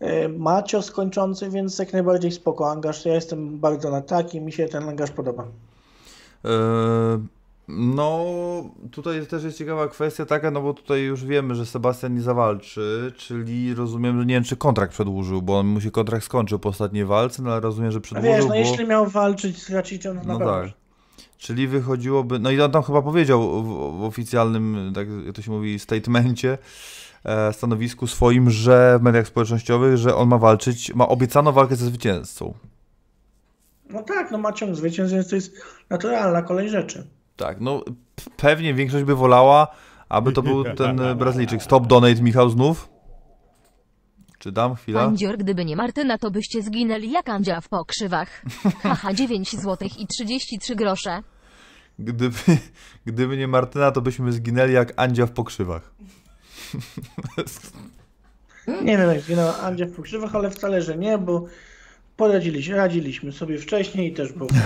E, Ma cios kończący, więc jak najbardziej spoko angaż. Ja jestem bardzo na taki, mi się ten angaż podoba. No, tutaj też jest ciekawa kwestia taka, no bo tutaj już wiemy, że Sebastian nie zawalczy, czyli rozumiem, że nie wiem, czy kontrakt przedłużył, bo on mu się kontrakt skończył po ostatniej walce, no ale rozumiem, że A przedłużył, wiesz, no bo... jeśli miał walczyć z na No pewno. tak. Czyli wychodziłoby, no i on tam chyba powiedział w, w oficjalnym, tak jak to się mówi, statemencie, e, stanowisku swoim, że w mediach społecznościowych, że on ma walczyć, ma obiecano walkę ze zwycięzcą. No tak, no ma ciąg zwycięstw, więc to jest naturalna kolej rzeczy. Tak, no pewnie większość by wolała, aby to był ten e, Brazylijczyk. Stop donate Michał znów. Czy dam chwila? Pandzior, gdyby nie Martyna, to byście zginęli jak Andzia w pokrzywach. Haha, 9 zł i 33 grosze. Gdyby, gdyby nie Martyna, to byśmy zginęli jak Andzia w pokrzywach. Nie wiem, jak zginęła Andzia w pokrzywach, ale wcale, że nie, bo poradziliśmy, radziliśmy sobie wcześniej i też było.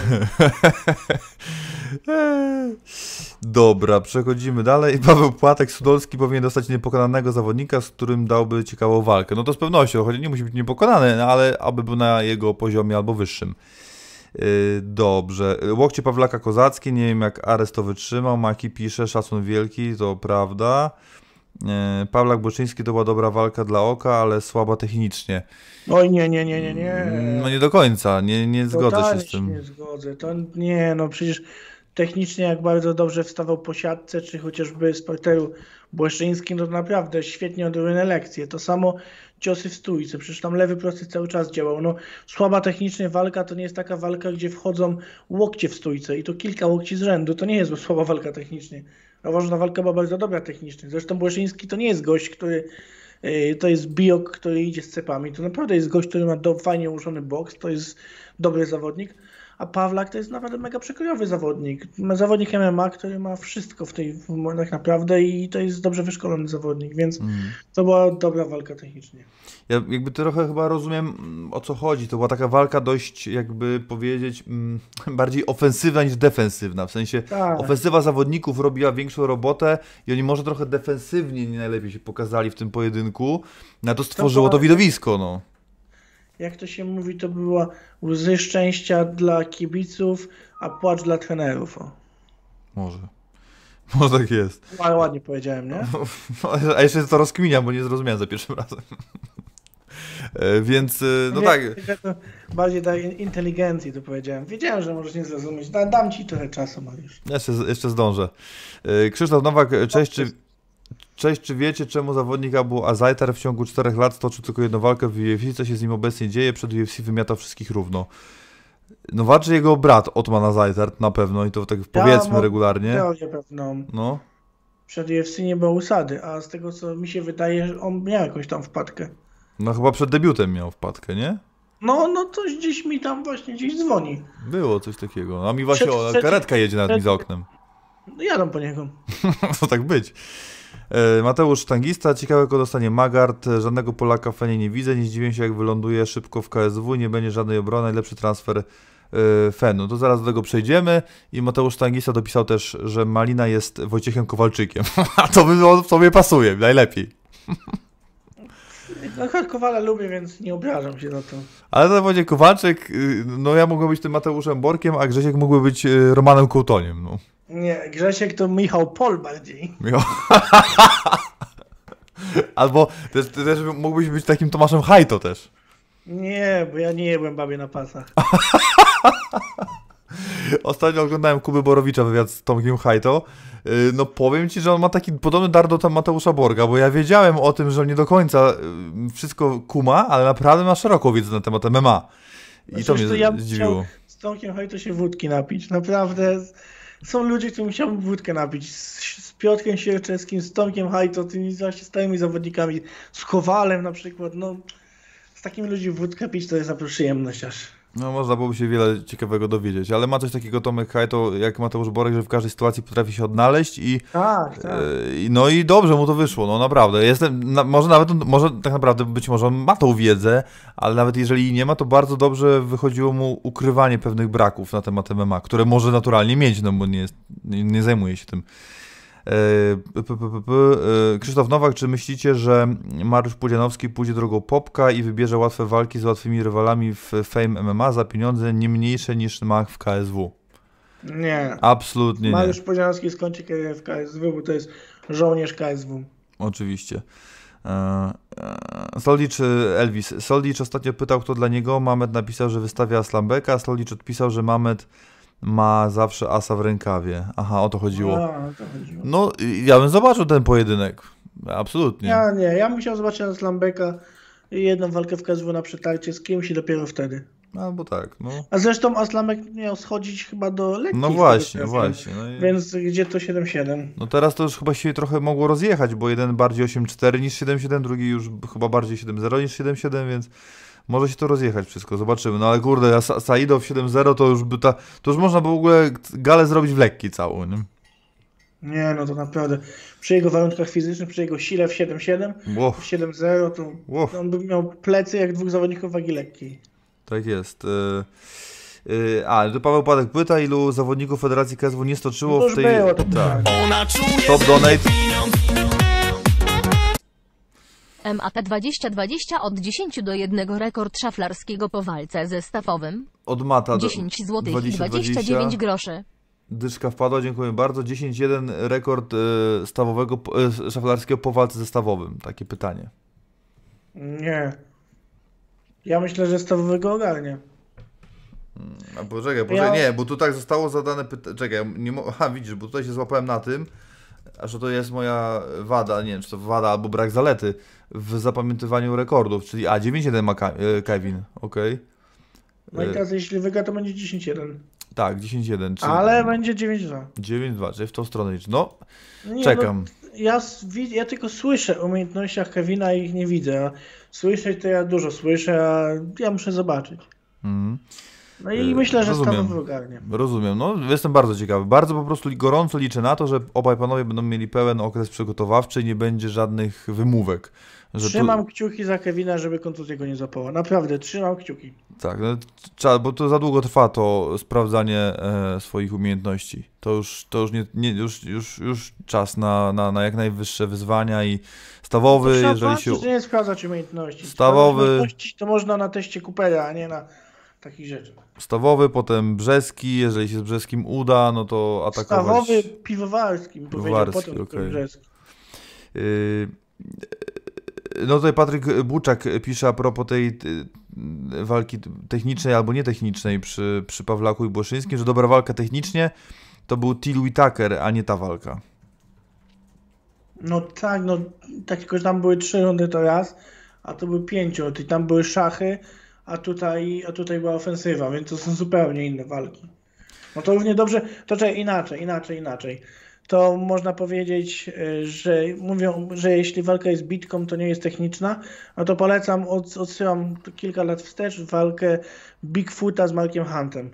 Dobra, przechodzimy dalej. Paweł Płatek Sudolski powinien dostać niepokonanego zawodnika, z którym dałby ciekawą walkę. No to z pewnością, choć nie musi być niepokonany, no ale aby był na jego poziomie albo wyższym. Yy, Dobrze. Łokcie Pawlaka Kozackie, nie wiem jak Ares to wytrzymał. Maki pisze, szacun wielki, to prawda. Yy, Pawlak Boczyński to była dobra walka dla oka, ale słaba technicznie. Oj, nie, nie, nie, nie, nie. No nie do końca, nie, nie zgodzę się z tym. nie zgodzę. To nie, no przecież technicznie jak bardzo dobrze wstawał po siatce, czy chociażby z parteru błeszczyńskim, to naprawdę świetnie odrobione lekcje. To samo ciosy w stójce, przecież tam lewy prosty cały czas działał. No słaba technicznie walka to nie jest taka walka, gdzie wchodzą łokcie w stójce i to kilka łokci z rzędu. To nie jest słaba walka technicznie. A uważam, że ta walka była bardzo dobra technicznie. Zresztą Błeszyński to nie jest gość, który yy, to jest biok, który idzie z cepami. To naprawdę jest gość, który ma do, fajnie ułożony boks, to jest dobry zawodnik. A Pawlak to jest naprawdę mega przekrojowy zawodnik. Zawodnik MMA, który ma wszystko w tej tak naprawdę i to jest dobrze wyszkolony zawodnik, więc Mm. to była dobra walka technicznie. Ja jakby trochę chyba rozumiem mm, o co chodzi. To była taka walka dość, jakby powiedzieć, mm, bardziej ofensywna niż defensywna. W sensie Tak. ofensywa zawodników robiła większą robotę i oni może trochę defensywnie nie najlepiej się pokazali w tym pojedynku. Na to stworzyło to tak. widowisko, no. Jak to się mówi, to była łzy szczęścia dla kibiców, a płacz dla trenerów. O. Może. Może tak jest. Ale ładnie powiedziałem, nie? A jeszcze to rozkminiam, bo nie zrozumiałem za pierwszym razem. E, Więc, e, no Nie, tak. Bardziej in- inteligencji to powiedziałem. Wiedziałem, że możesz nie zrozumieć. Da, dam ci trochę czasu, Mariusz. Jeszcze, jeszcze zdążę. E, Krzysztof Nowak, cześć, czy, cześć, czy wiecie czemu zawodnik Abu Azaitar w ciągu 4 lat stoczył tylko jedną walkę w UFC? Co się z nim obecnie dzieje? Przed UFC wymiatał wszystkich równo. No walczy jego brat Otman Azaitar na pewno i to tak powiedzmy mam regularnie. Teorię pewną. No. Przed UFC nie było usady, a z tego co mi się wydaje, on miał jakąś tam wpadkę. no chyba przed debiutem miał wpadkę, nie? No, no coś gdzieś mi tam właśnie gdzieś dzwoni. Było coś takiego. A mi właśnie Przed- o, karetka jedzie nad mi przed- za oknem. No jadą po niego. to tak być. E, Mateusz Sztangista, ciekawe kogo dostanie Magard, E, żadnego Polaka w Fenie nie widzę, nie zdziwię się jak wyląduje szybko w KSW, nie będzie żadnej obrony, najlepszy transfer e, Fenu. To zaraz do tego przejdziemy i Mateusz Sztangista dopisał też, że Malina jest Wojciechem Kowalczykiem, a to w sobie pasuje, najlepiej. No Kowala lubię, więc nie obrażam się na to. Ale to Wojciech Kowalczyk, y, no ja mogłem być tym Mateuszem Borkiem, a Grzesiek mógłby być y, Romanem Kołtoniem, no. Nie, Grzesiek to Michał Pol bardziej. Miło. Albo też, też mógłbyś być takim Tomaszem Hajto też. Nie, bo ja nie jebłem babie na pasach. Ostatnio oglądałem Kuby Borowicza wywiad z Tomkiem Hajto. Yy, No powiem ci, że on ma taki podobny dar do tam Mateusza Borga, bo ja wiedziałem o tym, że on nie do końca yy, wszystko kuma, ale naprawdę ma szeroką wiedzę na temat MMA. I to Przecież mnie to ja zdziwiło. Z Tomkiem Hojto się wódki napić. Naprawdę są ludzie, którym chciałbym wódkę napić. Z, z Piotrkiem Sierczewskim, z Tomkiem Hajto, tymi właśnie stałymi zawodnikami, z Kowalem na przykład. No, z takimi ludźmi wódkę pić to jest naprawdę przyjemność aż. No można byłoby się wiele ciekawego dowiedzieć, ale ma coś takiego Tomek Hajto jak Mateusz Borek, że w każdej sytuacji potrafi się odnaleźć i Tak, tak. Yy, No i dobrze mu to wyszło, no naprawdę. Jestem, na, może nawet, może tak naprawdę być może on ma tą wiedzę, ale nawet jeżeli nie ma, to bardzo dobrze wychodziło mu ukrywanie pewnych braków na temat MMA, które może naturalnie mieć, no bo nie, jest, nie, nie zajmuje się tym. P, yy, Krzysztof Nowak, czy myślicie, że Mariusz Pudzianowski pójdzie drogą Popka i wybierze łatwe walki z łatwymi rywalami w Fame MMA za pieniądze nie mniejsze niż ma w KSW? Nie. Absolutnie nie. Mariusz Podzianowski skończy karierę w KSW, bo to jest żołnierz KSW. Oczywiście. E, e, Soldicz, e, Elvis. Soldicz ostatnio pytał, kto dla niego. Mamet napisał, że wystawia Slambeka. Soldicz odpisał, że Mamet ma zawsze asa w rękawie. Aha, o to chodziło. A, o to chodziło. No, i ja bym zobaczył ten pojedynek. Absolutnie. Ja nie, ja musiał zobaczyć na Slambeka i jedną walkę w KSW na przetarcie z kimś i dopiero wtedy. Albo tak, no. A zresztą Aslamek miał schodzić chyba do lekkiej. No właśnie, wiem. właśnie. No, i... Więc gdzie to 7-7? no teraz to już chyba się trochę mogło rozjechać, bo jeden bardziej 8-4 niż 7-7, drugi już chyba bardziej 7-0 niż 7-7, więc może się to rozjechać wszystko, zobaczymy. No ale kurde, a Sa- Saido w 7-0 to już by ta, to już można by w ogóle galę zrobić w lekki całą, nie? Nie, no to naprawdę. Przy jego warunkach fizycznych, przy jego sile w 7-7, Ło, w 7-0 to on by miał plecy jak dwóch zawodników wagi lekkiej. Tak jest. Y, y, a, tu Paweł Padek pyta, ilu zawodników Federacji KSW nie stoczyło No w tej... było to tak. Ona czuje Top donate. MAT 2020 od 10 do 1 rekord szaflarskiego po walce ze stafowym. Od Mata. do- 10 zł i 20, 29 groszy. Dyszka wpadła, dziękuję bardzo. 10-1 rekord y, stawowego, y, szaflarskiego po walce ze stawowym. Takie pytanie. Nie. Ja myślę, że stawowego ogarnie. A poczekaj, poczekaj, Ja- nie, bo tu tak zostało zadane pytanie. Czekaj, nie mo- aha, widzisz, bo tutaj się złapałem na tym, a że to jest moja wada, nie wiem, czy to wada albo brak zalety w zapamiętywaniu rekordów, czyli a 9-1 ma y, Kevin, okej. No i Y, teraz jeśli wygra, to będzie 10-1. Tak, 10-1, czyli Ale będzie 9-2. 9-2, czyli w tą stronę liczy. No, Nie, czekam. No, ja, ja tylko słyszę o umiejętnościach Kevina, a ich nie widzę. Słyszeć to ja dużo słyszę, a ja muszę zobaczyć. Mhm. No i myślę, że rozumiem. stawowy ogarnie. Rozumiem, no jestem bardzo ciekawy. Bardzo po prostu gorąco liczę na to, że obaj panowie będą mieli pełen okres przygotowawczy i nie będzie żadnych wymówek. Że tu- Trzymam kciuki za Kevina, żeby kontuzja go nie złapała. Naprawdę, trzymam kciuki. Tak, no, trzeba, bo to za długo trwa to sprawdzanie e, swoich umiejętności. To już, to już, nie, nie, już, już, już czas na, na, na jak najwyższe wyzwania i stawowy, Trzeba jeżeli się... to nie sprawdzać umiejętności. Stawowy- umiejętności to można na teście Coopera, a nie na takich rzeczach. Stawowy, potem brzeski, jeżeli się z brzeskim uda, no to atakować... Stawowy piwowarski, Piwowarski, potem okej. brzeski. Yy, No tutaj Patryk Buczak pisze a propos tej y, walki technicznej albo nietechnicznej przy, przy Pawlaku i Błoszyńskim, że dobra walka technicznie to był Till Whitaker, a nie ta walka. No tak, no tak, tylko że tam były trzy rundy to raz, a to były pięć rund i tam były szachy, a tutaj, a tutaj była ofensywa, więc to są zupełnie inne walki. No to równie dobrze, to czekaj, inaczej, inaczej, inaczej. To można powiedzieć, y, że mówią, że jeśli walka jest bitką, to nie jest techniczna, no to polecam, od, odsyłam kilka lat wstecz walkę Bigfoota z Markiem Huntem.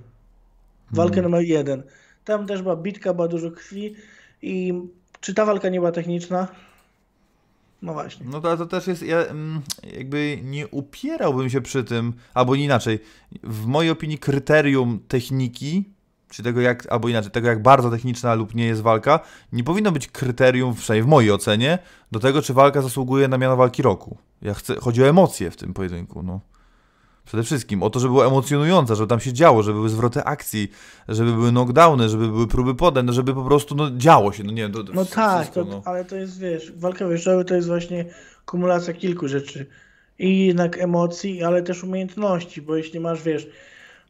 Walkę numer jeden. Tam też była bitka, była dużo krwi i czy ta walka nie była techniczna? No właśnie. No to, to też jest, ja mm, jakby nie upierałbym się przy tym, albo inaczej, w mojej opinii kryterium techniki, czy tego jak, albo inaczej, tego jak bardzo techniczna lub nie jest walka, nie powinno być kryterium, przynajmniej w mojej ocenie, do tego, czy walka zasługuje na miano walki roku. Ja chcę, chodzi o emocje w tym pojedynku, no. Przede wszystkim o to, żeby było emocjonujące, żeby tam się działo, żeby były zwroty akcji, żeby były knockdowny, żeby były próby podań, no żeby po prostu no, działo się, no nie to, No tak, wszystko, to, no. ale to jest, wiesz, walka wieczoru to jest właśnie kumulacja kilku rzeczy. I jednak emocji, ale też umiejętności, bo jeśli masz, wiesz,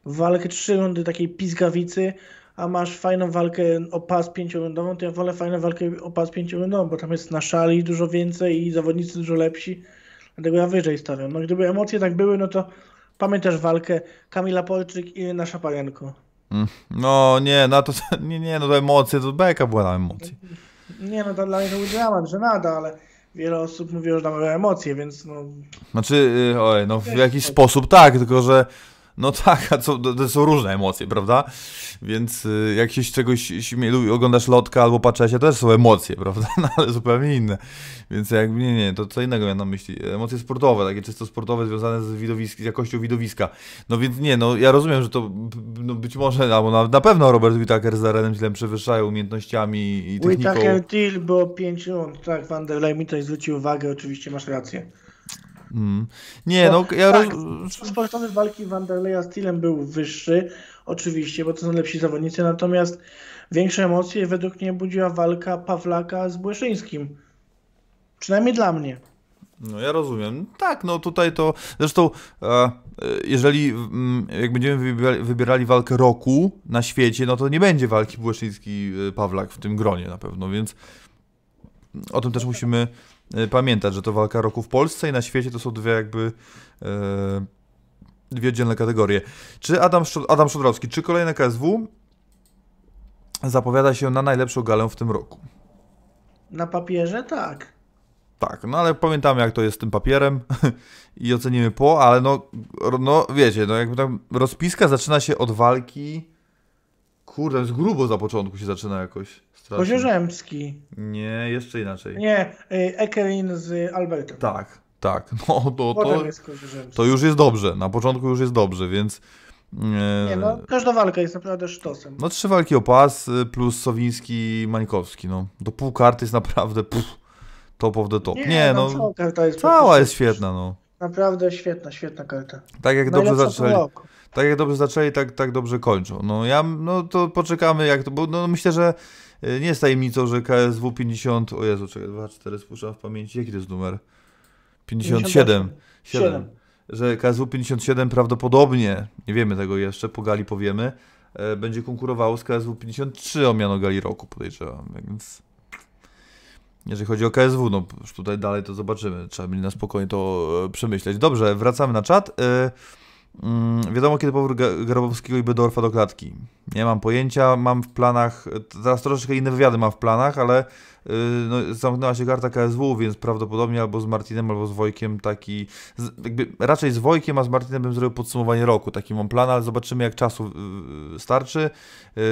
walkę trzy rundy takiej pizgawicy, a masz fajną walkę o pas pięciorundową, to ja wolę fajną walkę o pas pięciorundową, bo tam jest na szali dużo więcej i zawodnicy dużo lepsi, dlatego ja wyżej stawiam. No gdyby emocje tak były, no to pamiętasz walkę Kamila Polczyk i Irena Szaparenko. Mm, No nie, no to nie, nie, no to emocje, to beka była na emocje. Nie no, to dla mnie to był dramat, że nada, ale wiele osób mówiło, że tam były emocje, więc no... Znaczy, y, oj, no w jakiś sposób tak, tylko że no tak, a co, to, są różne emocje, prawda? Więc y, jak się z czegoś oglądasz lotka albo paczesie, to też są emocje, prawda? No ale zupełnie inne. Więc jak nie, nie, to co innego miałem na myśli. Emocje sportowe, takie czysto sportowe, związane z, widowisk, z jakością widowiska. No więc nie, no ja rozumiem, że to no, być może, albo na, na pewno Robert Whittaker z Arenem źle przewyższają umiejętnościami i techniką. Whittaker Till było 5 rund, tak, Vanderlei mi tutaj zwrócił uwagę, oczywiście masz rację. Mm. Nie, no ja tak, roz... sportowy walki Vanderleia z był wyższy, oczywiście, bo to są lepsi zawodnicy, natomiast większe emocje według mnie budziła walka Pawlaka z Błyszyńskim. Przynajmniej dla mnie. No ja rozumiem. Tak, no tutaj to. Zresztą, e, e, jeżeli mm, jak będziemy wybierali, wybierali walkę roku na świecie, no to nie będzie walki Błyszyński-Pawlak w tym gronie na pewno, więc o tym też musimy e, pamiętać, że to walka roku w Polsce i na świecie to są dwie jakby e, dwie oddzielne kategorie. Czy Adam, Adam Szodrowski, czy kolejne KSW zapowiada się na najlepszą galę w tym roku? Na papierze tak. Tak, no ale pamiętamy jak to jest z tym papierem i ocenimy po, ale no, no wiecie, no jakby tam rozpiska zaczyna się od walki, kurde, jest grubo za początku się zaczyna jakoś. Strasznie. Koziorzemski. Nie, jeszcze inaczej. Nie, y, Ekerin z Albertem. Tak, Tak, no to, to, to już jest dobrze. Na początku już jest dobrze, więc. e, Nie no, każda walka jest naprawdę sztosem. No trzy walki o pas y, plus Sowiński, Mańkowski, no. Do pół karty jest naprawdę pff, top of the top. Nie, no, cała karta jest cała jest świetna, no. Naprawdę świetna, świetna karta. Tak jak dobrze zaczęli, tak jak dobrze zaczęli, tak, tak dobrze kończą. No ja, no to poczekamy jak to, bo no, myślę, że nie jest tajemnicą, że KSW 50, o Jezu, czekaj, 2, 4, spuszczam w pamięci, jaki to jest numer? 57. 7. Siedem. Że KSW 57 prawdopodobnie, nie wiemy tego jeszcze, po gali powiemy, e, będzie konkurowało z KSW 53 o miano gali roku, podejrzewam, więc jeżeli chodzi o KSW, no już tutaj dalej to zobaczymy, trzeba będzie na spokojnie to e, przemyśleć. Dobrze, wracamy na czat. E, mm, wiadomo kiedy powrót Grabowskiego i Bedorfa do klatki. Nie mam pojęcia, mam w planach, teraz troszeczkę inne wywiady mam w planach, ale Yy, no, zamknęła się karta KSW, więc prawdopodobnie albo z Martinem, albo z Wojkiem taki, z, jakby raczej z Wojkiem, a z Martinem bym zrobił podsumowanie roku, taki mam plan, ale zobaczymy jak czasu yy, starczy. Yy,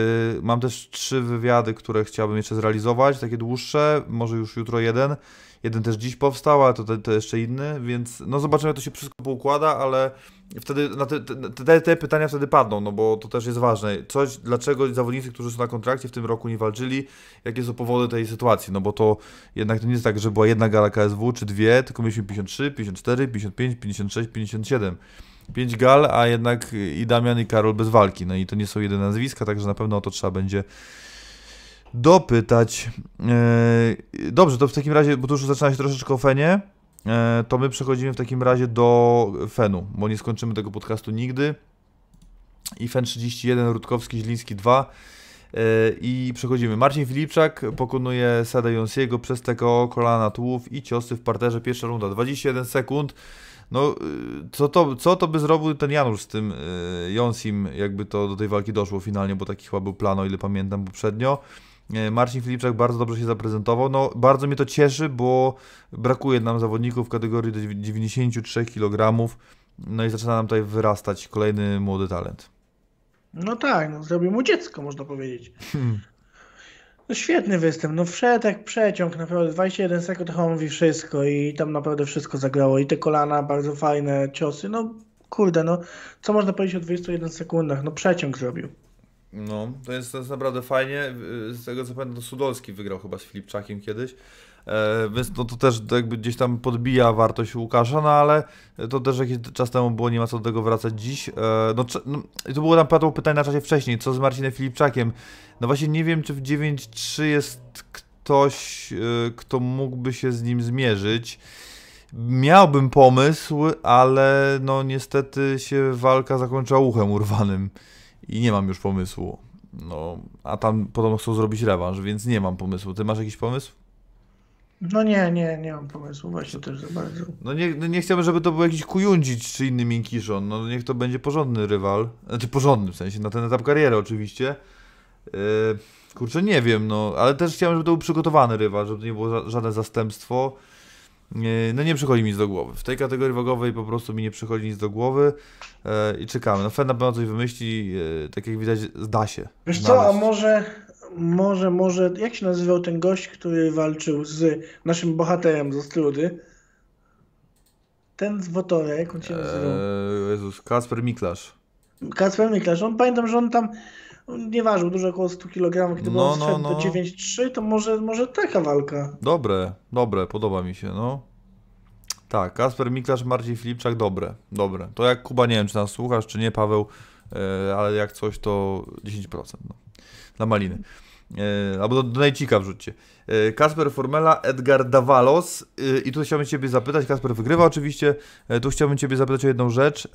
mam też trzy wywiady, które chciałbym jeszcze zrealizować, takie dłuższe, może już jutro jeden. Jeden też dziś powstał, ale to, to, jeszcze inny, więc no zobaczymy jak to się wszystko poukłada, ale wtedy na te, te, te, pytania wtedy padną, no bo to też jest ważne. Coś, dlaczego zawodnicy, którzy są na kontrakcie w tym roku nie walczyli, jakie są powody tej sytuacji, no bo to jednak to nie jest tak, że była jedna gala KSW czy dwie, tylko mieliśmy 53, 54, 55, 56, 57. Pięć gal, a jednak i Damian i Karol bez walki, no i to nie są jedyne nazwiska, także na pewno o to trzeba będzie dopytać. Eee, Dobrze, to w takim razie, bo tu już zaczyna się troszeczkę o Fenie, eee, to my przechodzimy w takim razie do Fenu, bo nie skończymy tego podcastu nigdy. I Fen 31, Rutkowski, Źliński 2. Eee, I przechodzimy. Marcin Filipczak pokonuje Sada Jonsiego przez TKO, kolana, tułów i ciosy w parterze. Pierwsza runda, 21 sekund. No, co to, co to by zrobił ten Janusz z tym Jonsim, jakby to do tej walki doszło finalnie, bo taki chyba był plan, o ile pamiętam poprzednio. E, Marcin Filipczak bardzo dobrze się zaprezentował. No, bardzo mnie to cieszy, bo brakuje nam zawodników w kategorii do 93 kg. No i zaczyna nam tutaj wyrastać kolejny młody talent. No tak, no zrobił mu dziecko, można powiedzieć. No świetny występ, no wszedł jak przeciąg, naprawdę 21 sekund chyba mówi wszystko i tam naprawdę wszystko zagrało i te kolana, bardzo fajne ciosy, no kurde, no co można powiedzieć o 21 sekundach, no przeciąg zrobił. No, to jest, to jest naprawdę fajnie. Y, Z tego co pamiętam, to Sudolski wygrał chyba z Filipczakiem kiedyś. E, więc no, to też jakby gdzieś tam podbija wartość Łukasza, no ale to też jakiś czas temu było, nie ma co do tego wracać dziś. E, no, no, to było tam padło pytanie na czasie wcześniej, co z Marcinem Filipczakiem? No właśnie nie wiem, czy w 9-3 jest ktoś, e, kto mógłby się z nim zmierzyć. Miałbym pomysł, ale no niestety się walka zakończyła uchem urwanym i nie mam już pomysłu. No, a tam podobno chcą zrobić rewanż, więc nie mam pomysłu. Ty masz jakiś pomysł? No nie, nie, nie mam pomysłu właśnie też za bardzo. No nie, no nie chciałbym, żeby to był jakiś Kujundzic czy inny Minkiszon. No niech to będzie porządny rywal. Znaczy porządny, w sensie na ten etap kariery oczywiście. Yy, kurczę, nie wiem, no, ale też chciałem, żeby to był przygotowany rywal, żeby to nie było ża- żadne zastępstwo. Yy, no nie przychodzi mi nic do głowy. W tej kategorii wagowej po prostu mi nie przychodzi nic do głowy yy, i czekamy. No Fen na pewno coś wymyśli, yy, tak jak widać, zda się. Wiesz co, a znaleźć. może, może, może, jak się nazywał ten gość, który walczył z naszym bohaterem z Ostrudy? Ten z Wotorek, jak on się nazywał? Eee, Jezus, Kasper Miklasz. Kacper Miklasz, on pamiętam, że on tam nie ważył dużo, około 100 kg, kiedy No, on no, no. do 9,3, to może, może taka walka. Dobre, dobre, podoba mi się, no. Tak, Kasper Miklasz, Marcin Filipczak, dobre, dobre. To jak Kuba, nie wiem, czy nas słuchasz, czy nie, Paweł, e, ale jak coś, to 10%, no. Dla maliny. E, albo do, do Nejcika wrzućcie. E, Kasper Formela, Edgar Davalos i tu chciałbym Ciebie zapytać, Kasper wygrywa oczywiście, tu chciałbym Ciebie zapytać o jedną rzecz.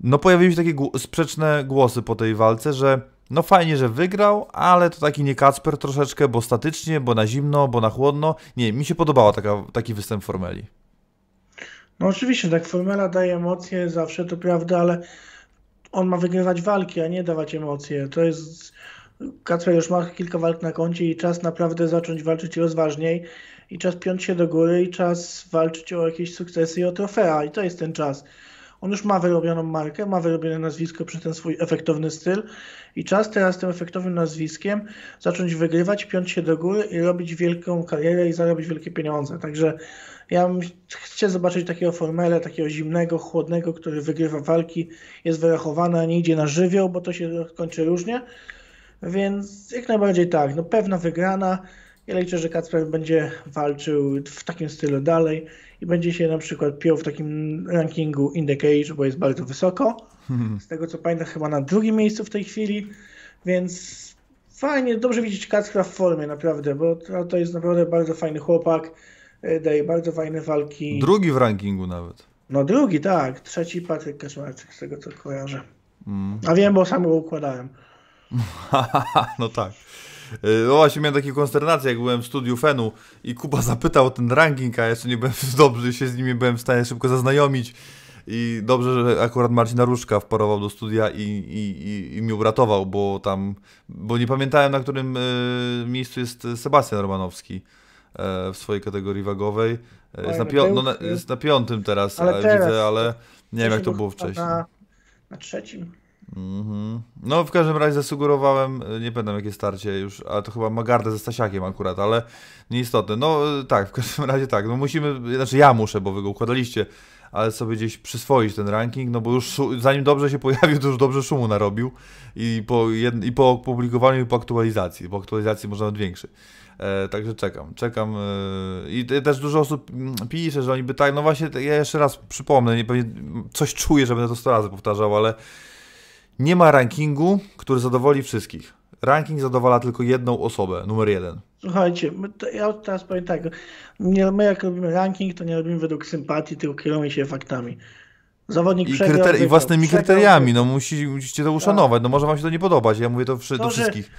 No pojawiły się takie sprzeczne głosy po tej walce, że no fajnie, że wygrał, ale to taki nie Kacper troszeczkę, bo statycznie, bo na zimno, bo na chłodno. Nie, mi się podobała taka, taki występ Formeli. No oczywiście, tak, Formela daje emocje zawsze, to prawda, ale on ma wygrywać walki, a nie dawać emocje. To jest... Kacper już ma kilka walk na koncie i czas naprawdę zacząć walczyć rozważniej i czas piąć się do góry i czas walczyć o jakieś sukcesy i o trofea i to jest ten czas. On już ma wyrobioną markę, ma wyrobione nazwisko przez ten swój efektowny styl i czas teraz tym efektownym nazwiskiem zacząć wygrywać, piąć się do góry i robić wielką karierę i zarobić wielkie pieniądze. Także ja chcę zobaczyć takiego formela, takiego zimnego, chłodnego, który wygrywa walki, jest wyrachowany, a nie idzie na żywioł, bo to się kończy różnie. Więc jak najbardziej tak, no pewna wygrana. Ja liczę, że Kacper będzie walczył w takim stylu dalej i będzie się na przykład piął w takim rankingu in the cage, bo jest bardzo wysoko. Z tego co pamiętam, chyba na drugim miejscu w tej chwili, więc fajnie, dobrze widzieć Kacpra w formie naprawdę, bo to, to jest naprawdę bardzo fajny chłopak, y, daje bardzo fajne walki. Drugi w rankingu nawet. No drugi, tak, trzeci Patryk Kaczmarczyk, z tego co kojarzę. Mm. A wiem, bo sam go układałem. no tak. Y, No właśnie miałem taką konsternację, jak byłem w studiu Fenu i Kuba zapytał o ten ranking, a jeszcze nie byłem dobrze się z nimi byłem w stanie szybko zaznajomić. I dobrze, że akurat Marcin Naruszka wparował do studia i, i, i, i mi uratował, bo tam, bo nie pamiętałem na którym y, miejscu jest Sebastian Romanowski e, w swojej kategorii wagowej. E, Jest na, Oj, no, na, jest na piątym teraz, Ale teraz widzę, ale nie wiem jak to było wcześniej. Na, na trzecim. Mhm. No w każdym razie zasugerowałem, y, nie pamiętam jakie starcie już, ale to chyba Magardę ze Stasiakiem akurat, ale nieistotne. No y, tak, w każdym razie tak, no musimy, znaczy ja muszę, bo wy go układaliście, ale sobie gdzieś przyswoić ten ranking, no bo już zanim dobrze się pojawił, to już dobrze szumu narobił i po, jed- i po opublikowaniu i po aktualizacji, po aktualizacji może nawet większy. E, także czekam, czekam e, i te- też dużo osób mm, pisze, że oni by tak, no właśnie, ja jeszcze raz przypomnę, nie pewnie coś czuję, że będę to 100 razy powtarzał, ale nie ma rankingu, który zadowoli wszystkich. Ranking zadowala tylko jedną osobę, numer jeden. Słuchajcie, ja teraz powiem tak, nie, my jak robimy ranking, to nie robimy według sympatii, tylko kierujemy się faktami. Zawodnik I, przegrał, kryter- i własnymi przegrał, kryteriami, no musi, musicie to uszanować, no może wam się to nie podobać, ja mówię to do To, że- wszystkich.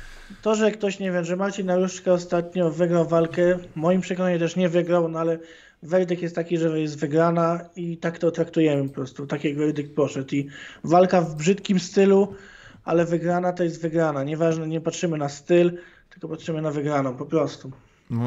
To, że ktoś, nie wiem, że Marcin Naruszka ostatnio wygrał walkę, w moim przekonaniu też nie wygrał, no ale werdykt jest taki, że jest wygrana i tak to traktujemy po prostu, tak jak werdykt poszedł i walka w brzydkim stylu, ale wygrana to jest wygrana, nieważne, nie patrzymy na styl, tylko patrzymy na wygraną, po prostu.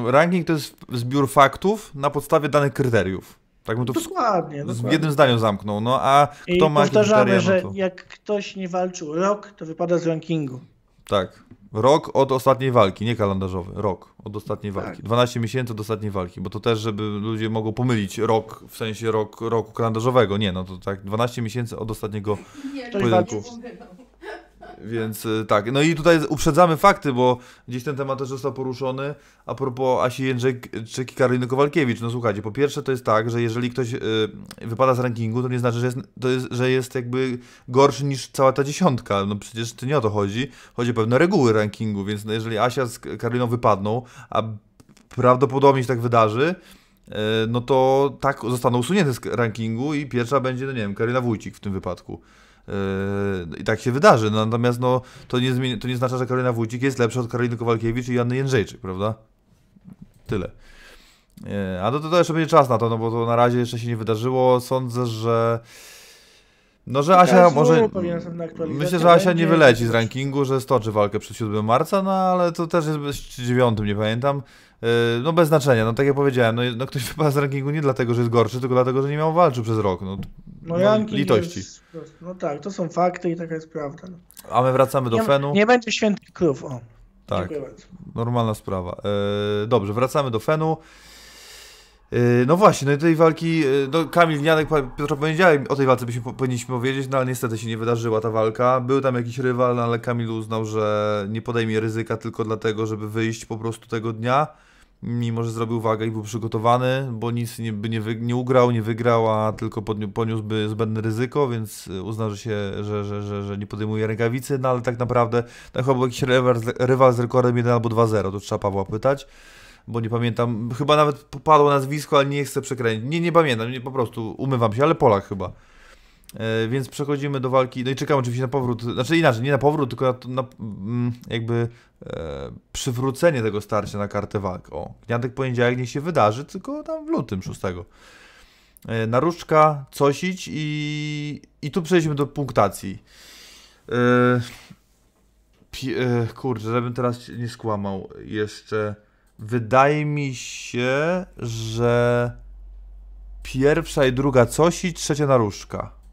Ranking to jest zbiór faktów na podstawie danych kryteriów. Tak bym to w, Dokładnie, w dokładnie. jednym zdaniu zamknął, no a I kto ma jakie powtarzamy, kryteria, że no to... jak ktoś nie walczył rok, to wypada z rankingu. Tak. Rok od ostatniej walki, nie kalendarzowy. Rok od ostatniej Tak. walki. 12 miesięcy od ostatniej walki, bo to też, żeby ludzie mogą pomylić rok, w sensie rok, roku kalendarzowego. Nie, no to tak, 12 miesięcy od ostatniego Nie, To nie, walczy. nie pomylą. Więc y, tak, no i tutaj uprzedzamy fakty, bo gdzieś ten temat też został poruszony a propos Asi Jędrzejczyk i Karoliny Kowalkiewicz. No słuchajcie, po pierwsze to jest tak, że jeżeli ktoś y, wypada z rankingu, to nie znaczy, że jest, to jest, że jest jakby gorszy niż cała ta dziesiątka. No przecież to nie o to chodzi. Chodzi o pewne reguły rankingu, więc no, jeżeli Asia z Karoliną wypadną, a prawdopodobnie się tak wydarzy, y, no to tak zostaną usunięte z rankingu i pierwsza będzie, no nie wiem, Karolina Wójcik w tym wypadku. Yy, I tak się wydarzy. No, natomiast no, to, nie zmieni, to nie znaczy, że Karolina Wójcik jest lepsza od Karoliny Kowalkiewicz i Janny Jędrzejczyk, prawda? Tyle. Yy, A to, to, to jeszcze będzie czas na to, no bo to na razie jeszcze się nie wydarzyło. Sądzę, że. No, że Asia może. Myślę, że Asia nie wyleci z rankingu, że stoczy walkę przed 7 marca, no ale to też jest czy 9, nie pamiętam. Yy, No bez znaczenia, no tak jak powiedziałem, no, no ktoś wypada z rankingu nie dlatego, że jest gorszy, tylko dlatego, że nie miał walczył przez rok. No, No, no, litości. Jest, no tak, to są fakty i taka jest prawda. No. A my wracamy do Nie, Fenu. nie będzie świętych krów, o. Tak, normalna sprawa. E, dobrze, wracamy do Fenu. E, no właśnie, no i tej walki, no Kamil Nianek, Piotr Poniedziałek, o tej walce byśmy, po- powinniśmy powiedzieć, no ale niestety się nie wydarzyła ta walka. Był tam jakiś rywal, no, ale Kamil uznał, że nie podejmie ryzyka tylko dlatego, żeby wyjść po prostu tego dnia, mimo że zrobił wagę i był przygotowany, bo nic nie, by nie, wy, nie ugrał, nie wygrał, a tylko podni- poniósłby zbędne ryzyko, więc uznał, że, się, że, że, że, że nie podejmuje rękawicy, no ale tak naprawdę tam chyba był jakiś rywal, z- rywal z rekordem 1 albo 2-0, to trzeba Pawła pytać, bo nie pamiętam, chyba nawet popadło nazwisko, ale nie chcę przekręcić, nie, nie pamiętam, nie, po prostu umywam się, ale Polak chyba. E, więc przechodzimy do walki, no i czekamy oczywiście na powrót, znaczy inaczej, nie na powrót, tylko na, na mm, jakby e, przywrócenie tego starcia na kartę walk. O, Gniatek poniedziałek nie się wydarzy, tylko tam w lutym 6. E, Naruszka, Cosić i, i tu przejdźmy do punktacji. E, pi, e, kurczę, żebym teraz nie skłamał jeszcze. Wydaje mi się, że pierwsza i druga Cosić, trzecia Naruszka.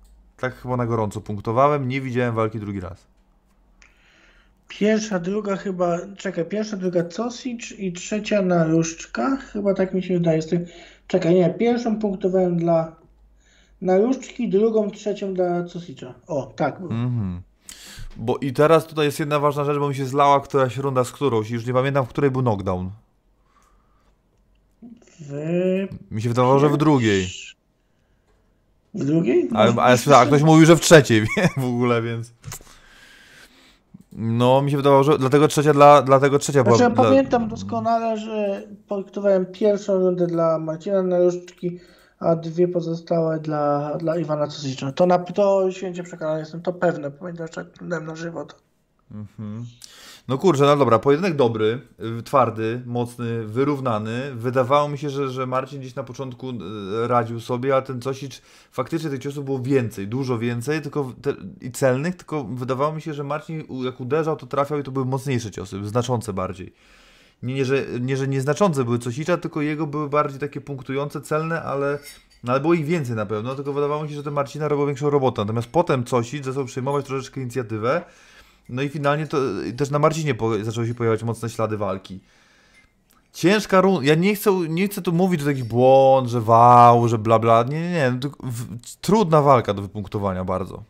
Tak chyba na gorąco punktowałem, nie widziałem walki drugi raz. Pierwsza, druga chyba, czekaj, pierwsza, druga Cosic i trzecia Naruszczka, chyba tak mi się wydaje. Czekaj, nie, pierwszą punktowałem dla Naruszczki, drugą, trzecią dla Cosicza. O, tak. było. Mhm. Bo i teraz tutaj jest jedna ważna rzecz, bo mi się zlała któraś runda z którąś i już nie pamiętam, w której był knockdown. W... Mi się wydawało, że w drugiej. W drugiej? Ale, ale a ktoś mówił, że w trzeciej w ogóle, więc... No, mi się wydawało, że dlatego trzecia dla, dlatego trzecia była... Znaczy ja dla... pamiętam doskonale, że punktowałem pierwszą rundę dla Marcina Naruszczki, a dwie pozostałe dla, dla Iwana Cosicza. To, na, to święcie przekonany jestem, to pewne. Pamiętam, że jak oglądałem na żywo. To... Mhm. No kurczę, no dobra, pojedynek dobry, y, twardy, mocny, wyrównany. Wydawało mi się, że, że Marcin gdzieś na początku y, radził sobie, a ten Cosicz faktycznie tych ciosów było więcej, dużo więcej tylko te, i celnych, tylko wydawało mi się, że Marcin jak uderzał, to trafiał i to były mocniejsze ciosy, znaczące bardziej. Nie, nie, że, nie, że nieznaczące były Cosicza, tylko jego były bardziej takie punktujące, celne, ale, no, ale było ich więcej na pewno, tylko wydawało mi się, że ten Marcina robił większą robotę. Natomiast potem Cosic zaczął przejmować troszeczkę inicjatywę, no i finalnie to też na Marcinie po, zaczęły się pojawiać mocne ślady walki. Ciężka runda. Ja nie chcę, nie chcę tu mówić, że taki błąd, że wow, że bla bla. Nie, nie, nie. Tylko w, trudna walka do wypunktowania bardzo.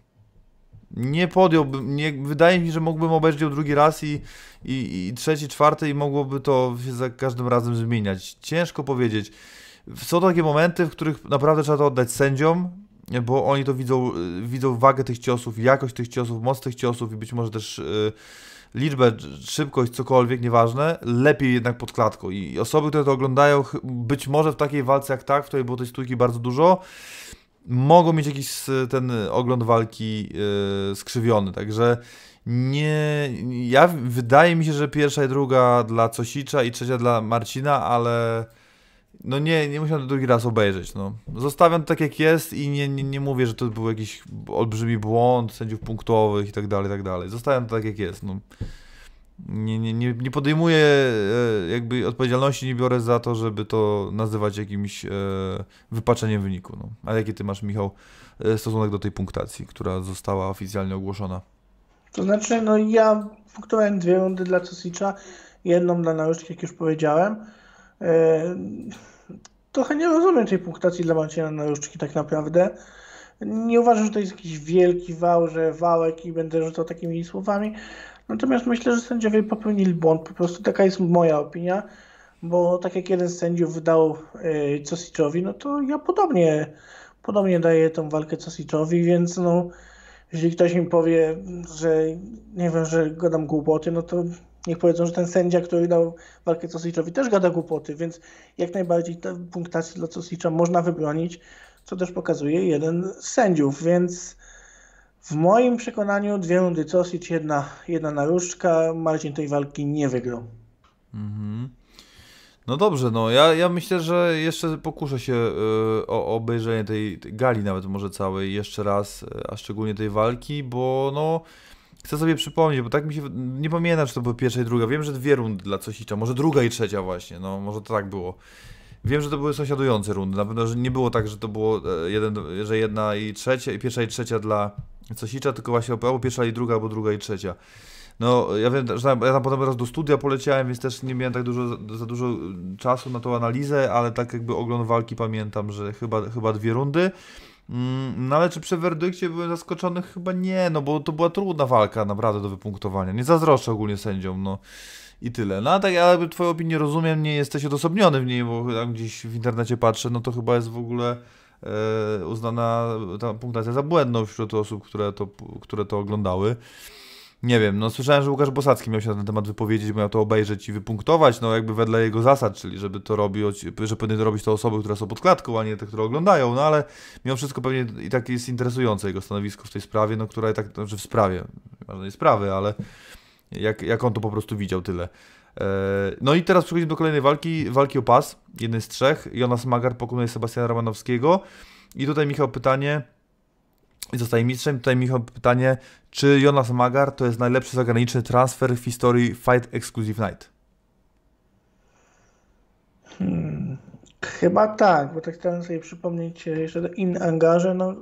Nie podjąłbym, nie, wydaje mi się, że mógłbym obejrzeć ją drugi raz i, i, i trzeci, czwarty i mogłoby to się za każdym razem zmieniać. Ciężko powiedzieć. Są takie momenty, w których naprawdę trzeba to oddać sędziom, bo oni to widzą, y, widzą wagę tych ciosów, jakość tych ciosów, moc tych ciosów i być może też y, liczbę, szybkość, cokolwiek, nieważne, lepiej jednak pod klatką. I osoby, które to oglądają, być może w takiej walce jak tak, w której było tej stójki bardzo dużo, mogą mieć jakiś y, ten ogląd walki y, skrzywiony. Także nie. Ja wydaje mi się, że pierwsza i druga dla Cosicza i trzecia dla Marcina, ale. No nie, nie musiałem to drugi raz obejrzeć. No. Zostawiam to tak jak jest i nie, nie, nie mówię, że to był jakiś olbrzymi błąd sędziów punktowych i tak dalej, i tak dalej. Zostawiam to tak jak jest. No. Nie, nie, nie, nie podejmuję e, jakby odpowiedzialności, nie biorę za to, żeby to nazywać jakimś e, wypaczeniem wyniku. No. A jaki ty masz, Michał, e, stosunek do tej punktacji, która została oficjalnie ogłoszona? To znaczy, no ja punktowałem dwie rundy dla Cosicza, jedną dla Naruszki, jak już powiedziałem. E, Trochę nie rozumiem tej punktacji dla Marcina Naruszki tak naprawdę. Nie uważam, że to jest jakiś wielki wał, że wałek i będę rzucał takimi słowami. Natomiast myślę, że sędziowie popełnili błąd. Po prostu taka jest moja opinia, bo tak jak jeden z sędziów wydał e, Cosiczowi, no to ja podobnie, podobnie daję tą walkę Cosiczowi, więc no jeśli ktoś mi powie, że nie wiem, że gadam głupoty, no to niech powiedzą, że ten sędzia, który dał walkę Cosiczowi też gada głupoty, więc jak najbardziej tę punktację dla Cosicza można wybronić, co też pokazuje jeden z sędziów, więc w moim przekonaniu dwie rundy Cosic, jedna, jedna naruszka, Marcin tej walki nie wygrał. Mhm. No dobrze, no ja, ja myślę, że jeszcze pokuszę się y, o obejrzenie tej, tej gali nawet może całej jeszcze raz, y, a szczególnie tej walki, bo no chcę sobie przypomnieć, bo tak mi się, nie pamiętam czy to były pierwsza i druga, wiem, że dwie rundy dla Cosicza, może druga i trzecia właśnie, no może to tak było. Wiem, że to były sąsiadujące rundy, na pewno, że nie było tak, że to było e, jeden, że jedna i trzecia, i pierwsza i trzecia dla Cosicza, tylko właśnie albo pierwsza i druga, albo druga i trzecia. No, ja wiem, że tam, ja tam potem raz do studia poleciałem, więc też nie miałem tak dużo, za dużo czasu na tą analizę, ale tak jakby ogląd walki pamiętam, że chyba, chyba dwie rundy. Mm, No ale czy przy werdykcie byłem zaskoczony? Chyba nie, no bo to była trudna walka naprawdę do wypunktowania. Nie zazdroszczę ogólnie sędziom, no i tyle. No a tak ja twoją opinię rozumiem, nie jesteś odosobniony w niej, bo tam gdzieś w internecie patrzę, no to chyba jest w ogóle e, uznana ta punktacja za błędną wśród osób, które to, które to oglądały. Nie wiem, no słyszałem, że Łukasz Bosacki miał się na ten temat wypowiedzieć, miał to obejrzeć i wypunktować, no jakby wedle jego zasad, czyli żeby to robić, że powinny to robić te osoby, które są pod klatką, a nie te, które oglądają, no ale mimo wszystko pewnie i tak jest interesujące jego stanowisko w tej sprawie, no która i tak, znaczy w sprawie, ważnej sprawy, ale jak, jak on to po prostu widział, tyle. E, No i teraz przechodzimy do kolejnej walki, walki o pas, jednej z trzech, Jonas Magar pokonuje Sebastiana Romanowskiego. I tutaj Michał pytanie, i zostaje mistrzem. Tutaj Michał pytanie, czy Jonas Magar to jest najlepszy zagraniczny transfer w historii Fight Exclusive Night? Hmm, chyba tak, bo tak chciałem sobie przypomnieć jeszcze In Angarze, no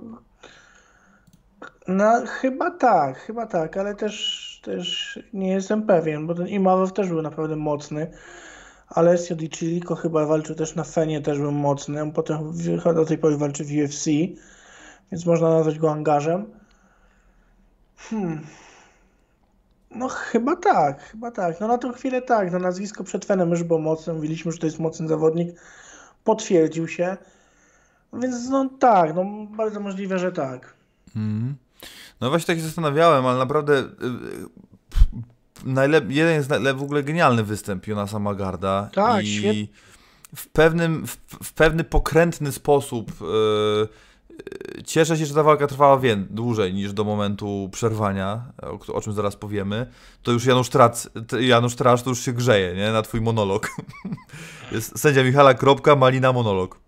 No chyba tak, chyba tak, ale też, też nie jestem pewien, bo ten Imawow też był naprawdę mocny. Alessio Di Chirico chyba walczył też na Fenie, też był mocny. Potem do tej pory walczy w UFC, więc można nazwać go angażem. Hmm. No chyba tak, chyba tak. No na tą chwilę tak. No nazwisko przed Fenem już było mocne. Mówiliśmy, że to jest mocny zawodnik. Potwierdził się. Więc no tak, no bardzo możliwe, że tak. Mhm. No właśnie tak się zastanawiałem, ale naprawdę y, y, najlep- jeden jest najle- w ogóle genialny występ Jonasa Magarda Tak, i świetnie. w pewnym, w, w pewny pokrętny sposób y, y, cieszę się, że ta walka trwała wię- dłużej niż do momentu przerwania, o, o czym zaraz powiemy. To już Janusz Trac, Janusz Trasz to już się grzeje, nie? Na twój monolog. jest sędzia Michala, kropka, Malina, monolog.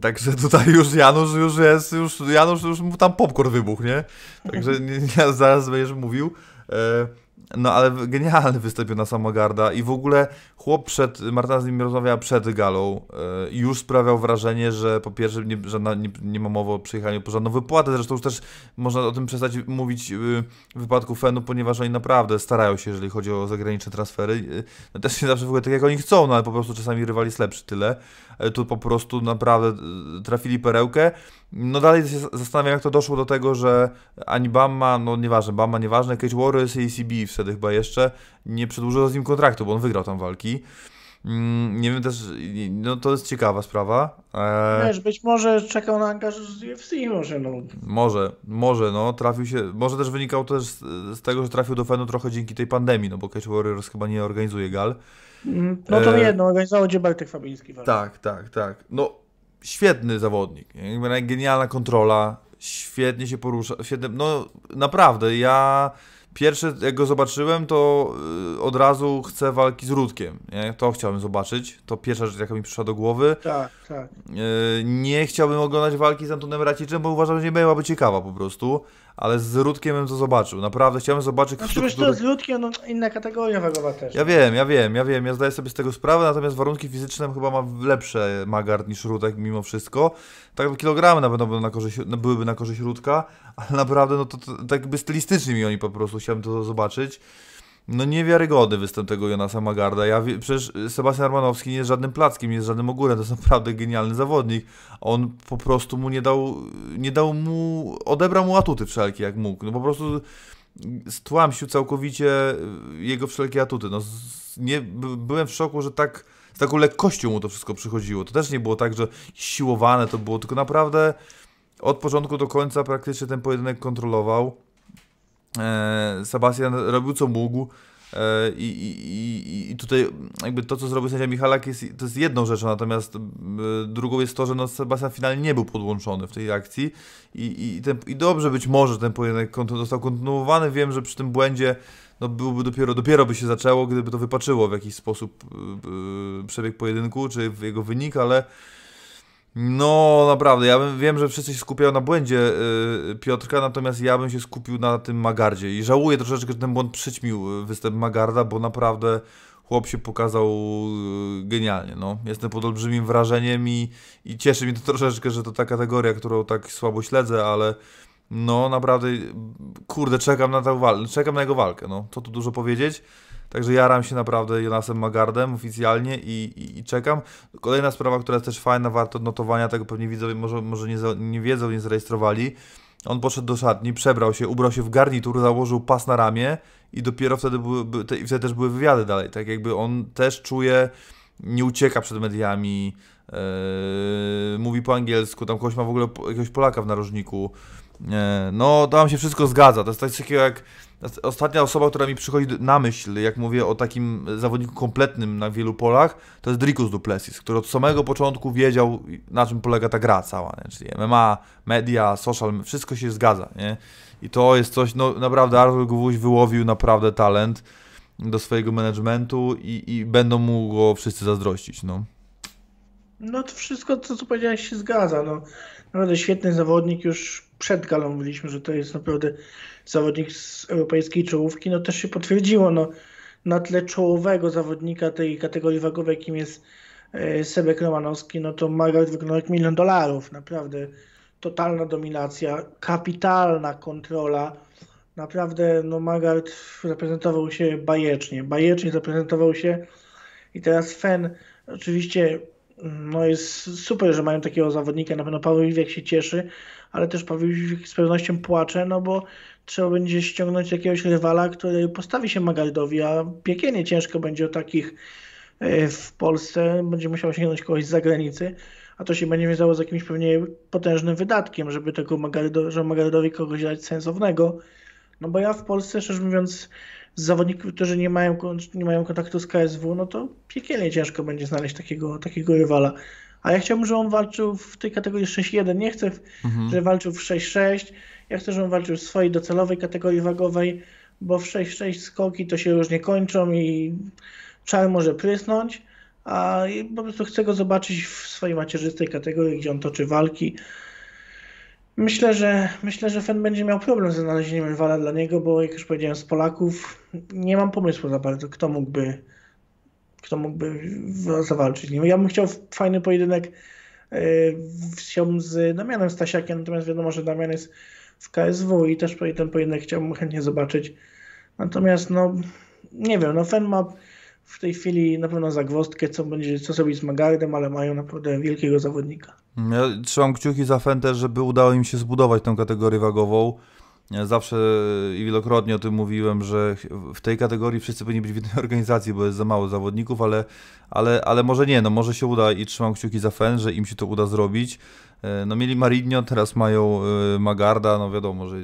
Także tutaj już Janusz już jest, już Janusz już mu tam popcorn wybuchł, nie? Także nie, nie, zaraz będziesz mówił. E, No ale genialny występ na Samogarda i w ogóle chłop przed, Marta z nim rozmawiała przed galą i już sprawiał wrażenie, że po pierwsze nie, żadna, nie, nie ma mowy o przyjechaniu po żadną wypłatę, zresztą już też można o tym przestać mówić y, w wypadku Fenu, ponieważ oni naprawdę starają się, jeżeli chodzi o zagraniczne transfery. Y, No też nie zawsze w ogóle tak jak oni chcą, no ale po prostu czasami rywal jest lepszy, tyle. E, Tu po prostu naprawdę y, trafili perełkę. No dalej się zastanawiam, jak to doszło do tego, że ani Bama, no nieważne, Bama nieważne, Cage Warriors i ACB wtedy chyba jeszcze nie przedłużyło z nim kontraktu, bo on wygrał tam walki. Mm, Nie wiem też, no to jest ciekawa sprawa. E, Wiesz, być może czekał na angaż z UFC, może no. może, może, no, trafił się, może też wynikał też z, z tego, że trafił do Fenu trochę dzięki tej pandemii, no bo Cage Warriors chyba nie organizuje gal. Mm, No to E, jedno, organizował gdzie Bartek Fabiński. Tak, tak, tak. No, świetny zawodnik. Jakby genialna kontrola, świetnie się porusza, świetnie, no naprawdę, ja pierwsze jak go zobaczyłem, to y, od razu chcę walki z Rudkiem, nie? To chciałbym zobaczyć, to pierwsza rzecz, jaka mi przyszła do głowy. Tak, tak. Y, Nie chciałbym oglądać walki z Antonem Raciczem, bo uważam, że nie byłaby ciekawa po prostu, ale z Rudkiem bym to zobaczył. Naprawdę chciałbym zobaczyć, Znaczy wiesz, który- to z Ludkiem, no inna kategoria wagowa też. ja wiem, ja wiem, ja wiem, ja zdaję sobie z tego sprawę, natomiast warunki fizyczne chyba ma lepsze Magard niż Rudek mimo wszystko. Tak kilogramy na pewno były na korzyść, no, byłyby na korzyść Rudka, ale naprawdę no to, to tak jakby stylistycznie mi oni po prostu chciałem to zobaczyć. No niewiarygodny występ tego Jonasa Magarda. Ja przecież Sebastian Armanowski nie jest żadnym plackiem, nie jest żadnym ogórem, to jest naprawdę genialny zawodnik. On po prostu mu nie dał, nie dał mu, odebrał mu atuty wszelkie jak mógł. No po prostu stłamsił całkowicie jego wszelkie atuty. No, nie, by- byłem w szoku, że tak z taką lekkością mu to wszystko przychodziło. To też nie było tak, że siłowane to było, tylko naprawdę od początku do końca praktycznie ten pojedynek kontrolował. E, Sebastian robił co mógł. E, I, i, i, tutaj jakby to, co zrobił sędzia Michalak jest, to jest jedną rzeczą, natomiast e, drugą jest to, że no Sebastian finalnie nie był podłączony w tej akcji i, i, ten, i dobrze być może ten pojedynek został kontynuowany. Wiem, że przy tym błędzie no byłby dopiero, dopiero by się zaczęło, gdyby to wypaczyło w jakiś sposób przebieg pojedynku, czy jego wynik, ale no naprawdę, ja bym, wiem, że wszyscy się skupiają na błędzie yy, Piotrka, natomiast ja bym się skupił na tym Magardzie i żałuję troszeczkę, że ten błąd przyćmił y, występ Magarda, bo naprawdę chłop się pokazał yy, genialnie, no. Jestem pod olbrzymim wrażeniem i, i cieszy mnie to troszeczkę, że to ta kategoria, którą tak słabo śledzę, ale no naprawdę, kurde, czekam na tę walkę, czekam na jego walkę, no. Co tu dużo powiedzieć. Także jaram się naprawdę Jonasem Magardem oficjalnie i, i, i czekam. Kolejna sprawa, która jest też fajna, warto odnotowania, tego pewnie widzowie może, może nie, nie wiedzą, nie zarejestrowali. On poszedł do szatni, przebrał się, ubrał się w garnitur, założył pas na ramię i dopiero wtedy, były, by, te, wtedy też były wywiady dalej. Tak jakby on też czuje, nie ucieka przed mediami, yy, mówi po angielsku, tam kogoś ma w ogóle jakiegoś Polaka w narożniku. E, No, tam się wszystko zgadza. To jest coś takiego jak ostatnia osoba, która mi przychodzi na myśl, jak mówię o takim zawodniku kompletnym na wielu polach, to jest Dricus Duplessis, który od samego początku wiedział, na czym polega ta gra cała, nie? czyli MMA, media, social, wszystko się zgadza, nie? I to jest coś, no naprawdę Artur Gwóźdź wyłowił naprawdę talent do swojego managementu i, i będą mu go wszyscy zazdrościć, no. No to wszystko, co tu powiedziałeś, się zgadza. No, naprawdę świetny zawodnik. Już przed galą mówiliśmy, że to jest naprawdę zawodnik z europejskiej czołówki. No też się potwierdziło. No, na tle czołowego zawodnika tej kategorii wagowej, jakim jest e, Sebek Romanowski, no to Magard wygląda jak milion dolarów. Naprawdę totalna dominacja, kapitalna kontrola. Naprawdę, no Magard reprezentował się bajecznie, bajecznie zaprezentował się i teraz Fen oczywiście no jest super, że mają takiego zawodnika, na pewno Paweł Iwiek się cieszy, ale też Paweł Iwiek z pewnością płacze, no bo trzeba będzie ściągnąć jakiegoś rywala, który postawi się Magardowi, a piekielnie ciężko będzie o takich e, w Polsce, będzie musiał sięgnąć kogoś z zagranicy, a to się będzie wiązało z jakimś pewnie potężnym wydatkiem, żeby tego Magardo, żeby Magardowi kogoś dać sensownego, no bo ja w Polsce, szczerze mówiąc, z zawodników, którzy nie mają, nie mają kontaktu z KSW, no to piekielnie ciężko będzie znaleźć takiego, takiego rywala. A ja chciałbym, żeby on walczył w tej kategorii 6-1. Nie chcę, Mhm. żeby walczył w 6-6. Ja chcę, żeby on walczył w swojej docelowej kategorii wagowej, bo w 6-6 skoki to się różnie kończą i czar może prysnąć. A po prostu chcę go zobaczyć w swojej macierzystej kategorii, gdzie on toczy walki. Myślę, że myślę, że Fen będzie miał problem ze znalezieniem rywala dla niego, bo jak już powiedziałem, z Polaków nie mam pomysłu za bardzo, kto mógłby kto mógłby zawalczyć. Ja bym chciał fajny pojedynek yy, z Damianem Stasiakiem, natomiast wiadomo, że Damian jest w KSW i też ten pojedynek chciałbym chętnie zobaczyć. Natomiast no nie wiem, no Fen ma w tej chwili na pewno zagwozdkę, co będzie, co zrobić z Magardem, ale mają naprawdę wielkiego zawodnika. Ja trzymam kciuki za Fen żeby udało im się zbudować tę kategorię wagową. Ja zawsze i wielokrotnie o tym mówiłem, że w tej kategorii wszyscy powinni być w jednej organizacji, bo jest za mało zawodników, ale, ale, ale może nie, no może się uda i trzymam kciuki za Fen, że im się to uda zrobić. E, No mieli Marinho, teraz mają e, Magarda, no wiadomo, że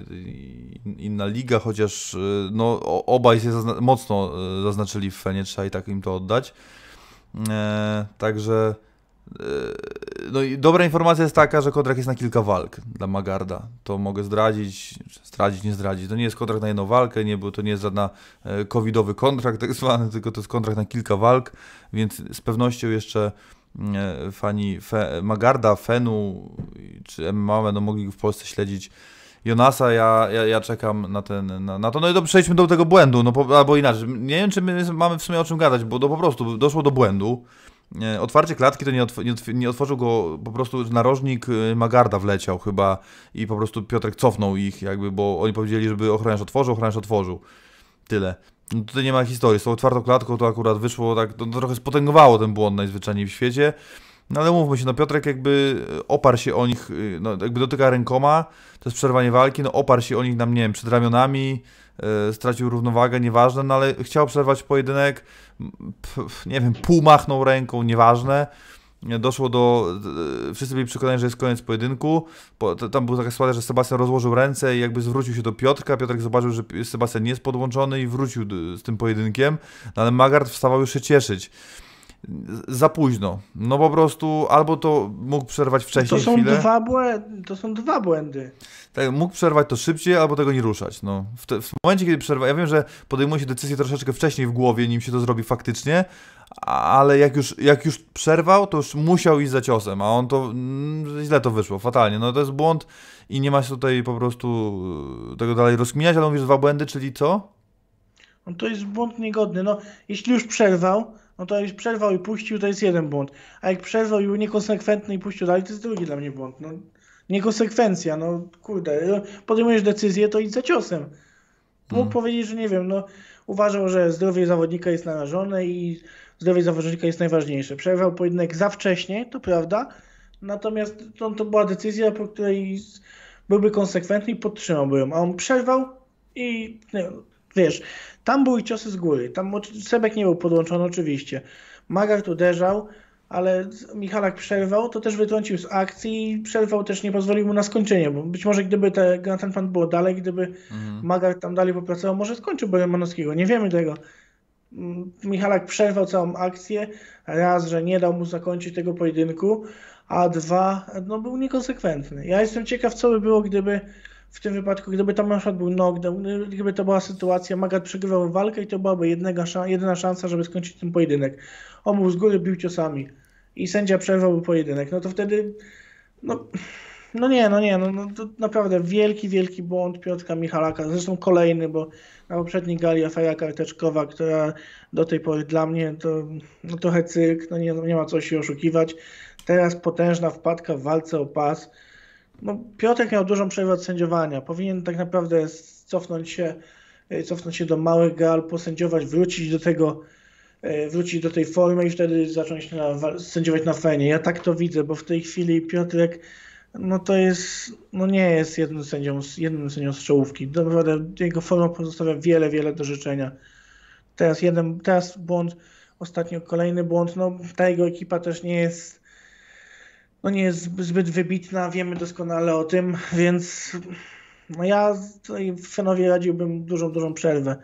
inna liga, chociaż e, no obaj się zazna- mocno zaznaczyli w Fenie, trzeba i tak im to oddać. E, Także no i dobra informacja jest taka, że kontrakt jest na kilka walk dla Magarda. To mogę zdradzić, zdradzić, nie zdradzić. To nie jest kontrakt na jedną walkę, nie, bo to nie jest żadna covidowy kontrakt tak zwany, tylko to jest kontrakt na kilka walk, więc z pewnością jeszcze fani Fe, Magarda, Fenu czy MMA będą mogli w Polsce śledzić. Jonasa, ja, ja, ja czekam na, ten, na, na to. No i to przejdźmy do tego błędu, no po, albo inaczej. Nie wiem, czy my mamy w sumie o czym gadać, bo to po prostu doszło do błędu. E, Otwarcie klatki to nie, otw- nie, otw- nie otworzył go po prostu narożnik e, Magarda wleciał chyba i po prostu Piotrek cofnął ich jakby, bo oni powiedzieli, żeby ochroniarz otworzył, ochroniarz otworzył. Tyle. No tutaj nie ma historii. Z tą otwartą klatką to akurat wyszło tak, to, trochę spotęgowało ten błąd najzwyczajniej w świecie. No ale mówmy się, no Piotrek jakby oparł się o nich, y, no jakby dotyka rękoma, to jest przerwanie walki, no oparł się o nich nam, nie wiem, przed ramionami, y, stracił równowagę, nieważne, no ale chciał przerwać pojedynek, pf, nie wiem, pół machnął ręką, nieważne. Doszło do. y, Wszyscy byli przekonani, że jest koniec pojedynku. Po, tam była taka sytuacja, że Sebastian rozłożył ręce i jakby zwrócił się do Piotrka. Piotrek zobaczył, że Sebastian nie jest podłączony i wrócił z tym pojedynkiem. No, ale Magard wstawał już się cieszyć. Za późno. No po prostu albo to mógł przerwać To wcześniej są, chwilę. dwa błędy, to są dwa błędy. Tak, mógł przerwać to szybciej, albo tego nie ruszać. No. W, te, w momencie, kiedy przerwa, ja wiem, że podejmuje się decyzję troszeczkę wcześniej w głowie, nim się to zrobi faktycznie, ale jak już, jak już przerwał, to już musiał iść za ciosem, a on to mm, źle to wyszło, fatalnie. No to jest błąd i nie ma się tutaj po prostu y, tego dalej rozkminiać, ale mówisz dwa błędy, czyli co? No to jest błąd niegodny. No, jeśli już przerwał, no to już przerwał i puścił, to jest jeden błąd. A jak przerwał i był niekonsekwentny i puścił dalej, to jest drugi dla mnie błąd. No, niekonsekwencja, no kurde. Podejmujesz decyzję, to idź za ciosem. Mógł Mm. powiedzieć, że nie wiem, no uważał, że zdrowie zawodnika jest narażone i zdrowie zawodnika jest najważniejsze. Przerwał pojedynek za wcześnie, to prawda, natomiast to, to była decyzja, po której byłby konsekwentny i podtrzymałby ją, a on przerwał i no, wiesz, tam były ciosy z góry, tam Sebek nie był podłączony oczywiście, Magart uderzał, ale Michalak przerwał, to też wytrącił z akcji i przerwał też nie pozwolił mu na skończenie, bo być może gdyby te, ten pan było dalej, gdyby Mhm. Magart tam dalej popracował, może skończyłby Romanowskiego, nie wiemy tego. Mm, Michalak przerwał całą akcję, raz, że nie dał mu zakończyć tego pojedynku, a dwa, no był niekonsekwentny. Ja jestem ciekaw, co by było, gdyby w tym wypadku, gdyby tam na przykład był knockdown, gdyby to była sytuacja, Magat przegrywał walkę i to byłaby jednego, jedyna szansa, żeby skończyć ten pojedynek. On był z góry, bił ciosami i sędzia przerwałby pojedynek, no to wtedy, no, no nie, no nie, no, no to naprawdę wielki, wielki błąd Piotrka Michalaka, zresztą kolejny, bo na poprzedniej gali afera karteczkowa, która do tej pory dla mnie to no trochę cyrk, no nie, no nie ma co się oszukiwać. Teraz potężna wpadka w walce o pas. No, Piotrek miał dużą przerwę od sędziowania. Powinien tak naprawdę cofnąć się, y, cofnąć się do małych gal, posędziować, wrócić do tego, y, wrócić do tej formy i wtedy zacząć na, wa- sędziować na fenie. Ja tak to widzę, bo w tej chwili Piotrek no to jest, no nie jest jednym sędzią, jednym sędzią z czołówki. Naprawdę jego forma pozostawia wiele, wiele do życzenia. Teraz jeden, teraz błąd, ostatnio kolejny błąd, no ta jego ekipa też nie jest no nie jest zb- zbyt wybitna, wiemy doskonale o tym, więc no ja tutaj Fenowi radziłbym dużą, dużą przerwę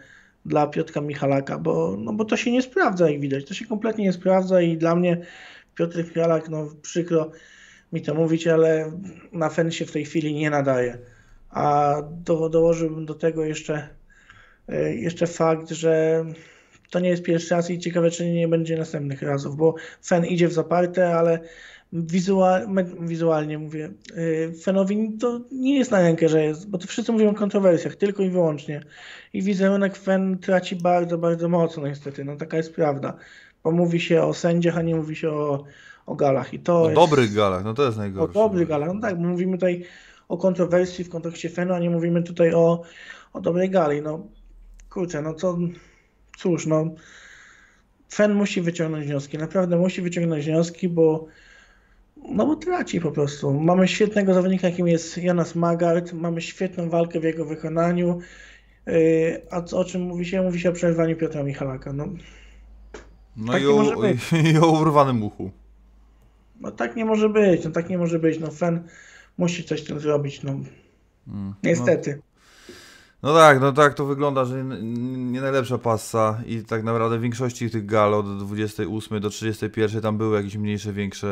dla Piotra Michalaka, bo, no bo to się nie sprawdza, jak widać. To się kompletnie nie sprawdza i dla mnie Piotr Michalak, no przykro mi to mówić, ale na Fen się w tej chwili nie nadaje. A do, dołożyłbym do tego jeszcze, y, jeszcze fakt, że to nie jest pierwszy raz i ciekawe, czy nie będzie następnych razów, bo Fen idzie w zaparte, ale wizual, wizualnie mówię, yy, Fenowi to nie jest na rękę, że jest, bo to wszyscy mówią o kontrowersjach, tylko i wyłącznie. I wizerunek Fen traci bardzo, bardzo mocno niestety, no taka jest prawda. Bo mówi się o sędziach, a nie mówi się o, o galach. I to O jest... dobrych galach, no to jest O najgorsze. dobrych galach, no tak, bo mówimy tutaj o kontrowersji w kontekście Fenu, a nie mówimy tutaj o, o dobrej gali. No kurczę, no to cóż, no Fen musi wyciągnąć wnioski, naprawdę musi wyciągnąć wnioski, bo no bo traci po prostu. Mamy świetnego zawodnika, jakim jest Jonas Magart, mamy świetną walkę w jego wykonaniu, yy, a co, o czym mówi się? Mówi się o przerwaniu Piotra Michalaka. No, No tak i o, i o urwanym uchu. no tak nie może być, no tak nie może być, no Fen musi coś z tym zrobić, no Mm. niestety. No tak, no tak to wygląda, że nie, najlepsza passa i tak naprawdę w większości tych gal od 28 do 31 tam były jakieś mniejsze, większe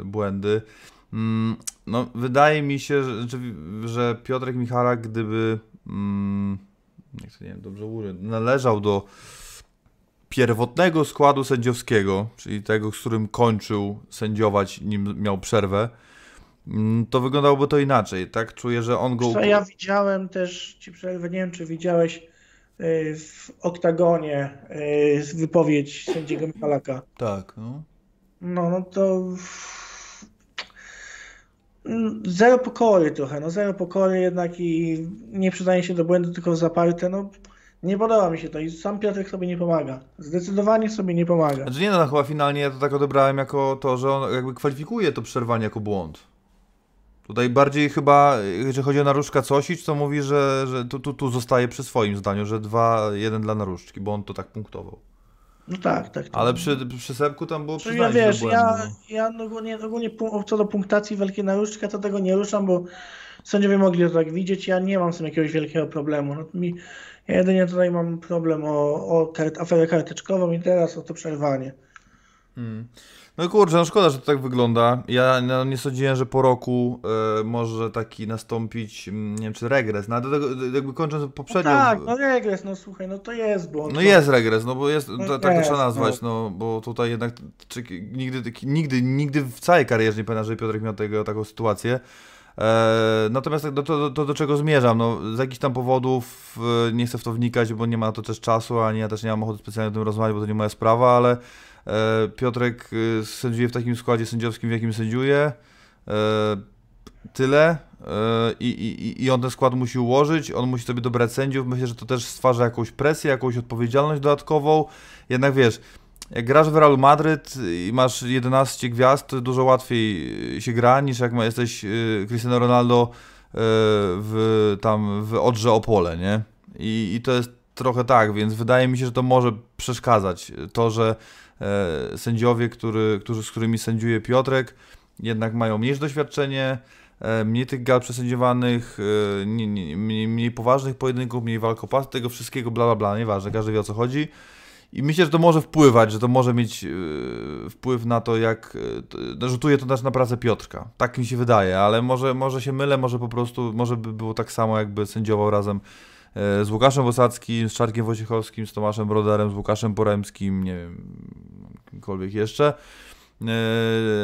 e, błędy. Mm, No wydaje mi się, że, że, Piotrek Michalak gdyby mm, nie wiem, dobrze użyć, należał do pierwotnego składu sędziowskiego, czyli tego, z którym kończył sędziować, nim miał przerwę, to wyglądałoby to inaczej, tak? Czuję, że on go... Co ja widziałem też, ci przerwę, nie wiem czy widziałeś y, w oktagonie y, wypowiedź sędziego Michalaka. Tak, no. No, no to Mm, zero pokory trochę, no zero pokory jednak i nie przyznaje się do błędu, tylko zaparte, no nie podoba mi się to i sam Piotrek sobie nie pomaga. Zdecydowanie sobie nie pomaga. Znaczy nie no, chyba finalnie ja to tak odebrałem jako to, że on jakby kwalifikuje to przerwanie jako błąd. Tutaj bardziej chyba, jeżeli chodzi o Naruszka Cosić, to mówi, że, że tu, tu, tu zostaje przy swoim zdaniu, że 2-1 dla Naruszki, bo on to tak punktował. No tak, tak. tak. Ale przy, przy Sepku tam było ja przyznanie się wiesz, błędu. ja, no. ja ogólnie, ogólnie co do punktacji wielkiej naruszka, to tego nie ruszam, bo sędziowie mogli to tak widzieć. Ja nie mam z tym jakiegoś wielkiego problemu. No, mi, ja jedynie tutaj mam problem o, o kart, aferę karteczkową i teraz o to przerwanie. Mm. No kurczę, no szkoda, że to tak wygląda. Ja no, nie sądziłem, że po roku e, może taki nastąpić, mm, nie wiem czy regres, no do tego, jakby kończąc No poprzednią... tak, no regres, no słuchaj, no to jest błąd. No jest regres, no bo jest, No to, tak to trzeba nazwać, no bo tutaj jednak czy, nigdy, nigdy, nigdy w całej karierze nie pamiętam, że Piotrek miał tego, taką sytuację. E, natomiast do, to, to, do czego zmierzam, no z jakichś tam powodów e, nie chcę w to wnikać, bo nie ma na to też czasu, ani ja też nie mam ochoty specjalnie o tym rozmawiać, bo to nie moja sprawa, ale Piotrek e, sędziuje w takim składzie sędziowskim, w jakim sędziuje. E, tyle e, i, i, i on ten skład musi ułożyć, on musi sobie dobrać sędziów, myślę, że to też stwarza jakąś presję, jakąś odpowiedzialność dodatkową, jednak wiesz, jak grasz w Realu Madryt i masz 11 gwiazd, to dużo łatwiej się gra niż jak jesteś y, Cristiano Ronaldo y, w, tam w Odrze Opole, nie? I, I to jest trochę tak, więc wydaje mi się, że to może przeszkadzać. To, że e, sędziowie, który, którzy, z którymi sędziuje Piotrek, jednak mają mniejsze doświadczenie, e, mniej tych gal przesędziowanych, e, nie, nie, mniej, mniej poważnych pojedynków, mniej walk o pas, tego wszystkiego, bla bla bla, nieważne, każdy wie o co chodzi. I myślę, że to może wpływać, że to może mieć e, wpływ na to, jak e, no, rzutuje to też na pracę Piotrka. Tak mi się wydaje, ale może, może się mylę, może po prostu, może by było tak samo, jakby sędziował razem e, z Łukaszem Wosackim, z Czarkiem Wojciechowskim, z Tomaszem Broderem, z Łukaszem Poremskim, nie wiem, kimkolwiek jeszcze. E,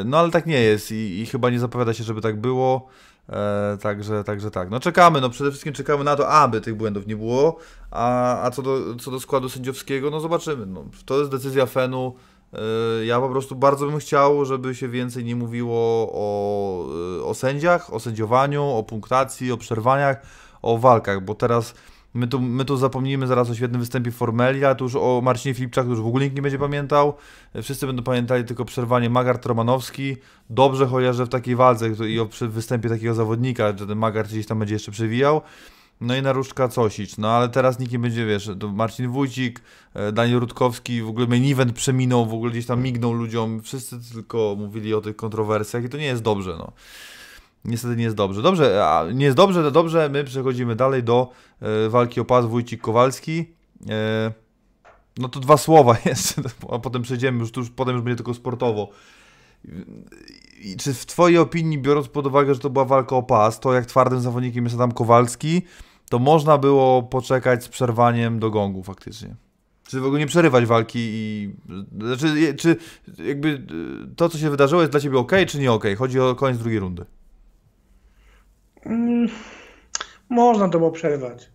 No ale tak nie jest i, i chyba nie zapowiada się, żeby tak było. E, także, także tak. No czekamy, no przede wszystkim czekamy na to, aby tych błędów nie było. A, a co, do, co do składu sędziowskiego, no zobaczymy. No, to jest decyzja Fenu. E, Ja po prostu bardzo bym chciał, żeby się więcej nie mówiło o, e, o sędziach, o sędziowaniu, o punktacji, o przerwaniach, o walkach, bo teraz my tu, my tu zapomnimy zaraz o świetnym występie Formelia, tu już o Marcinie Filipczaku już w ogóle nikt nie będzie pamiętał. E, Wszyscy będą pamiętali tylko przerwanie Magart Romanowski. Dobrze chociaż, że w takiej walce i o występie takiego zawodnika, że ten Magart gdzieś tam będzie jeszcze przewijał. No i Naruszka Cosicz, no ale teraz nikt nie będzie, wiesz, to Marcin Wójcik, e, Daniel Rutkowski, w ogóle main event przeminął, w ogóle gdzieś tam mignął ludziom, wszyscy tylko mówili o tych kontrowersjach i to nie jest dobrze, no. Niestety nie jest dobrze. Dobrze, a nie jest dobrze, to dobrze, my przechodzimy dalej do e, walki o pas Wójcik-Kowalski. E, no to dwa słowa jeszcze, a potem przejdziemy, już, już potem już będzie tylko sportowo. I czy w Twojej opinii, biorąc pod uwagę, że to była walka o pas, to jak twardym zawodnikiem jest Adam Kowalski, to można było poczekać z przerwaniem do gongu faktycznie? Czy w ogóle nie przerywać walki i... Znaczy, czy jakby y, to, co się wydarzyło jest dla Ciebie ok, czy nie ok? Chodzi o koniec drugiej rundy. Mm, można to było przerwać.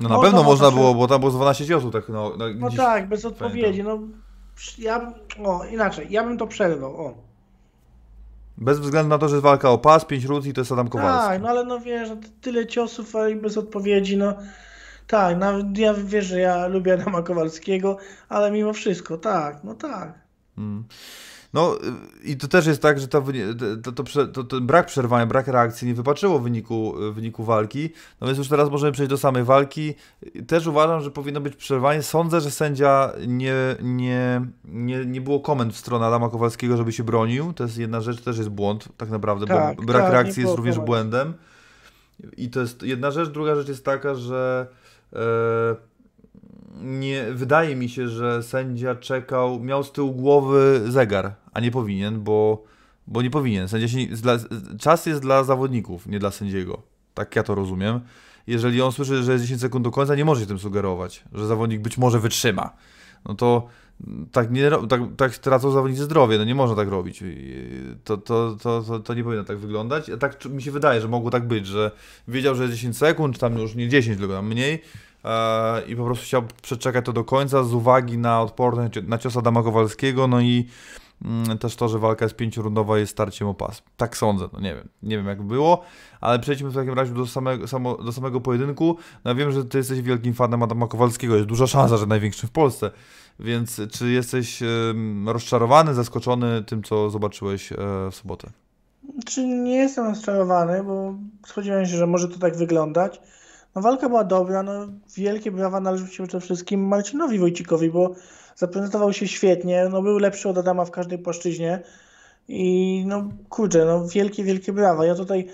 No na Można, pewno można było, bo tam było z 12 osób tak no, no, No tak, bez odpowiedzi. No, ja o, inaczej, ja bym to przerwał. O. Bez względu na to, że jest walka o pas, 5 rund i to jest Adam Kowalski. Tak, no ale no wiesz, no, tyle ciosów, ale i bez odpowiedzi, no. Tak, nawet ja wiesz, że ja lubię Adama Kowalskiego, ale mimo wszystko, tak, no tak. Mm. No y, i to też jest tak, że wyni- to, to, to, ten brak przerwania, brak reakcji nie wypaczyło w wyniku, w wyniku walki. No więc już teraz możemy przejść do samej walki. Też uważam, że powinno być przerwanie. Sądzę, że sędzia nie, nie, nie, nie było komend w stronę Adama Kowalskiego, żeby się bronił. To jest jedna rzecz, też jest błąd tak naprawdę, Tak, bo brak tak, reakcji jest również błędem. I to jest jedna rzecz. Druga rzecz jest taka, że e, nie, wydaje mi się, że sędzia czekał, miał z tyłu głowy zegar, a nie powinien, bo, bo nie powinien. Sędzia się, dla, czas jest dla zawodników, nie dla sędziego. Tak ja to rozumiem. Jeżeli on słyszy, że jest 10 sekund do końca, nie może się tym sugerować, że zawodnik być może wytrzyma. No to tak, nie, tak, tak tracą zawodnicy zdrowie, no nie można tak robić. To, to, to, to, to nie powinno tak wyglądać. A tak mi się wydaje, że mogło tak być, że wiedział, że jest 10 sekund, czy tam już nie 10, tylko tam mniej, i po prostu chciał przeczekać to do końca z uwagi na odporność na cios Adama Kowalskiego, no i mm, też to, że walka jest pięciorundowa jest starciem o pas. Tak sądzę, no nie wiem, nie wiem jak było, ale przejdźmy w takim razie do samego, samo, do samego pojedynku. No ja wiem, że ty jesteś wielkim fanem Adama Kowalskiego, jest duża szansa, że największym w Polsce, więc czy jesteś rozczarowany, zaskoczony tym, co zobaczyłeś e, w sobotę? Czy nie jestem rozczarowany, bo spodziewałem się, że może to tak wyglądać. No walka była dobra, no wielkie brawa należą się przede wszystkim Marcinowi Wojcikowi, bo zaprezentował się świetnie, no był lepszy od Adama w każdej płaszczyźnie i no kurczę, no wielkie, wielkie brawa. Ja tutaj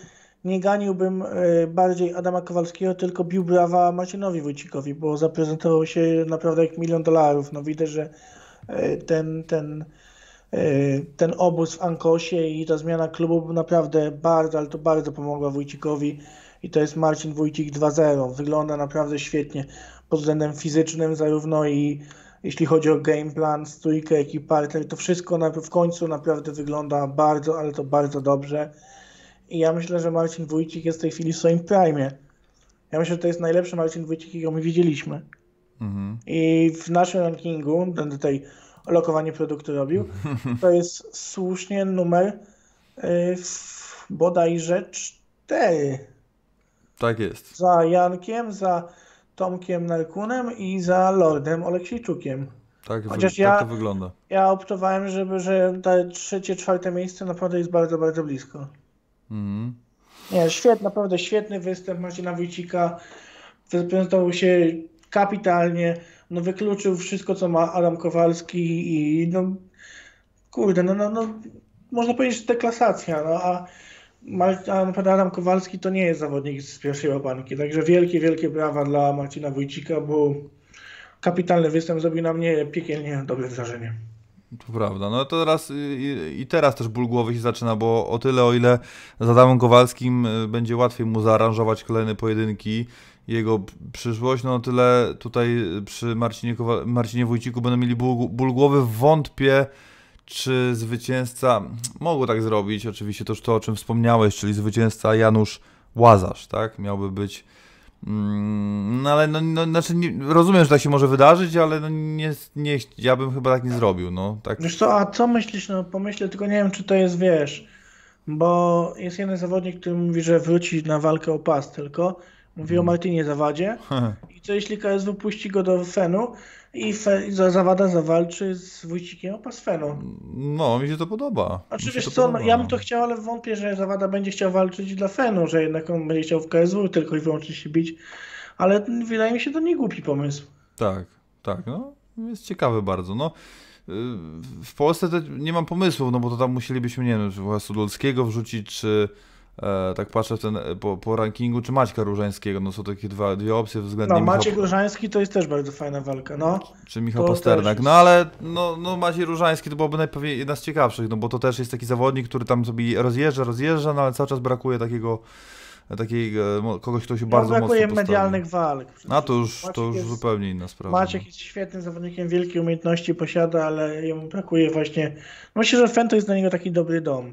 nie ganiłbym e, bardziej Adama Kowalskiego, tylko bił brawa Marcinowi Wojcikowi, bo zaprezentował się naprawdę jak milion dolarów. No widać, że e, ten, ten E, ten obóz w Ankosie i ta zmiana klubu naprawdę bardzo, ale to bardzo pomogła Wójcikowi i to jest Marcin Wójcik 2.0. Wygląda naprawdę świetnie pod względem fizycznym zarówno i jeśli chodzi o game plan, stójkę, jaki parter, to wszystko na, w końcu naprawdę wygląda bardzo, ale to bardzo dobrze. I ja myślę, że Marcin Wójcik jest w tej chwili w swoim prime. Ja myślę, że to jest najlepszy Marcin Wójcik, jakiego my widzieliśmy. Mhm. I w naszym rankingu, będę tutaj lokowanie produktu robił, to jest słusznie numer y, w- bodajże 4. Tak jest. Za Jankiem, za Tomkiem Narkunem i za Lordem Oleksiejczukiem. Tak, Chociaż tak ja- to wygląda. Ja optowałem, żeby, że te trzecie, czwarte miejsce naprawdę jest bardzo, bardzo blisko. Mhm. Nie, świetny, naprawdę świetny występ Marcina Wójcika. Zaprezentował się kapitalnie. No, wykluczył wszystko, co ma Adam Kowalski i no kurde, no, no, no można powiedzieć, że deklasacja, no a, Adam Kowalski to nie jest zawodnik z pierwszej łapanki, także wielkie, wielkie brawa dla Marcina Wójcika, bo kapitalny występ zrobił na mnie piekielnie dobre wrażenie. To prawda. No to teraz i, teraz też ból głowy się zaczyna, bo o tyle, o ile z Adamem Kowalskim y, będzie łatwiej mu zaaranżować kolejne pojedynki, jego przyszłość, no o tyle tutaj przy Marcinie, Kowa- Marcinie Wójciku będą mieli ból, ból głowy. Wątpię, czy zwycięzca, mogło tak zrobić, oczywiście to już to, o czym wspomniałeś, czyli zwycięzca Janusz Łazarz, tak? Miałby być Mm, No ale no, no znaczy nie, rozumiem, że tak się może wydarzyć, ale no nie, nie, ja bym chyba tak nie zrobił, no tak. Wiesz co, a co myślisz, no pomyślę, tylko nie wiem, czy to jest, wiesz, bo jest jeden zawodnik, który mówi, że wróci na walkę o pas tylko, mówi o Martinie Zawadzie i co jeśli KSW puści go do Fenu i Fe, Zawada zawalczy z Wójcikiem o pas Fenu. No, mi się to podoba. To co, podoba, ja bym to chciał, ale wątpię, że Zawada będzie chciał walczyć dla Fenu, że jednak on będzie chciał w KSW tylko i wyłącznie się bić, ale wydaje mi się to nie głupi pomysł. Tak, tak, no jest ciekawy bardzo. No, y, w Polsce to nie mam pomysłów, no bo to tam musielibyśmy, nie wiem, czy Sudolskiego wrzucić, czy e, tak patrzę ten, e, po, po rankingu, czy Maćka Różańskiego, no są takie dwa, dwie opcje względnie No, Michał, Maciek Różański to jest też bardzo fajna walka, no. czy Michał to Pasternak. też No ale no, no Maciej Różański to byłoby najpewniej jedna z ciekawszych, no bo to też jest taki zawodnik, który tam sobie rozjeżdża, rozjeżdża, no ale cały czas brakuje takiego, takiego mo- kogoś, kto się No, bardzo brakuje mocno postawi. medialnych walk. A to już, to już jest- zupełnie inna sprawa. Maciek jest świetnym zawodnikiem, wielkie umiejętności posiada, ale jemu brakuje właśnie. no Myślę, że Fen to jest dla niego taki dobry dom.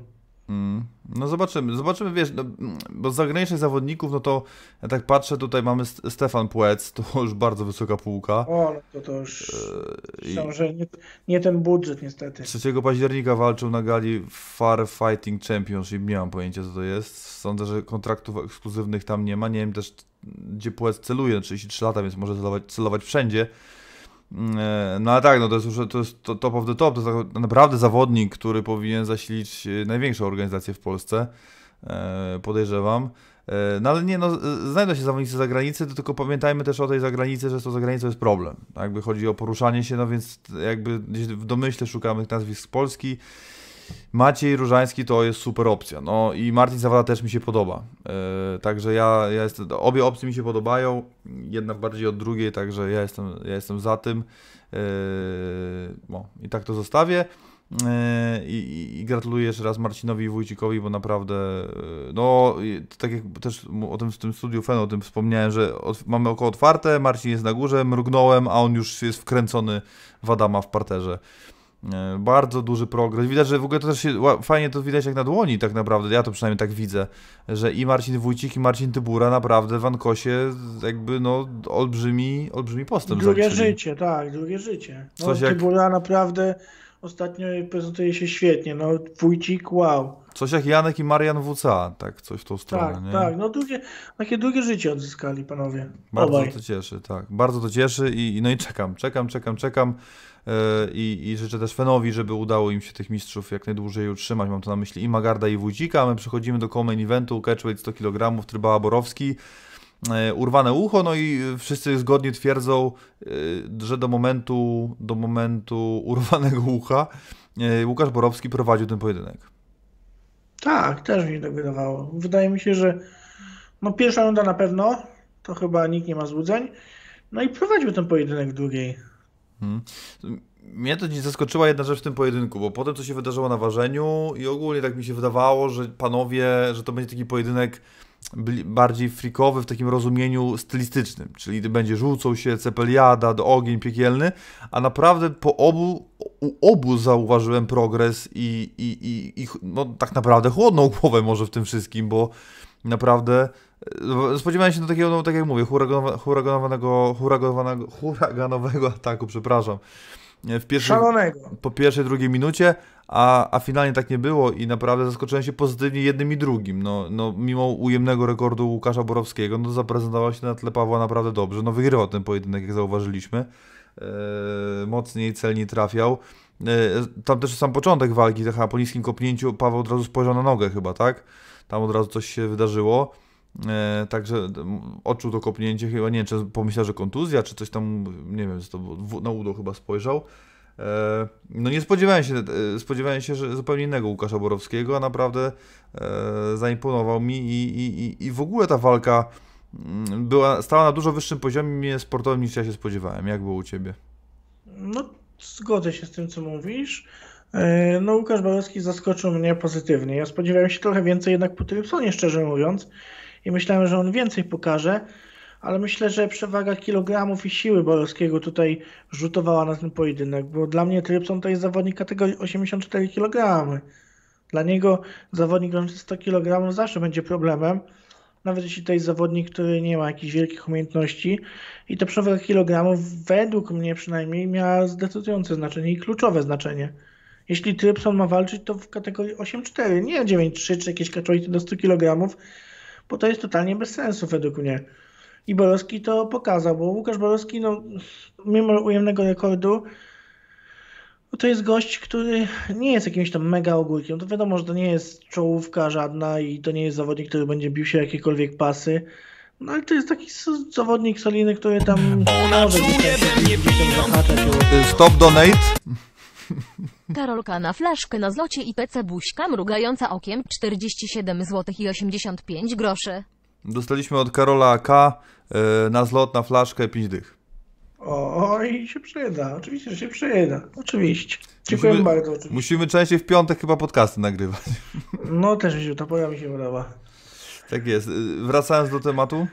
Mm. No zobaczymy, zobaczymy, wiesz, no, bo z zagranicznych zawodników, no to ja tak patrzę, tutaj mamy St- Stefan Płec, to już bardzo wysoka półka. O, no to, to już. Eee, Myślę, że nie, nie ten budżet niestety. 3 października walczył na gali Far Fighting Championship, nie mam pojęcia co to jest. Sądzę, że kontraktów ekskluzywnych tam nie ma, nie wiem też gdzie Płec celuje, 33 lata, więc może celować, celować wszędzie. E, No ale tak, no to jest już to jest to top of the top, to jest tak naprawdę zawodnik, który powinien zasilić e, największą organizację w Polsce, e, podejrzewam. No ale nie, no znajdą się zawodnicy zagranicy, to tylko pamiętajmy też o tej zagranicy, że to za granicą jest problem. Tak, Jakby chodzi o poruszanie się, no więc jakby gdzieś w domyśle szukamy nazwisk z Polski. Maciej Różański to jest super opcja. No i Martin Zawada też mi się podoba. E, także ja, ja jestem, obie opcje mi się podobają, jedna bardziej od drugiej, także ja jestem, ja jestem za tym. E, no, I tak to zostawię. E, I, i, gratuluję jeszcze raz Marcinowi i Wójcikowi, bo naprawdę, no, tak jak też o tym w tym studiu Fen o tym wspomniałem, że od, mamy oko otwarte, Marcin jest na górze, mrugnąłem, a on już jest wkręcony w Adama w parterze. E, Bardzo duży progres. Widać, że w ogóle to też się fajnie to widać jak na dłoni, tak naprawdę. Ja to przynajmniej tak widzę, że i Marcin Wójcik, i Marcin Tybura naprawdę w Ankosie jakby no olbrzymi, olbrzymi postęp Drugie zaliczyli. życie, tak, drugie życie. No, Coś jak- Tybura naprawdę ostatnio prezentuje się świetnie. No, Wójcik, wow. Coś jak Janek i Marian WCA, tak, coś w tą stronę, Tak, nie? tak, no drugie, takie drugie życie odzyskali panowie. Bardzo Obaj. to cieszy, tak. Bardzo to cieszy i no i czekam, czekam, czekam, czekam. I, I życzę też Fenowi, żeby udało im się tych mistrzów jak najdłużej utrzymać. Mam tu na myśli i Magarda, i Wójcika. My przechodzimy do main eventu, catchweight 100 kg, Trybała Borowski. E, Urwane ucho, no i wszyscy zgodnie twierdzą, e, że do momentu, do momentu urwanego ucha e, Łukasz Borowski prowadził ten pojedynek. Tak, też mi się tak wydawało. Wydaje mi się, że no pierwsza runda na pewno, to chyba nikt nie ma złudzeń. No i prowadził ten pojedynek w drugiej. Mhm. Mnie to dziś zaskoczyła jedna rzecz w tym pojedynku, bo potem co się wydarzyło na ważeniu i ogólnie tak mi się wydawało, że panowie, że to będzie taki pojedynek bardziej frikowy w takim rozumieniu stylistycznym, czyli będzie rzucą się cepeliada, do ogień piekielny, a naprawdę po obu, u obu zauważyłem progres i, i, i, i no, tak naprawdę chłodną głowę może w tym wszystkim, bo naprawdę e, spodziewałem się do takiego, no, tak jak mówię, huraganowa- huraganowanego, huraganowanego, huraganowego ataku, przepraszam, e, w pierwszej, Szalonego. po pierwszej, drugiej minucie, a, a finalnie tak nie było i naprawdę zaskoczyłem się pozytywnie jednym i drugim. No, no, mimo ujemnego rekordu Łukasza Borowskiego, no zaprezentował się na tle Pawła naprawdę dobrze. No wygrywał ten pojedynek, jak zauważyliśmy. E, mocniej, celniej trafiał. Tam też sam początek walki, tak po niskim kopnięciu, Paweł od razu spojrzał na nogę chyba, tak? Tam od razu coś się wydarzyło. E, także odczuł to kopnięcie, chyba nie wiem, czy pomyślał, że kontuzja, czy coś tam, nie wiem, to na udo chyba spojrzał. E, No nie spodziewałem się, e, spodziewałem się, że zupełnie innego Łukasza Borowskiego, a naprawdę zaimponował mi i, i, i- i w ogóle ta walka mm, była, stała na dużo wyższym poziomie sportowym niż ja się spodziewałem. Jak było u Ciebie? No, zgodzę się z tym, co mówisz. E, No, Łukasz Borowski zaskoczył mnie pozytywnie. Ja spodziewałem się trochę więcej jednak po Trypsonie, szczerze mówiąc. I myślałem, że on więcej pokaże. Ale myślę, że przewaga kilogramów i siły Borowskiego tutaj rzutowała na ten pojedynek, bo dla mnie Trypson to jest zawodnik kategorii 84 kg. Dla niego zawodnik ważący 100 kg zawsze będzie problemem. nawet jeśli to jest zawodnik, który nie ma jakichś wielkich umiejętności i ta przewaga kilogramów według mnie przynajmniej miała zdecydujące znaczenie i kluczowe znaczenie. Jeśli Trypson ma walczyć, to w kategorii 8-4, nie 9-3 czy jakieś catchweighty do 100 kg, bo to jest totalnie bez sensu według mnie. I Borowski to pokazał, bo Łukasz Borowski, no, mimo ujemnego rekordu, no to jest gość, który nie jest jakimś tam mega ogórkiem. To wiadomo, że to nie jest czołówka żadna i to nie jest zawodnik, który będzie bił się jakiekolwiek pasy. No ale to jest taki zawodnik solidny, który tam Ona może Y, Stop donate. Karolka na flaszkę na zlocie i PC Buźka mrugająca okiem 47 zł i 85 groszy. Dostaliśmy od Karola K y, na zlot, na flaszkę 5 dych. O, o, i się przyda. Oczywiście, że się przyda. Oczywiście. Dziękuję Musimy- bardzo. Oczywiście. Musimy częściej w piątek chyba podcasty nagrywać. No też mi się, ta pora mi się podoba. Tak jest. Wracając do tematu.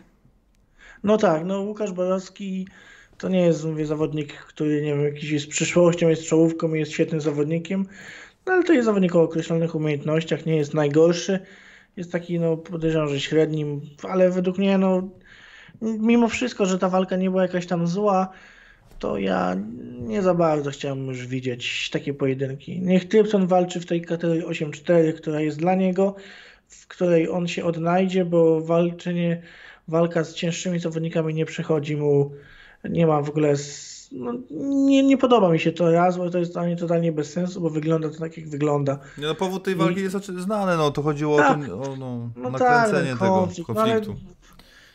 No tak, no Łukasz Borowski to nie jest, mówię, zawodnik, który, nie wiem, jakiś jest przyszłością, jest czołówką i jest świetnym zawodnikiem, no ale to jest zawodnik o określonych umiejętnościach, nie jest najgorszy, jest taki, no podejrzewam, że średnim, ale według mnie, no mimo wszystko, że ta walka nie była jakaś tam zła, to ja nie za bardzo chciałem już widzieć takie pojedynki. Niech Trypson walczy w tej kategorii 8-4, która jest dla niego, w której on się odnajdzie, bo walczenie, walka z cięższymi zawodnikami nie przychodzi mu, nie ma w ogóle, no, nie, nie podoba mi się to raz, bo to jest dla mnie totalnie bez sensu, bo wygląda to tak jak wygląda. Nie, no, powód tej I- walki jest oczy- znany, no to chodziło Tak. o, ten, o no, No nakręcenie ten tego konflikt, no ale konfliktu.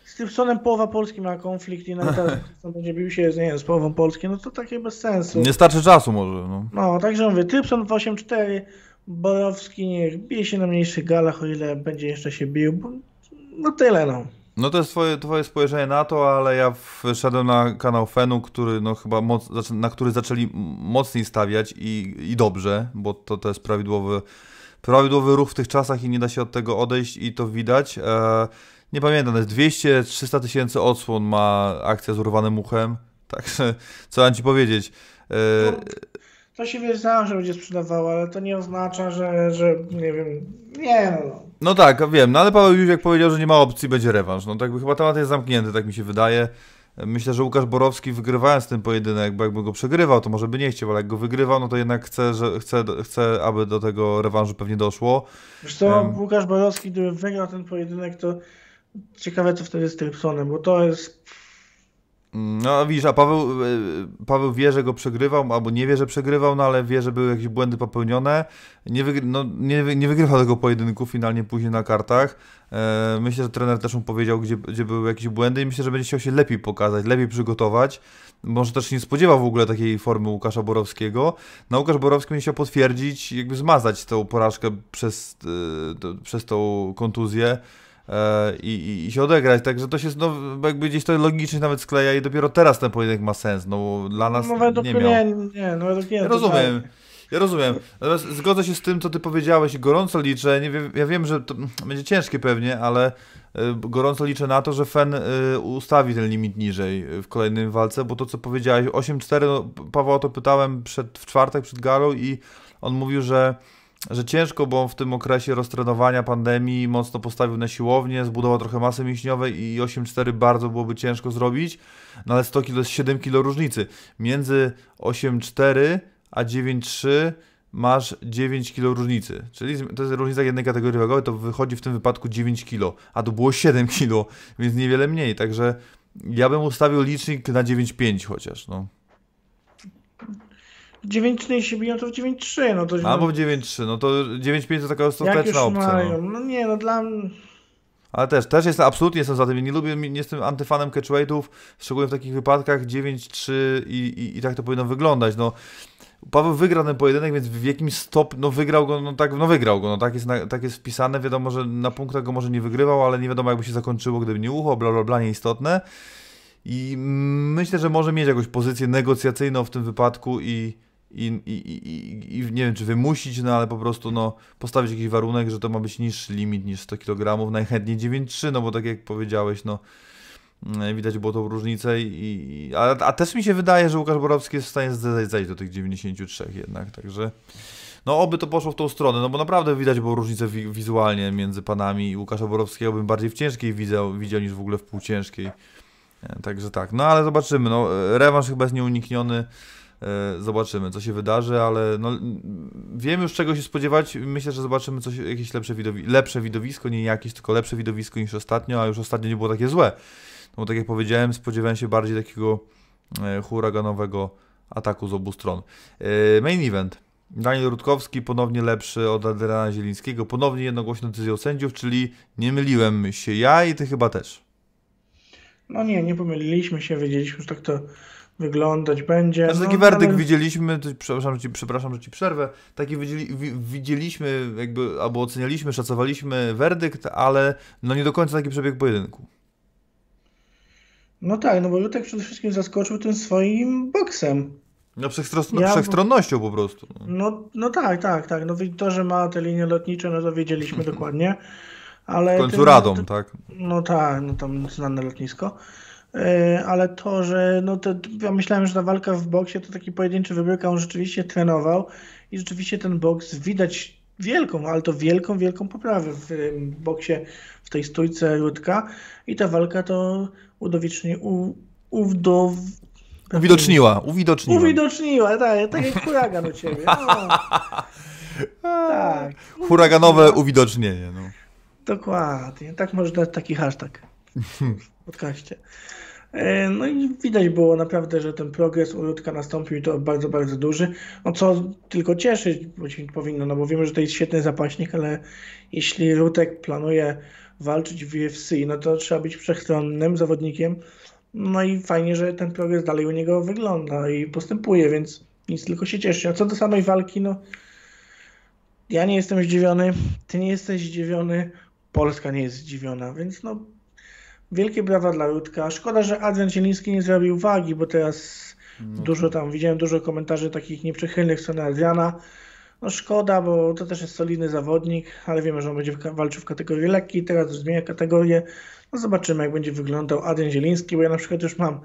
Z Trypsonem połowa Polski ma konflikt i nawet teraz będzie bił się, nie wiem, z połową Polski, no to takie bez sensu. Nie starczy czasu może, no. No, także mówię, Trypson w 8-4, Borowski niech bije się na mniejszych galach, o ile będzie jeszcze się bił, bo no tyle no. No to jest twoje, twoje spojrzenie na to, ale ja wszedłem na kanał Fenu, który no chyba moc, na który zaczęli mocniej stawiać i, i dobrze, bo to, to jest prawidłowy, prawidłowy ruch w tych czasach i nie da się od tego odejść i to widać. E, nie pamiętam, jest 200-300 tysięcy odsłon ma akcja z urwanym uchem, także co mam ci powiedzieć. E, To się wiedziałem, że będzie sprzedawało, ale to nie oznacza, że, że nie wiem, nie no, no. No tak, wiem, no ale Paweł Jóźwiak powiedział, że nie ma opcji, będzie rewanż. No tak chyba temat jest zamknięty, tak mi się wydaje. Myślę, że Łukasz Borowski wygrywając ten pojedynek, bo jakby go przegrywał, to może by nie chciał, ale jak go wygrywał, no to jednak chce, że, chce, chce aby do tego rewanżu pewnie doszło. Co, Em. Łukasz Borowski, gdyby wygrał ten pojedynek, to ciekawe co wtedy z Trypsonem, bo to jest, No widzisz, a Paweł, y, Paweł wie, że go przegrywał, albo nie wie, że przegrywał, no ale wie, że były jakieś błędy popełnione. Nie, no, nie, nie wygrywał tego pojedynku finalnie później na kartach. E, myślę, że trener też mu powiedział, gdzie, gdzie były jakieś błędy i myślę, że będzie chciał się lepiej pokazać, lepiej przygotować. Może też nie spodziewał w ogóle takiej formy Łukasza Borowskiego. No Łukasz Borowski będzie chciał potwierdzić, jakby zmazać tą porażkę przez, y, to, przez tą kontuzję e, i, i, i się odegrać. Także to się no, jakby gdzieś to logicznie nawet skleja i dopiero teraz ten pojedynek ma sens. No dla nas no według nie miał. nie, nie, no według mnie rozumiem. tak. Ja rozumiem. Natomiast zgodzę się z tym, co ty powiedziałeś. Gorąco liczę. Nie wiem, ja wiem, że to będzie ciężkie pewnie, ale y, gorąco liczę na to, że Fen y, ustawi ten limit niżej w kolejnym walce, bo to, co powiedziałeś, 8-4, no, Paweł o to pytałem przed, w czwartek przed galą i on mówił, że że ciężko, bo on w tym okresie roztrenowania pandemii mocno postawił na siłownię, zbudował trochę masy mięśniowej i 8-4 bardzo byłoby ciężko zrobić, no ale 100 kg jest 7 kg różnicy. Między 8-4 a 9-3 masz 9 kg różnicy, czyli to jest różnica jednej kategorii wagowej, to wychodzi w tym wypadku 9 kg, a to było 7 kg, więc niewiele mniej, także ja bym ustawił licznik na 9,5 chociaż, no. 9-3 się biją, to w 9-3, no to Albo w 9,3, no to 9,5 to taka ostateczna opcja. No. mają, no nie, no dla mnie, Ale też, też jestem, absolutnie jestem za tym. Nie lubię, nie jestem antyfanem catchweightów, szczególnie w takich wypadkach 9-3 i, i, i tak to powinno wyglądać. No, Paweł wygrał ten pojedynek, więc w jakimś stop, no wygrał go, no tak, no wygrał go, no tak jest, na, tak jest wpisane. Wiadomo, że na punktach go może nie wygrywał, ale nie wiadomo jakby się zakończyło, gdyby nie ucho, bla bla bla, nieistotne. I myślę, że może mieć jakąś pozycję negocjacyjną w tym wypadku i, i, i, i, i nie wiem, czy wymusić, no ale po prostu no, postawić jakiś warunek, że to ma być niższy limit niż 100 kg, najchętniej 9,3, no bo tak jak powiedziałeś, no mm, widać było tą różnicę i, a, a też mi się wydaje, że Łukasz Borowski jest w stanie zejść do tych 93 jednak, także no oby to poszło w tą stronę, no bo naprawdę widać było różnicę wi wizualnie między panami i Łukasza Borowskiego bym bardziej w ciężkiej widział, widział niż w ogóle w półciężkiej. E, Także tak, no ale zobaczymy, no e, rewanż chyba jest nieunikniony, zobaczymy co się wydarzy, ale no, wiem już czego się spodziewać, myślę, że zobaczymy coś, jakieś lepsze, widowi lepsze widowisko, nie jakieś, tylko lepsze widowisko niż ostatnio, a już ostatnio nie było takie złe. No tak jak powiedziałem, spodziewałem się bardziej takiego e, huraganowego ataku z obu stron. E, main event. Daniel Rutkowski ponownie lepszy od Adriana Zielińskiego, ponownie jednogłośną decyzją sędziów, czyli nie myliłem się ja i ty chyba też. No nie, nie pomyliliśmy się, wiedzieliśmy, że tak to wyglądać będzie. Znaczy no, taki werdykt ale- widzieliśmy, przepraszam, że ci, przepraszam, że ci przerwę, taki widzieli, wi, widzieliśmy, jakby, albo ocenialiśmy, szacowaliśmy werdykt, ale no nie do końca taki przebieg pojedynku. No tak, no bo Lutek przede wszystkim zaskoczył tym swoim boksem. No wszechstron, Ja- wszechstronnością po prostu. no. No, no tak, tak, tak. No to, że ma te linie lotnicze, no to wiedzieliśmy dokładnie. Ale W końcu tym- Radom, tak? No tak, no tam znane lotnisko. Yy, ale to, że no to ja myślałem, że ta walka w boksie to taki pojedynczy wybryk, a on rzeczywiście trenował i rzeczywiście ten boks widać wielką, ale to wielką, wielką poprawę w boksie, w tej stójce Rudka i ta walka to udowicznie u, uwdow... Uwidoczniła, uwidoczniła. Uwidoczniła, tak, tak jak huragan u ciebie. No. tak, Huraganowe uwidocznienie, no. Dokładnie. Tak może dać taki hashtag w podcaście. E, No i widać było naprawdę, że ten progres u Ludka nastąpił i to bardzo, bardzo duży. No co tylko cieszyć powinno, no bo wiemy, że to jest świetny zapaśnik, ale jeśli Rutek planuje walczyć w UFC, no to trzeba być wszechstronnym zawodnikiem. No i fajnie, że ten progres dalej u niego wygląda i postępuje, więc nic tylko się cieszy. A co do samej walki, no ja nie jestem zdziwiony, ty nie jesteś zdziwiony, Polska nie jest zdziwiona, więc no wielkie brawa dla Rutka. Szkoda, że Adrian Zieliński nie zrobił wagi, bo teraz dużo tam, widziałem dużo komentarzy takich nieprzychylnych w stronę Adriana. No szkoda, bo to też jest solidny zawodnik, ale wiemy, że on będzie walczył w kategorii lekkiej, teraz zmienia kategorię. No zobaczymy, jak będzie wyglądał Adrian Zieliński, bo ja na przykład już mam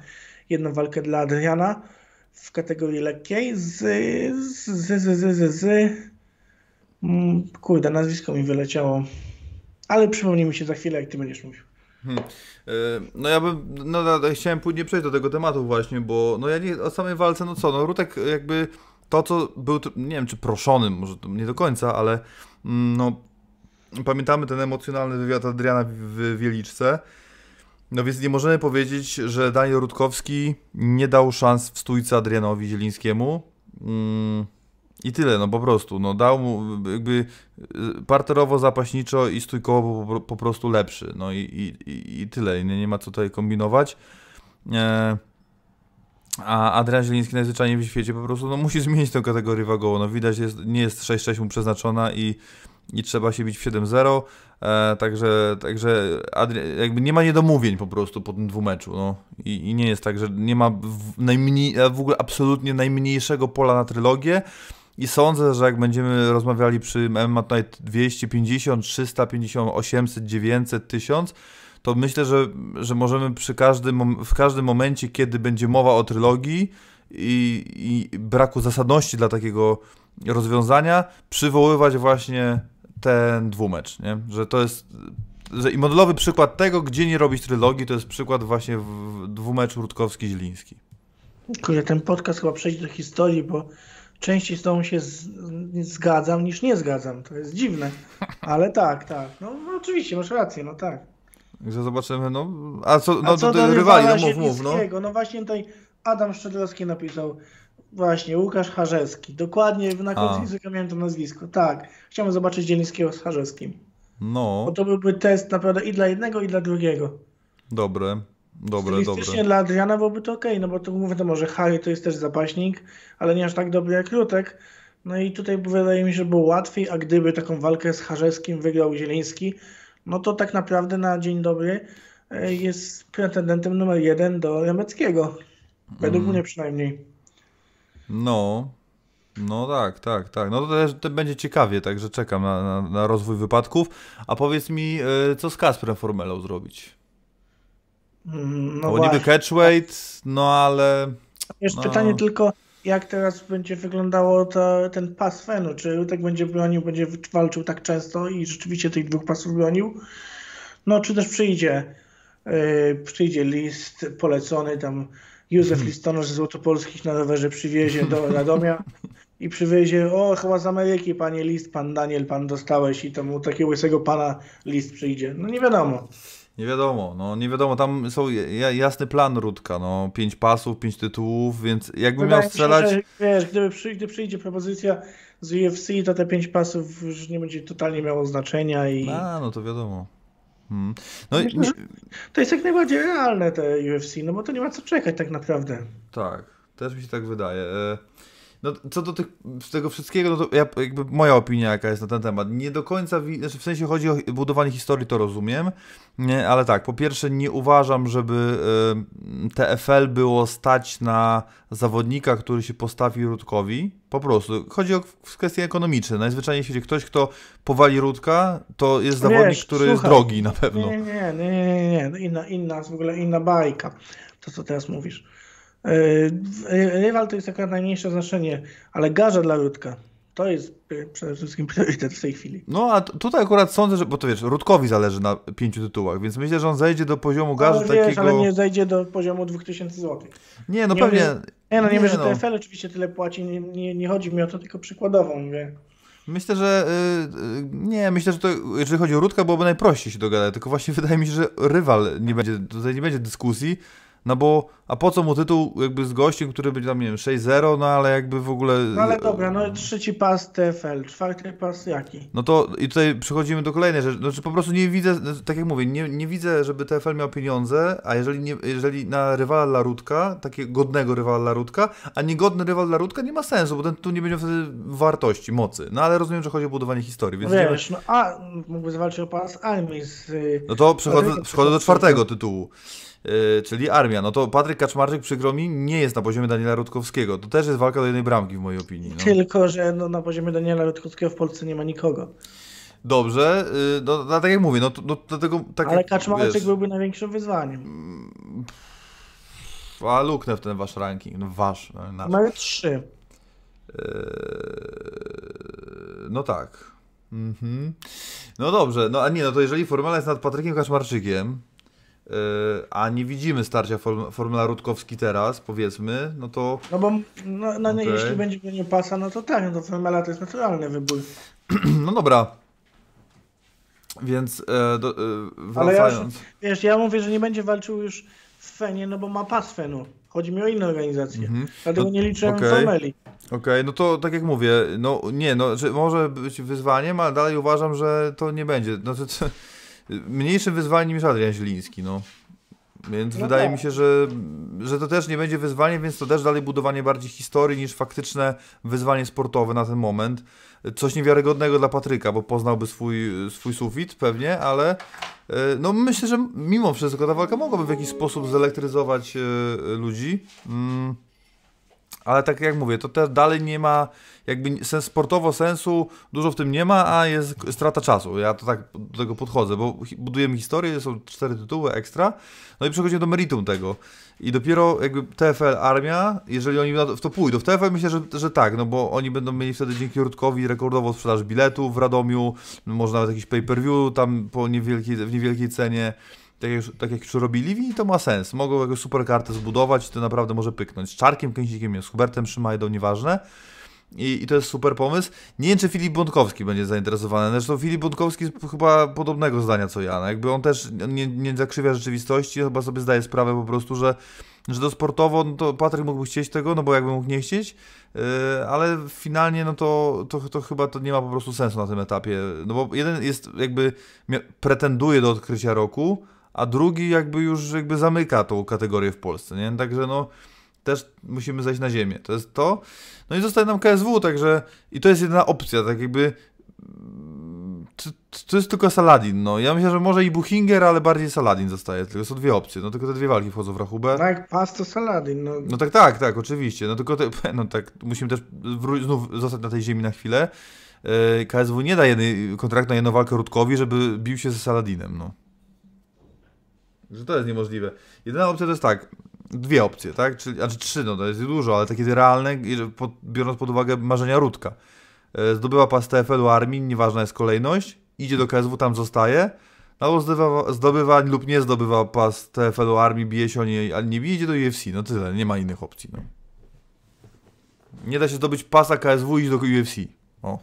jedną walkę dla Adriana w kategorii lekkiej z, z, z, z, z, z, z mm, kurde, nazwisko mi wyleciało, ale przypomni mi się za chwilę, jak ty będziesz mówił. E, No ja bym, no chciałem później przejść do tego tematu właśnie, bo no ja nie, o samej walce, no co, no Rutek jakby to, co był, nie wiem czy proszony, może nie do końca, ale mm, no pamiętamy ten emocjonalny wywiad Adriana w, Wieliczce, no więc nie możemy powiedzieć, że Daniel Rutkowski nie dał szans w stójce Adrianowi Zielińskiemu. Mm, I tyle, no po prostu. No dał mu jakby y, parterowo, zapaśniczo i stójkowo po, po prostu lepszy. No i, i, i- tyle. Nie, nie ma co tutaj kombinować. E, a Adrian Zieliński najzwyczajniej w świecie po prostu no, musi zmienić tę kategorię wagową. No widać, jest, nie jest 6-6 mu przeznaczona i, i trzeba się bić w 7-0. E, także także jakby nie ma niedomówień po prostu po tym dwumeczu. No. I, I nie jest tak, że nie ma w, najmniej, w ogóle absolutnie najmniejszego pola na trylogię. I sądzę, że jak będziemy rozmawiali przy MMA Night 250, 350, 800, 900, 1000, to myślę, że, że możemy przy każdym, w każdym momencie, kiedy będzie mowa o trylogii i, i braku zasadności dla takiego rozwiązania, przywoływać właśnie ten dwumecz, nie? Że to jest że i modelowy przykład tego, gdzie nie robić trylogii, to jest przykład właśnie w dwumeczu Rutkowski-Zieliński. Kurde, ten podcast chyba przejdzie do historii, bo częściej z tobą się z, zgadzam niż nie zgadzam. To jest dziwne. Ale tak, tak. No, no oczywiście, masz rację, no tak. Także zobaczymy, no. A co, no A co do to rywala rywali, no mów, mów, no. No właśnie tutaj Adam Szczedrowski napisał właśnie Łukasz Harzewski. Dokładnie na A. końcu języka miałem to nazwisko. Tak. Chciałbym zobaczyć Zielińskiego z Harzewskim. No, Bo to byłby test naprawdę i dla jednego, i dla drugiego. dobre, dobre, dobre. dla Adriana byłoby to ok, no bo to wiadomo, że Harry to jest też zapaśnik, ale nie aż tak dobry jak Rutek. No i tutaj wydaje mi się, że było łatwiej, a gdyby taką walkę z Harzewskim wygrał Zieliński, no to tak naprawdę na dzień dobry e, jest pretendentem numer jeden do Remeckiego. Według Mm. mnie przynajmniej. No, no tak, tak, tak. No to też to będzie ciekawie, także czekam na, na, na rozwój wypadków. A powiedz mi, e, co z Kasprem Formelą zrobić? Mm, No Bo niby catchweight, no ale... Jest no. pytanie tylko, jak teraz będzie wyglądało to, ten pas Fenu? Czy Rutek będzie bronił, będzie walczył tak często i rzeczywiście tych dwóch pasów bronił? No, czy też przyjdzie, yy, przyjdzie list polecony, tam Józef Listonosz z Złotopolskich na rowerze przywiezie do Radomia i przywiezie, o chyba z Ameryki panie list, pan Daniel, pan dostałeś i tam u takiego łysego pana list przyjdzie. No nie wiadomo. Nie wiadomo, no nie wiadomo, tam są ja- jasny plan Rudka, no pięć pasów, pięć tytułów, więc jakbym miał mi się, strzelać... że, wiesz, gdyby, przy, gdy przyjdzie propozycja z UFC, to te pięć pasów już nie będzie totalnie miało znaczenia i A, no to wiadomo. Hmm. No i Myślę, to jest jak najbardziej realne te UFC, no bo to nie ma co czekać tak naprawdę. tak, też mi się tak wydaje. No, co do tych, tego wszystkiego, no to ja, jakby moja opinia jaka jest na ten temat. Nie do końca, znaczy w sensie chodzi o budowanie historii, to rozumiem, nie, ale tak, po pierwsze nie uważam, żeby e, TFL było stać na zawodnika, który się postawi Rudkowi. Po prostu. Chodzi o kwestie ekonomiczne. Najzwyczajniej w świecie ktoś, kto powali Rudka, to jest Wiesz, zawodnik, który jest słuchaj, drogi na pewno. Nie, nie, nie, nie, nie, nie, no inna, inna, w ogóle inna bajka, to co teraz mówisz. Yy, Rywal to jest taka najmniejsze znaczenie, ale garza dla Ludka to jest przede wszystkim priorytet w tej chwili. No a tutaj akurat sądzę, że, bo to wiesz, Rudkowi zależy na pięciu tytułach, więc myślę, że on zejdzie do poziomu garzy ale wiesz, takiego... ale nie zajdzie do poziomu 2000 zł. Nie, no nie pewnie... mówię- Nie no, nie, Nie, wiem, że no. TFL oczywiście tyle płaci, nie, nie, nie chodzi mi o to, tylko przykładowo mówię. Myślę, że... y, y, nie, myślę, że to, jeżeli chodzi o Rudka, byłoby najprościej się dogadać, tylko właśnie wydaje mi się, że rywal nie będzie, tutaj nie będzie dyskusji, no bo, a po co mu tytuł jakby z gościem, który będzie tam, nie wiem, 6-0, no ale jakby w ogóle... No ale dobra, no trzeci pas TFL, czwarty pas jaki? No to i tutaj przechodzimy do kolejnej rzeczy. Znaczy po prostu nie widzę, tak jak mówię, nie, nie widzę, żeby TFL miał pieniądze, a jeżeli, nie, jeżeli na rywala dla Rudka, takiego godnego rywala dla Rudka, a niegodny rywal dla Rudka nie ma sensu, bo ten tu nie będzie wtedy wartości, mocy. No ale rozumiem, że chodzi o budowanie historii, więc Wiesz, no a mógłby zawalczyć o pas Army z... y, no to przechodzę, przechodzę do czwartego tytułu. Yy, czyli armia. No to Patryk Kaczmarczyk, przykro mi, nie jest na poziomie Daniela Rudkowskiego. To też jest walka do jednej bramki w mojej opinii. No. Tylko, że no, na poziomie Daniela Rutkowskiego w Polsce nie ma nikogo. Dobrze, yy, no, no tak jak mówię, no, no dlatego tak Ale jak, Kaczmarczyk wiesz, byłby największym wyzwaniem. A luknę w ten wasz ranking. No wasz. No, nasz. Numer 3. Eee, no tak. Mhm. No dobrze, no a nie, no to jeżeli Formula jest nad Patrykiem Kaczmarczykiem, a nie widzimy starcia form, Formula Rutkowski teraz, powiedzmy, no to No bo no, no, Okej. jeśli będzie bronił pasa, no to tak, no to Formela to jest naturalny wybór. no dobra. Więc e, do, e, Ale ja, wracając. wiesz, ja mówię, że nie będzie walczył już w Fenie, no bo ma pas Fenu. Chodzi mi o inne organizacje. Mhm. Dlatego No, nie liczyłem okej. Formeli. Okej, no to tak jak mówię, no nie, no że może być wyzwaniem, ale dalej uważam, że to nie będzie. No to, mniejszym wyzwaniem niż Adrian Zieliński, no. Więc No wydaje tak. mi się, że, że to też nie będzie wyzwanie, więc to też dalej budowanie bardziej historii niż faktyczne wyzwanie sportowe na ten moment. Coś niewiarygodnego dla Patryka, bo poznałby swój, swój sufit pewnie, ale e, no myślę, że mimo wszystko ta walka mogłaby w jakiś sposób zelektryzować e, ludzi. Mm. Ale tak jak mówię, to też dalej nie ma, jakby sens, sportowo sensu dużo w tym nie ma, a jest strata czasu. Ja to tak do tego podchodzę, bo budujemy historię, są cztery tytuły ekstra, no i przechodzimy do meritum tego. I dopiero jakby TFL Armia, jeżeli oni w to pójdą, w TFL myślę, że, że tak, no bo oni będą mieli wtedy dzięki Rudkowi rekordową sprzedaż biletów w Radomiu, może nawet jakiś pay-per-view tam po niewielkiej, w niewielkiej cenie tak jak, tak jak już robili i to ma sens. Mogą jakąś super kartę zbudować i to naprawdę może pyknąć. Z Czarkiem Kęsikiem, z Hubertem Szymajdą, nieważne. I, I to jest super pomysł. Nie wiem, czy Filip Bątkowski będzie zainteresowany. Zresztą Filip Bątkowski jest chyba podobnego zdania co ja. No jakby on też nie, nie zakrzywia rzeczywistości, chyba sobie zdaje sprawę po prostu, że, że to sportowo, no to Patryk mógłby chcieć tego, no bo jakby mógł nie chcieć, yy, ale finalnie no to, to, to chyba to nie ma po prostu sensu na tym etapie. No bo jeden jest jakby pretenduje do odkrycia roku, a drugi jakby już jakby zamyka tą kategorię w Polsce, nie? Także no też musimy zejść na ziemię. To jest to. No i zostaje nam KSW, także i to jest jedyna opcja, tak jakby mm, to, jest tylko Saladin, no. Ja myślę, że może i Buchinger, ale bardziej Saladin zostaje, tylko są dwie opcje, no tylko te dwie walki wchodzą w rachubę. Jak pas to Saladin, no. No tak, tak, tak, oczywiście. No tylko te, no tak, musimy też znów zostać na tej ziemi na chwilę. Yy, KSW nie da jednej, kontraktu na jedną walkę Rudkowi, żeby bił się ze Saladinem, no. Że to jest niemożliwe. Jedyna opcja to jest tak, dwie opcje, tak? Czyli, znaczy trzy, no to jest dużo, ale takie realne, biorąc pod uwagę marzenia Rudka. E, Zdobywa pas TFL-u Armii, nieważna jest kolejność, idzie do KSW, tam zostaje, albo zdobywa, zdobywa lub nie zdobywa pas TFL-u Armii, bije się o nie, ale nie bije, idzie do UFC, no tyle, nie ma innych opcji, no. Nie da się zdobyć pasa KSW i iść do UFC. O.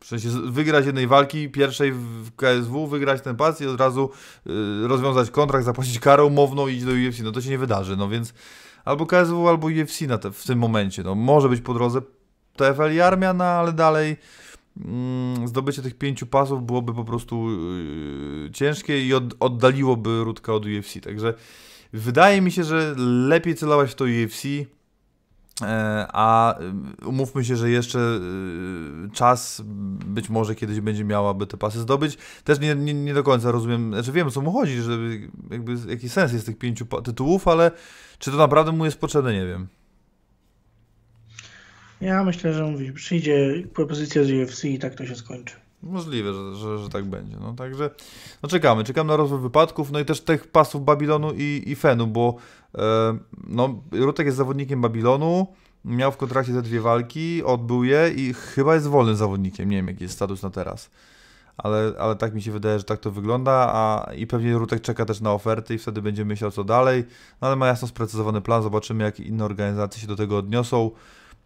W sensie wygrać jednej walki, pierwszej w KSW, wygrać ten pas i od razu y, rozwiązać kontrakt, zapłacić karę umowną i iść do UFC. No to się nie wydarzy, no więc albo KSW, albo UFC na te, w tym momencie. No może być po drodze TFL i Armia, no ale dalej mm, zdobycie tych pięciu pasów byłoby po prostu yy, ciężkie i od, oddaliłoby Rudka od UFC. Także wydaje mi się, że lepiej celować w to UFC. E, A y, umówmy się, że jeszcze y, czas być może kiedyś będzie miał, aby te pasy zdobyć. Też nie, nie, nie do końca rozumiem, znaczy wiem o co mu chodzi, że jakby jaki sens jest tych pięciu tytułów, ale czy to naprawdę mu jest potrzebne, nie wiem. Ja myślę, że mówi, przyjdzie propozycja z UFC i tak to się skończy. Możliwe, że, że, że tak będzie. No także no czekamy, czekamy na rozwój wypadków, no i też tych pasów Babilonu i, i Fenu, bo e, no, Rutek jest zawodnikiem Babilonu, miał w kontrakcie te dwie walki, odbył je i chyba jest wolnym zawodnikiem. Nie wiem, jaki jest status na teraz. Ale, ale tak mi się wydaje, że tak to wygląda, a i pewnie Rutek czeka też na oferty i wtedy będzie myślał co dalej. No ale ma jasno sprecyzowany plan, zobaczymy jak inne organizacje się do tego odniosą.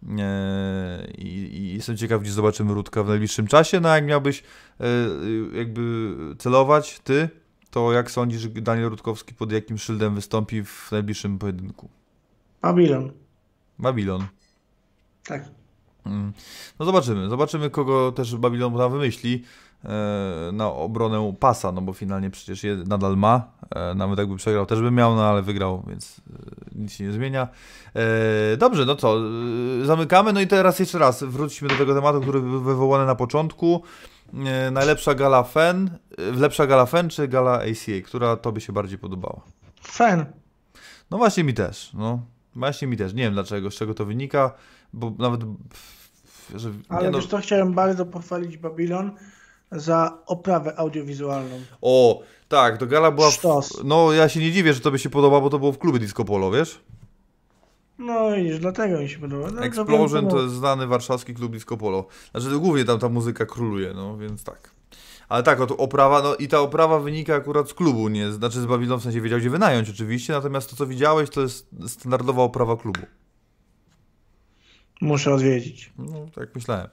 Eee, I, I jestem ciekaw, gdzie zobaczymy Rudka w najbliższym czasie. No jak miałbyś e, jakby celować ty, to jak sądzisz, Daniel Rutkowski pod jakim szyldem wystąpi w najbliższym pojedynku? Babylon. Babilon. Tak. Mm. No zobaczymy, zobaczymy kogo też Babilon tam wymyśli e, na obronę pasa, no bo finalnie przecież je nadal ma, e, nawet jakby przegrał też by miał, no ale wygrał, więc e, nic się nie zmienia. E, dobrze, no co, e, zamykamy, no i teraz jeszcze raz wróćmy do tego tematu, który był wywołany na początku. E, najlepsza gala FEN, e, lepsza gala FEN czy gala ACA, która tobie się bardziej podobała? Fan. No właśnie mi też, no. Właśnie mi też. Nie wiem dlaczego, z czego to wynika, bo nawet... Że, Ale no, wiesz to chciałem bardzo pochwalić Babylon za oprawę audiowizualną. O, tak, to gala była... W, Sztos. no ja się nie dziwię, że tobie się podoba, bo to było w klubie Disco Polo, wiesz? No i dlatego mi się podoba. No, Explosion to to jest znany warszawski klub Disco Polo. Znaczy głównie tam ta muzyka króluje, no więc tak. Ale tak, oto oprawa, no i ta oprawa wynika akurat z klubu, nie, znaczy z Babylon w sensie wiedział gdzie wynająć oczywiście, natomiast to co widziałeś to jest standardowa oprawa klubu. Muszę odwiedzić. No, tak myślałem.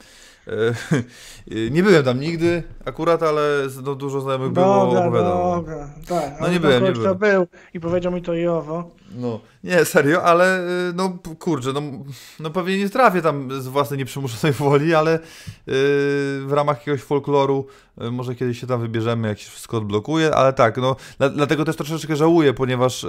E, e, nie byłem tam nigdy akurat, ale no, dużo znajomych było, Dobra, opowiadało. dobra. Tak, No nie byłem, nie byłem. był i powiedział mi to i owo. No, nie, serio, ale y, no kurczę, no, no pewnie nie trafię tam z własnej nieprzymuszonej woli, ale y, w ramach jakiegoś folkloru y, może kiedyś się tam wybierzemy, jak się wszystko odblokuje, ale tak, no dla, dlatego też troszeczkę żałuję, ponieważ y,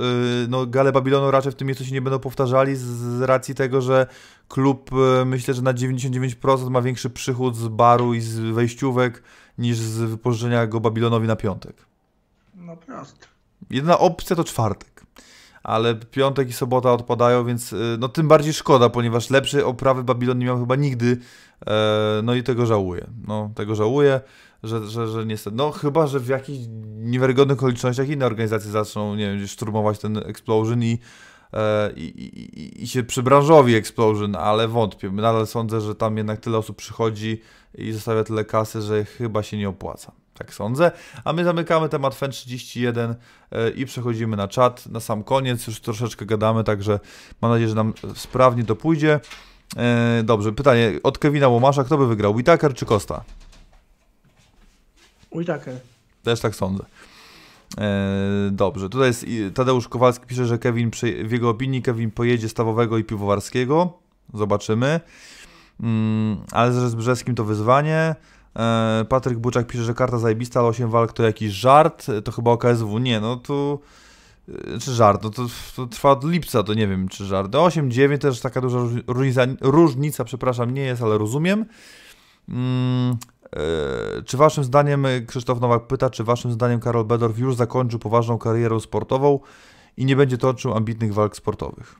no Gale Babilonu raczej w tym miejscu się nie będą powtarzali z, z racji tego, że klub myślę, że na 99% ma większy przychód z baru i z wejściówek niż z wypożyczenia go Babilonowi na piątek. No prosto. Jedyna opcja to czwartek. Ale piątek i sobota odpadają, więc y, no tym bardziej szkoda, ponieważ lepszej oprawy Babilon nie miał chyba nigdy. E, no i tego żałuję. No, tego żałuję, że, że, że niestety. No chyba, że w jakichś niewiarygodnych okolicznościach inne organizacje zaczną, nie wiem, szturmować ten Explosion i, i, i, i się przybranżowi Explosion, ale wątpię. Nadal sądzę, że tam jednak tyle osób przychodzi i zostawia tyle kasy, że chyba się nie opłaca. Tak sądzę. A my zamykamy temat FEN 31 e, i przechodzimy na czat. Na sam koniec już troszeczkę gadamy, także mam nadzieję, że nam sprawnie to pójdzie. E, Dobrze, pytanie od Kevina Łomasza. Kto by wygrał, Whitaker czy Costa? Whitaker. Też tak sądzę. E, Dobrze, tutaj jest Tadeusz Kowalski pisze, że Kevin, w jego opinii Kevin pojedzie stawowego i piwowarskiego. Zobaczymy. Mm, ale z Brzeskim to wyzwanie. E, Patryk Buczak pisze, że karta zajebista, ale 8 walk to jakiś żart. E, To chyba OKSW. Nie, no tu... Czy żart? No to, to trwa od lipca, to nie wiem czy żart. No 8-9 też taka duża róż- różnica, różnica, przepraszam, nie jest, ale rozumiem. E, czy waszym zdaniem, e, Krzysztof Nowak pyta, czy waszym zdaniem Karol Bedorf już zakończył poważną karierę sportową i nie będzie toczył ambitnych walk sportowych?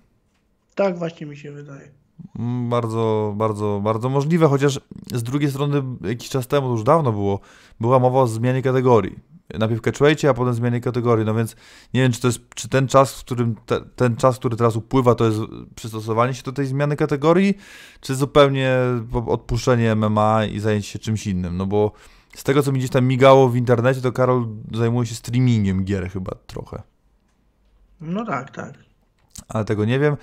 Tak właśnie mi się wydaje. Mm, Bardzo, bardzo, bardzo możliwe, chociaż z drugiej strony jakiś czas temu, to już dawno było, była mowa o zmianie kategorii. Najpierw catchweightie, a potem zmianie kategorii, no więc nie wiem, czy to jest, czy ten czas, w którym, te, ten czas, który teraz upływa, to jest przystosowanie się do tej zmiany kategorii, czy zupełnie odpuszczenie MMA i zajęcie się czymś innym, no bo z tego, co mi gdzieś tam migało w internecie, to Karol zajmuje się streamingiem gier chyba trochę No tak, tak. ale tego nie wiem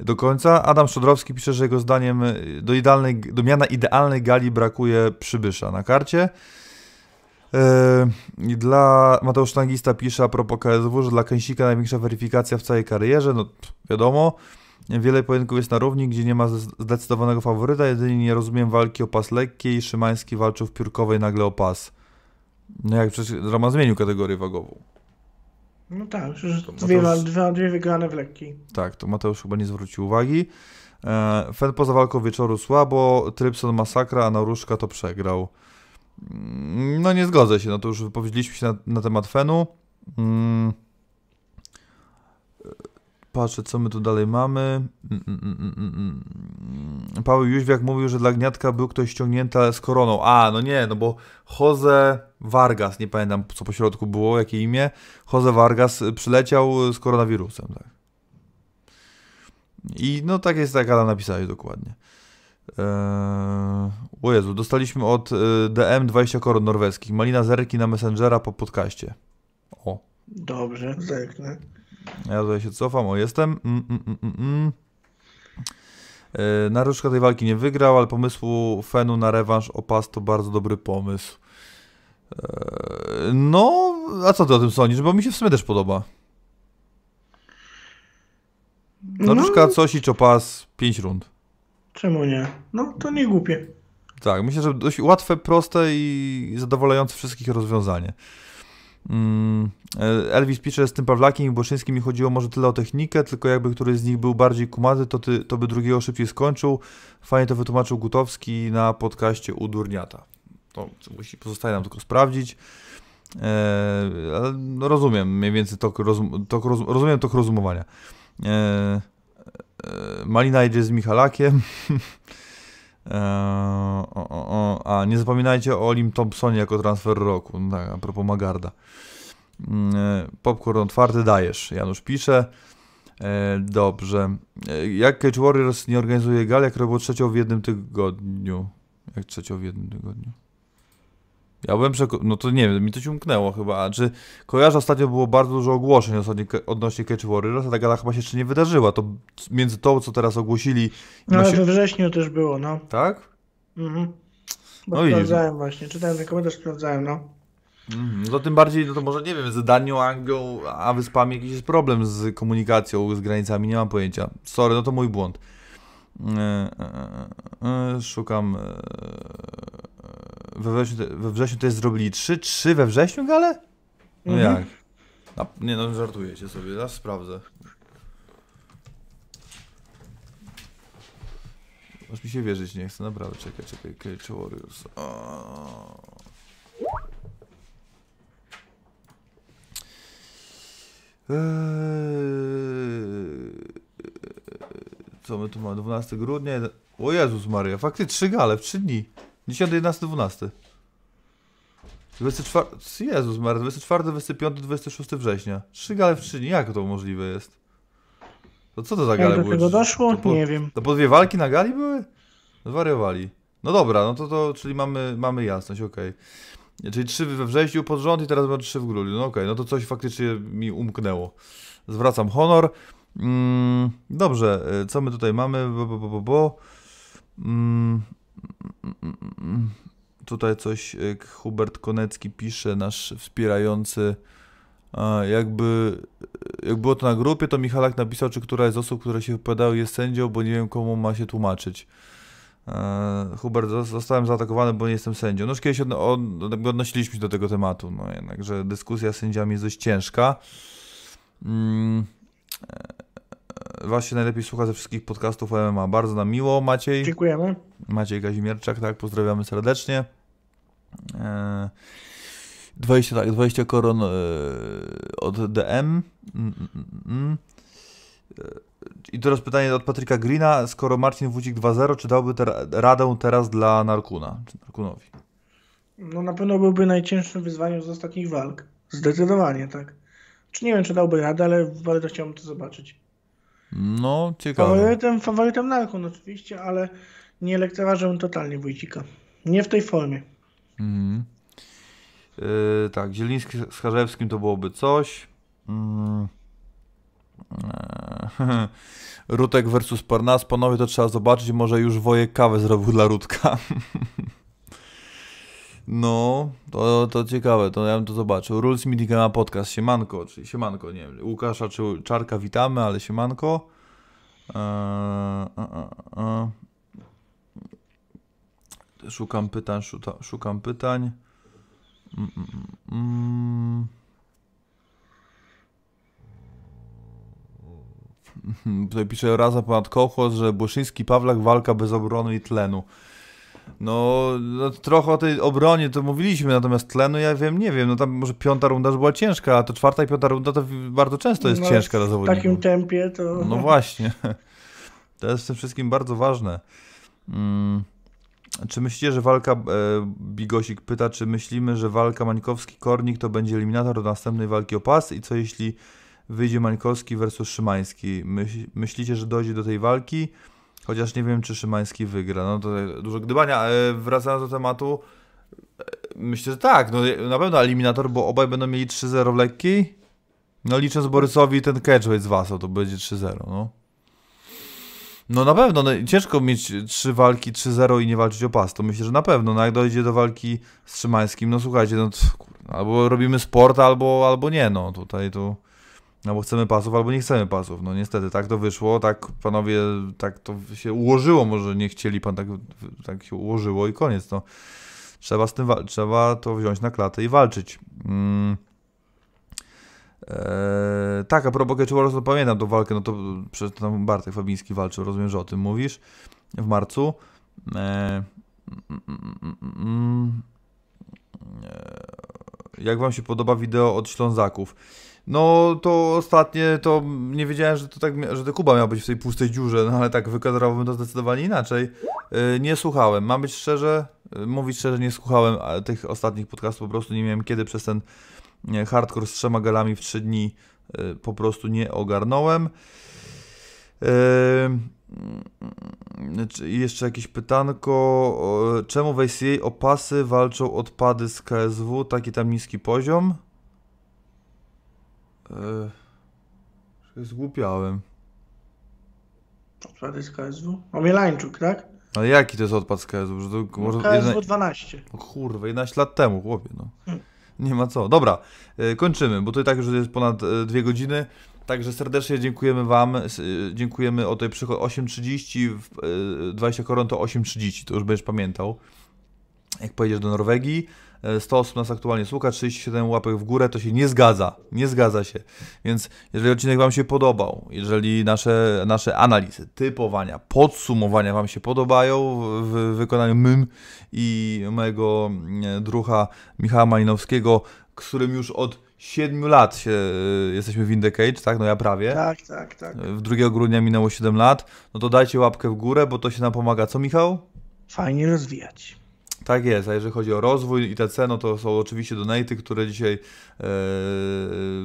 do końca. Adam Szodrowski pisze, że jego zdaniem do, idealnej, do miana idealnej gali brakuje przybysza na karcie. Yy, i dla Mateusz Tangista pisze a propos KSW, że dla Kęsika największa weryfikacja w całej karierze, no wiadomo. Wiele pojedynków jest na równi, gdzie nie ma zde- zdecydowanego faworyta, jedynie nie rozumiem walki o pas lekkiej, Szymański walczył w piórkowej nagle o pas. No jak przecież Roman zmienił kategorię wagową. No tak, przecież To dwie, Mateusz- dwie, dwie wygrane w lekkiej. Tak, to Mateusz chyba nie zwrócił uwagi. E, Fen poza walką wieczoru słabo, Trypson masakra, a Nauruszka to przegrał. No nie zgodzę się, no to już wypowiedzieliśmy się na, na temat Fenu. Mm. Patrzę, co my tu dalej mamy. Mm, mm. Paweł Jóźwiak mówił, że dla Gniatka był ktoś ściągnięty z koroną. A, no nie, no bo Jose Vargas, nie pamiętam co po środku było, jakie imię. Jose Vargas przyleciał z koronawirusem, tak. I no tak jest, tak Adam napisałeś dokładnie. Eee, o Jezu, dostaliśmy od y, DM 20 koron norweskich. Malina Zerki na Messengera po podcaście. O, Dobrze, zerknę. ja tutaj się cofam, o jestem. Mm, mm, mm, mm, mm. Eee, Naruszka tej walki nie wygrał, ale pomysłu Fenu na rewanż o pas to bardzo dobry pomysł. Eee, no, a co ty o tym sądzisz? Bo mi się w sumie też podoba. Naruszka, coś i czopas, 5 rund. Czemu nie? No, to nie głupie. Tak, myślę, że dość łatwe, proste i zadowalające wszystkich rozwiązanie. Mm, e, Elvis pisze, z tym Pawlakiem i Boszyńskim mi chodziło może tyle o technikę, tylko jakby któryś z nich był bardziej kumaty, to, ty, to by drugiego szybciej skończył. Fajnie to wytłumaczył Gutowski na podcaście u Durniata. To musi, pozostaje nam tylko sprawdzić. E, ale no rozumiem mniej więcej tok, rozum, tok, roz, rozumiem tok rozumowania. E, e, Malina idzie z Michalakiem. Eee, o, o, o. A nie zapominajcie o Olim Thompsonie jako transfer roku. No tak, a propos Magarda. Mm, e, Popcorn otwarty dajesz. Janusz pisze. E, dobrze. E, jak Cage Warriors nie organizuje gal, jak robiło trzecią w jednym tygodniu? Jak trzecią w jednym tygodniu? Ja byłem przekonany, no to nie wiem, mi to się umknęło chyba. A Czy kojarzę, ostatnio było bardzo dużo ogłoszeń odnośnie- Cage Warriors, a ta gala chyba się jeszcze nie wydarzyła. To między tą, co teraz ogłosili... No, ale się- we wrześniu też było, no. Tak? Mhm. Bo No sprawdzałem właśnie, czytałem ten komentarz, sprawdzałem, no. Mhm, No to tym bardziej, no to może nie wiem, z Danią, Anglią, a wyspami jakiś jest problem z komunikacją, z granicami, nie mam pojęcia. Sorry, no to mój błąd. E, e, e, Szukam. We wrześniu, we wrześniu też zrobili 3, 3 we wrześniu, gale? No Mhm. jak? A, nie no, żartujecie sobie, zaraz sprawdzę. Aż mi się wierzyć nie chce, naprawdę, czekaj, czekaj, Cage Warriors. O. Eee, Co my tu mamy? 12 grudnia. O Jezus Maria, faktycznie trzy gale w 3 dni. 10, 11, 12. 24. Jezus Maria, 24, 25, 26 września. Trzy gale w 3 dni. Jak to możliwe jest? To co to za gale Jak do były? tego doszło? To po, Nie wiem. to po dwie walki na gali były? Zwariowali. No dobra, no to, to czyli mamy, mamy jasność, okej. Czyli trzy we wrześniu pod rząd i teraz będą trzy w grudniu. No okej, no to coś faktycznie mi umknęło. Zwracam honor. Mm, dobrze, e, co my tutaj mamy? Bo, bo, bo, bo, bo. Mm. Tutaj coś e, Hubert Konecki pisze, nasz wspierający. Jakby, jak było to na grupie, to Michalak napisał, czy któraś z osób, które się wypowiadały jest sędzią, bo nie wiem komu ma się tłumaczyć. E, Hubert, zos- zostałem zaatakowany, bo nie jestem sędzią. No już kiedyś od, jakby odnosiliśmy się do tego tematu, no jednak, że dyskusja z sędziami jest dość ciężka. Mm, e, Was się najlepiej słucha ze wszystkich podcastów MMA. Bardzo nam miło, Maciej. Dziękujemy. Maciej Kazimierczak, tak, pozdrawiamy serdecznie. E, 20, tak, 20 koron e, od DM. Mm, mm, mm. E, I teraz pytanie od Patryka Greena. Skoro Marcin Wójcik 2-0, czy dałby ter- radę teraz dla Narkuna? Czy Narkunowi? No na pewno byłby najcięższym wyzwaniem z ostatnich walk. Zdecydowanie, tak. Czy nie wiem, czy dałby radę, ale bardzo chciałbym to zobaczyć. No, ciekawe. Faworytem, faworytem Narkon oczywiście, ale nie lekceważę totalnie Wójcika. Nie w tej formie. Mhm. Yy, tak, Zieliński z Charzewskim to byłoby coś. Mm. Eee, Rutek versus Parnas. Panowie, to trzeba zobaczyć. Może już Wojek kawę zrobił dla Rutka. No, to, to ciekawe, to ja bym to zobaczył. Rules Meeting ma podcast, siemanko, czyli siemanko, nie wiem, Łukasza czy Czarka witamy, ale siemanko. Eee. Szukam pytań, szuta, szukam pytań. Mm, mm, mm, mm. Tutaj pisze Raza ponad kołchoz, że Błyszyński, Pawlak, walka bez obrony i tlenu. No, no, trochę o tej obronie to mówiliśmy, natomiast tlenu ja wiem, nie wiem, no tam może piąta runda już była ciężka, a to czwarta i piąta runda to bardzo często jest No, ciężka dla W zawodników. takim tempie to... No właśnie. To jest w tym wszystkim bardzo ważne. Mm. Czy myślicie, że walka, e, Bigosik pyta, czy myślimy, że walka Mańkowski-Kornik to będzie eliminator do następnej walki o pas i co jeśli wyjdzie Mańkowski versus Szymański? Myśl, myślicie, że dojdzie do tej walki? Chociaż nie wiem, czy Szymański wygra. No to dużo gdybania. Wracając do tematu, e, myślę, że tak. No, na pewno eliminator, bo obaj będą mieli 3-0 w lekkiej. No licząc Borysowi ten catchweight z Wasą, to będzie 3-0, no. No na pewno, no, ciężko mieć trzy walki 3-0 i nie walczyć o pas, to myślę, że na pewno, no jak dojdzie do walki z Szymańskim, no słuchajcie, no albo robimy sport, albo, albo nie, no tutaj to, albo chcemy pasów, albo nie chcemy pasów, no niestety, tak to wyszło, tak panowie, tak to się ułożyło, może nie chcieli pan, tak, tak się ułożyło i koniec, no. Trzeba z tym, trzeba to wziąć na klatę i walczyć. Mm. Eee, tak, a propos Catch Wars, to pamiętam tą walkę, no to przecież tam Bartek Fabiński walczył, rozumiem, że o tym mówisz, w marcu. Eee, mm, mm, mm, mm, eee, jak wam się podoba wideo od Ślązaków? No to ostatnie, to nie wiedziałem, że to tak, że to Kuba miał być w tej pustej dziurze, no ale tak wykadrowałbym to zdecydowanie inaczej. Eee, nie słuchałem, mam być szczerze, e, mówić szczerze, nie słuchałem tych ostatnich podcastów, po prostu nie miałem kiedy przez ten hardcore z trzema galami w trzy dni y, po prostu nie ogarnąłem. Yy, jeszcze jakieś pytanko. Czemu w ACA opasy walczą odpady z KSW? Taki tam niski poziom? Yy, zgłupiałem. Odpady z KSW. Omielańczuk, tak? Ale jaki to jest odpad z KSW? Że to może KSW jedna- 12. O kurwa, 11 lat temu, chłopie, no. Hmm. Nie ma co. Dobra, y, kończymy, bo to i tak już jest ponad y, dwie godziny. Także serdecznie dziękujemy Wam. y, Dziękujemy o tej przychod 8.30, w- y, 20 koron to 8.30, to już będziesz pamiętał. Jak pojedziesz do Norwegii, 100 osób nas aktualnie słucha, 37 łapek w górę, to się nie zgadza. Nie zgadza się. Więc jeżeli odcinek Wam się podobał, jeżeli nasze, nasze analizy, typowania, podsumowania Wam się podobają w, wykonaniu mym i mojego mm, drucha Michała Malinowskiego, z którym już od 7 lat się, y, jesteśmy w Indecage, tak? No ja prawie. Tak, tak, tak. W 2 grudnia minęło 7 lat. No to dajcie łapkę w górę, bo to się nam pomaga. Co Michał? Fajnie rozwijać. Tak jest, a jeżeli chodzi o rozwój ITC, no to są oczywiście donaty, które dzisiaj e,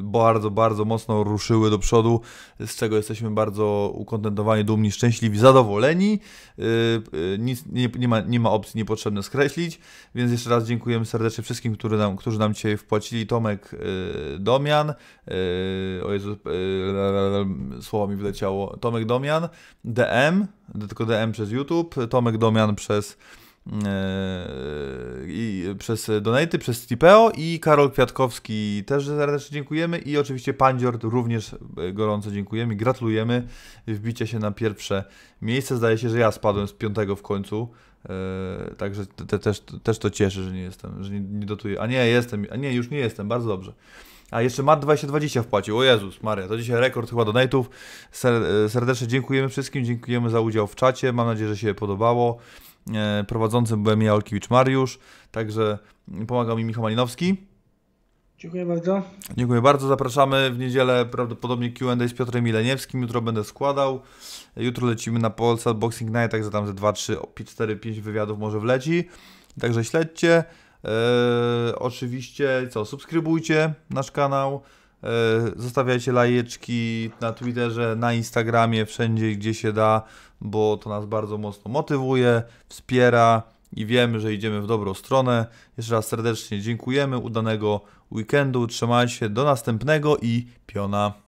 bardzo, bardzo mocno ruszyły do przodu, z czego jesteśmy bardzo ukontentowani, dumni, szczęśliwi, zadowoleni. E, e, nic, nie, nie, ma, nie ma opcji niepotrzebne skreślić, więc jeszcze raz dziękujemy serdecznie wszystkim, którzy nam, którzy nam dzisiaj wpłacili. Tomek Domian, o Jezu, słowo mi wyleciało, Tomek Domian, DM, tylko DM przez YouTube, Tomek Domian przez i przez Donaty, przez Stipeo i Karol Kwiatkowski też serdecznie dziękujemy i oczywiście Pandzior również e, gorąco dziękujemy gratulujemy wbicia się na pierwsze miejsce. Zdaje się, że ja spadłem z piątego w końcu, eee, także te, te, też, też to cieszy, że nie jestem, że nie, nie dotuję. A nie, jestem, a nie, już nie jestem, bardzo dobrze. A jeszcze Mat 2020 wpłacił. O Jezus Maria, to dzisiaj rekord chyba e, serdecznie dziękujemy wszystkim, dziękujemy za udział w czacie. Mam nadzieję, że się podobało. E, Prowadzącym byłem ja, Olkiewicz Mariusz, także pomagał mi Michał Malinowski. Dziękuję bardzo. Dziękuję bardzo, zapraszamy w niedzielę prawdopodobnie Q&A z Piotrem Mileniewskim, jutro będę składał, jutro lecimy na Polsat Boxing Night, także tam ze 2, 3, 4, 5 wywiadów może wleci, także śledźcie. E, oczywiście, co, subskrybujcie nasz kanał, e, zostawiajcie lajeczki na Twitterze, na Instagramie, wszędzie gdzie się da, bo to nas bardzo mocno motywuje, wspiera i wiemy, że idziemy w dobrą stronę. Jeszcze raz serdecznie dziękujemy, udanego weekendu, trzymajcie się, do następnego i piona.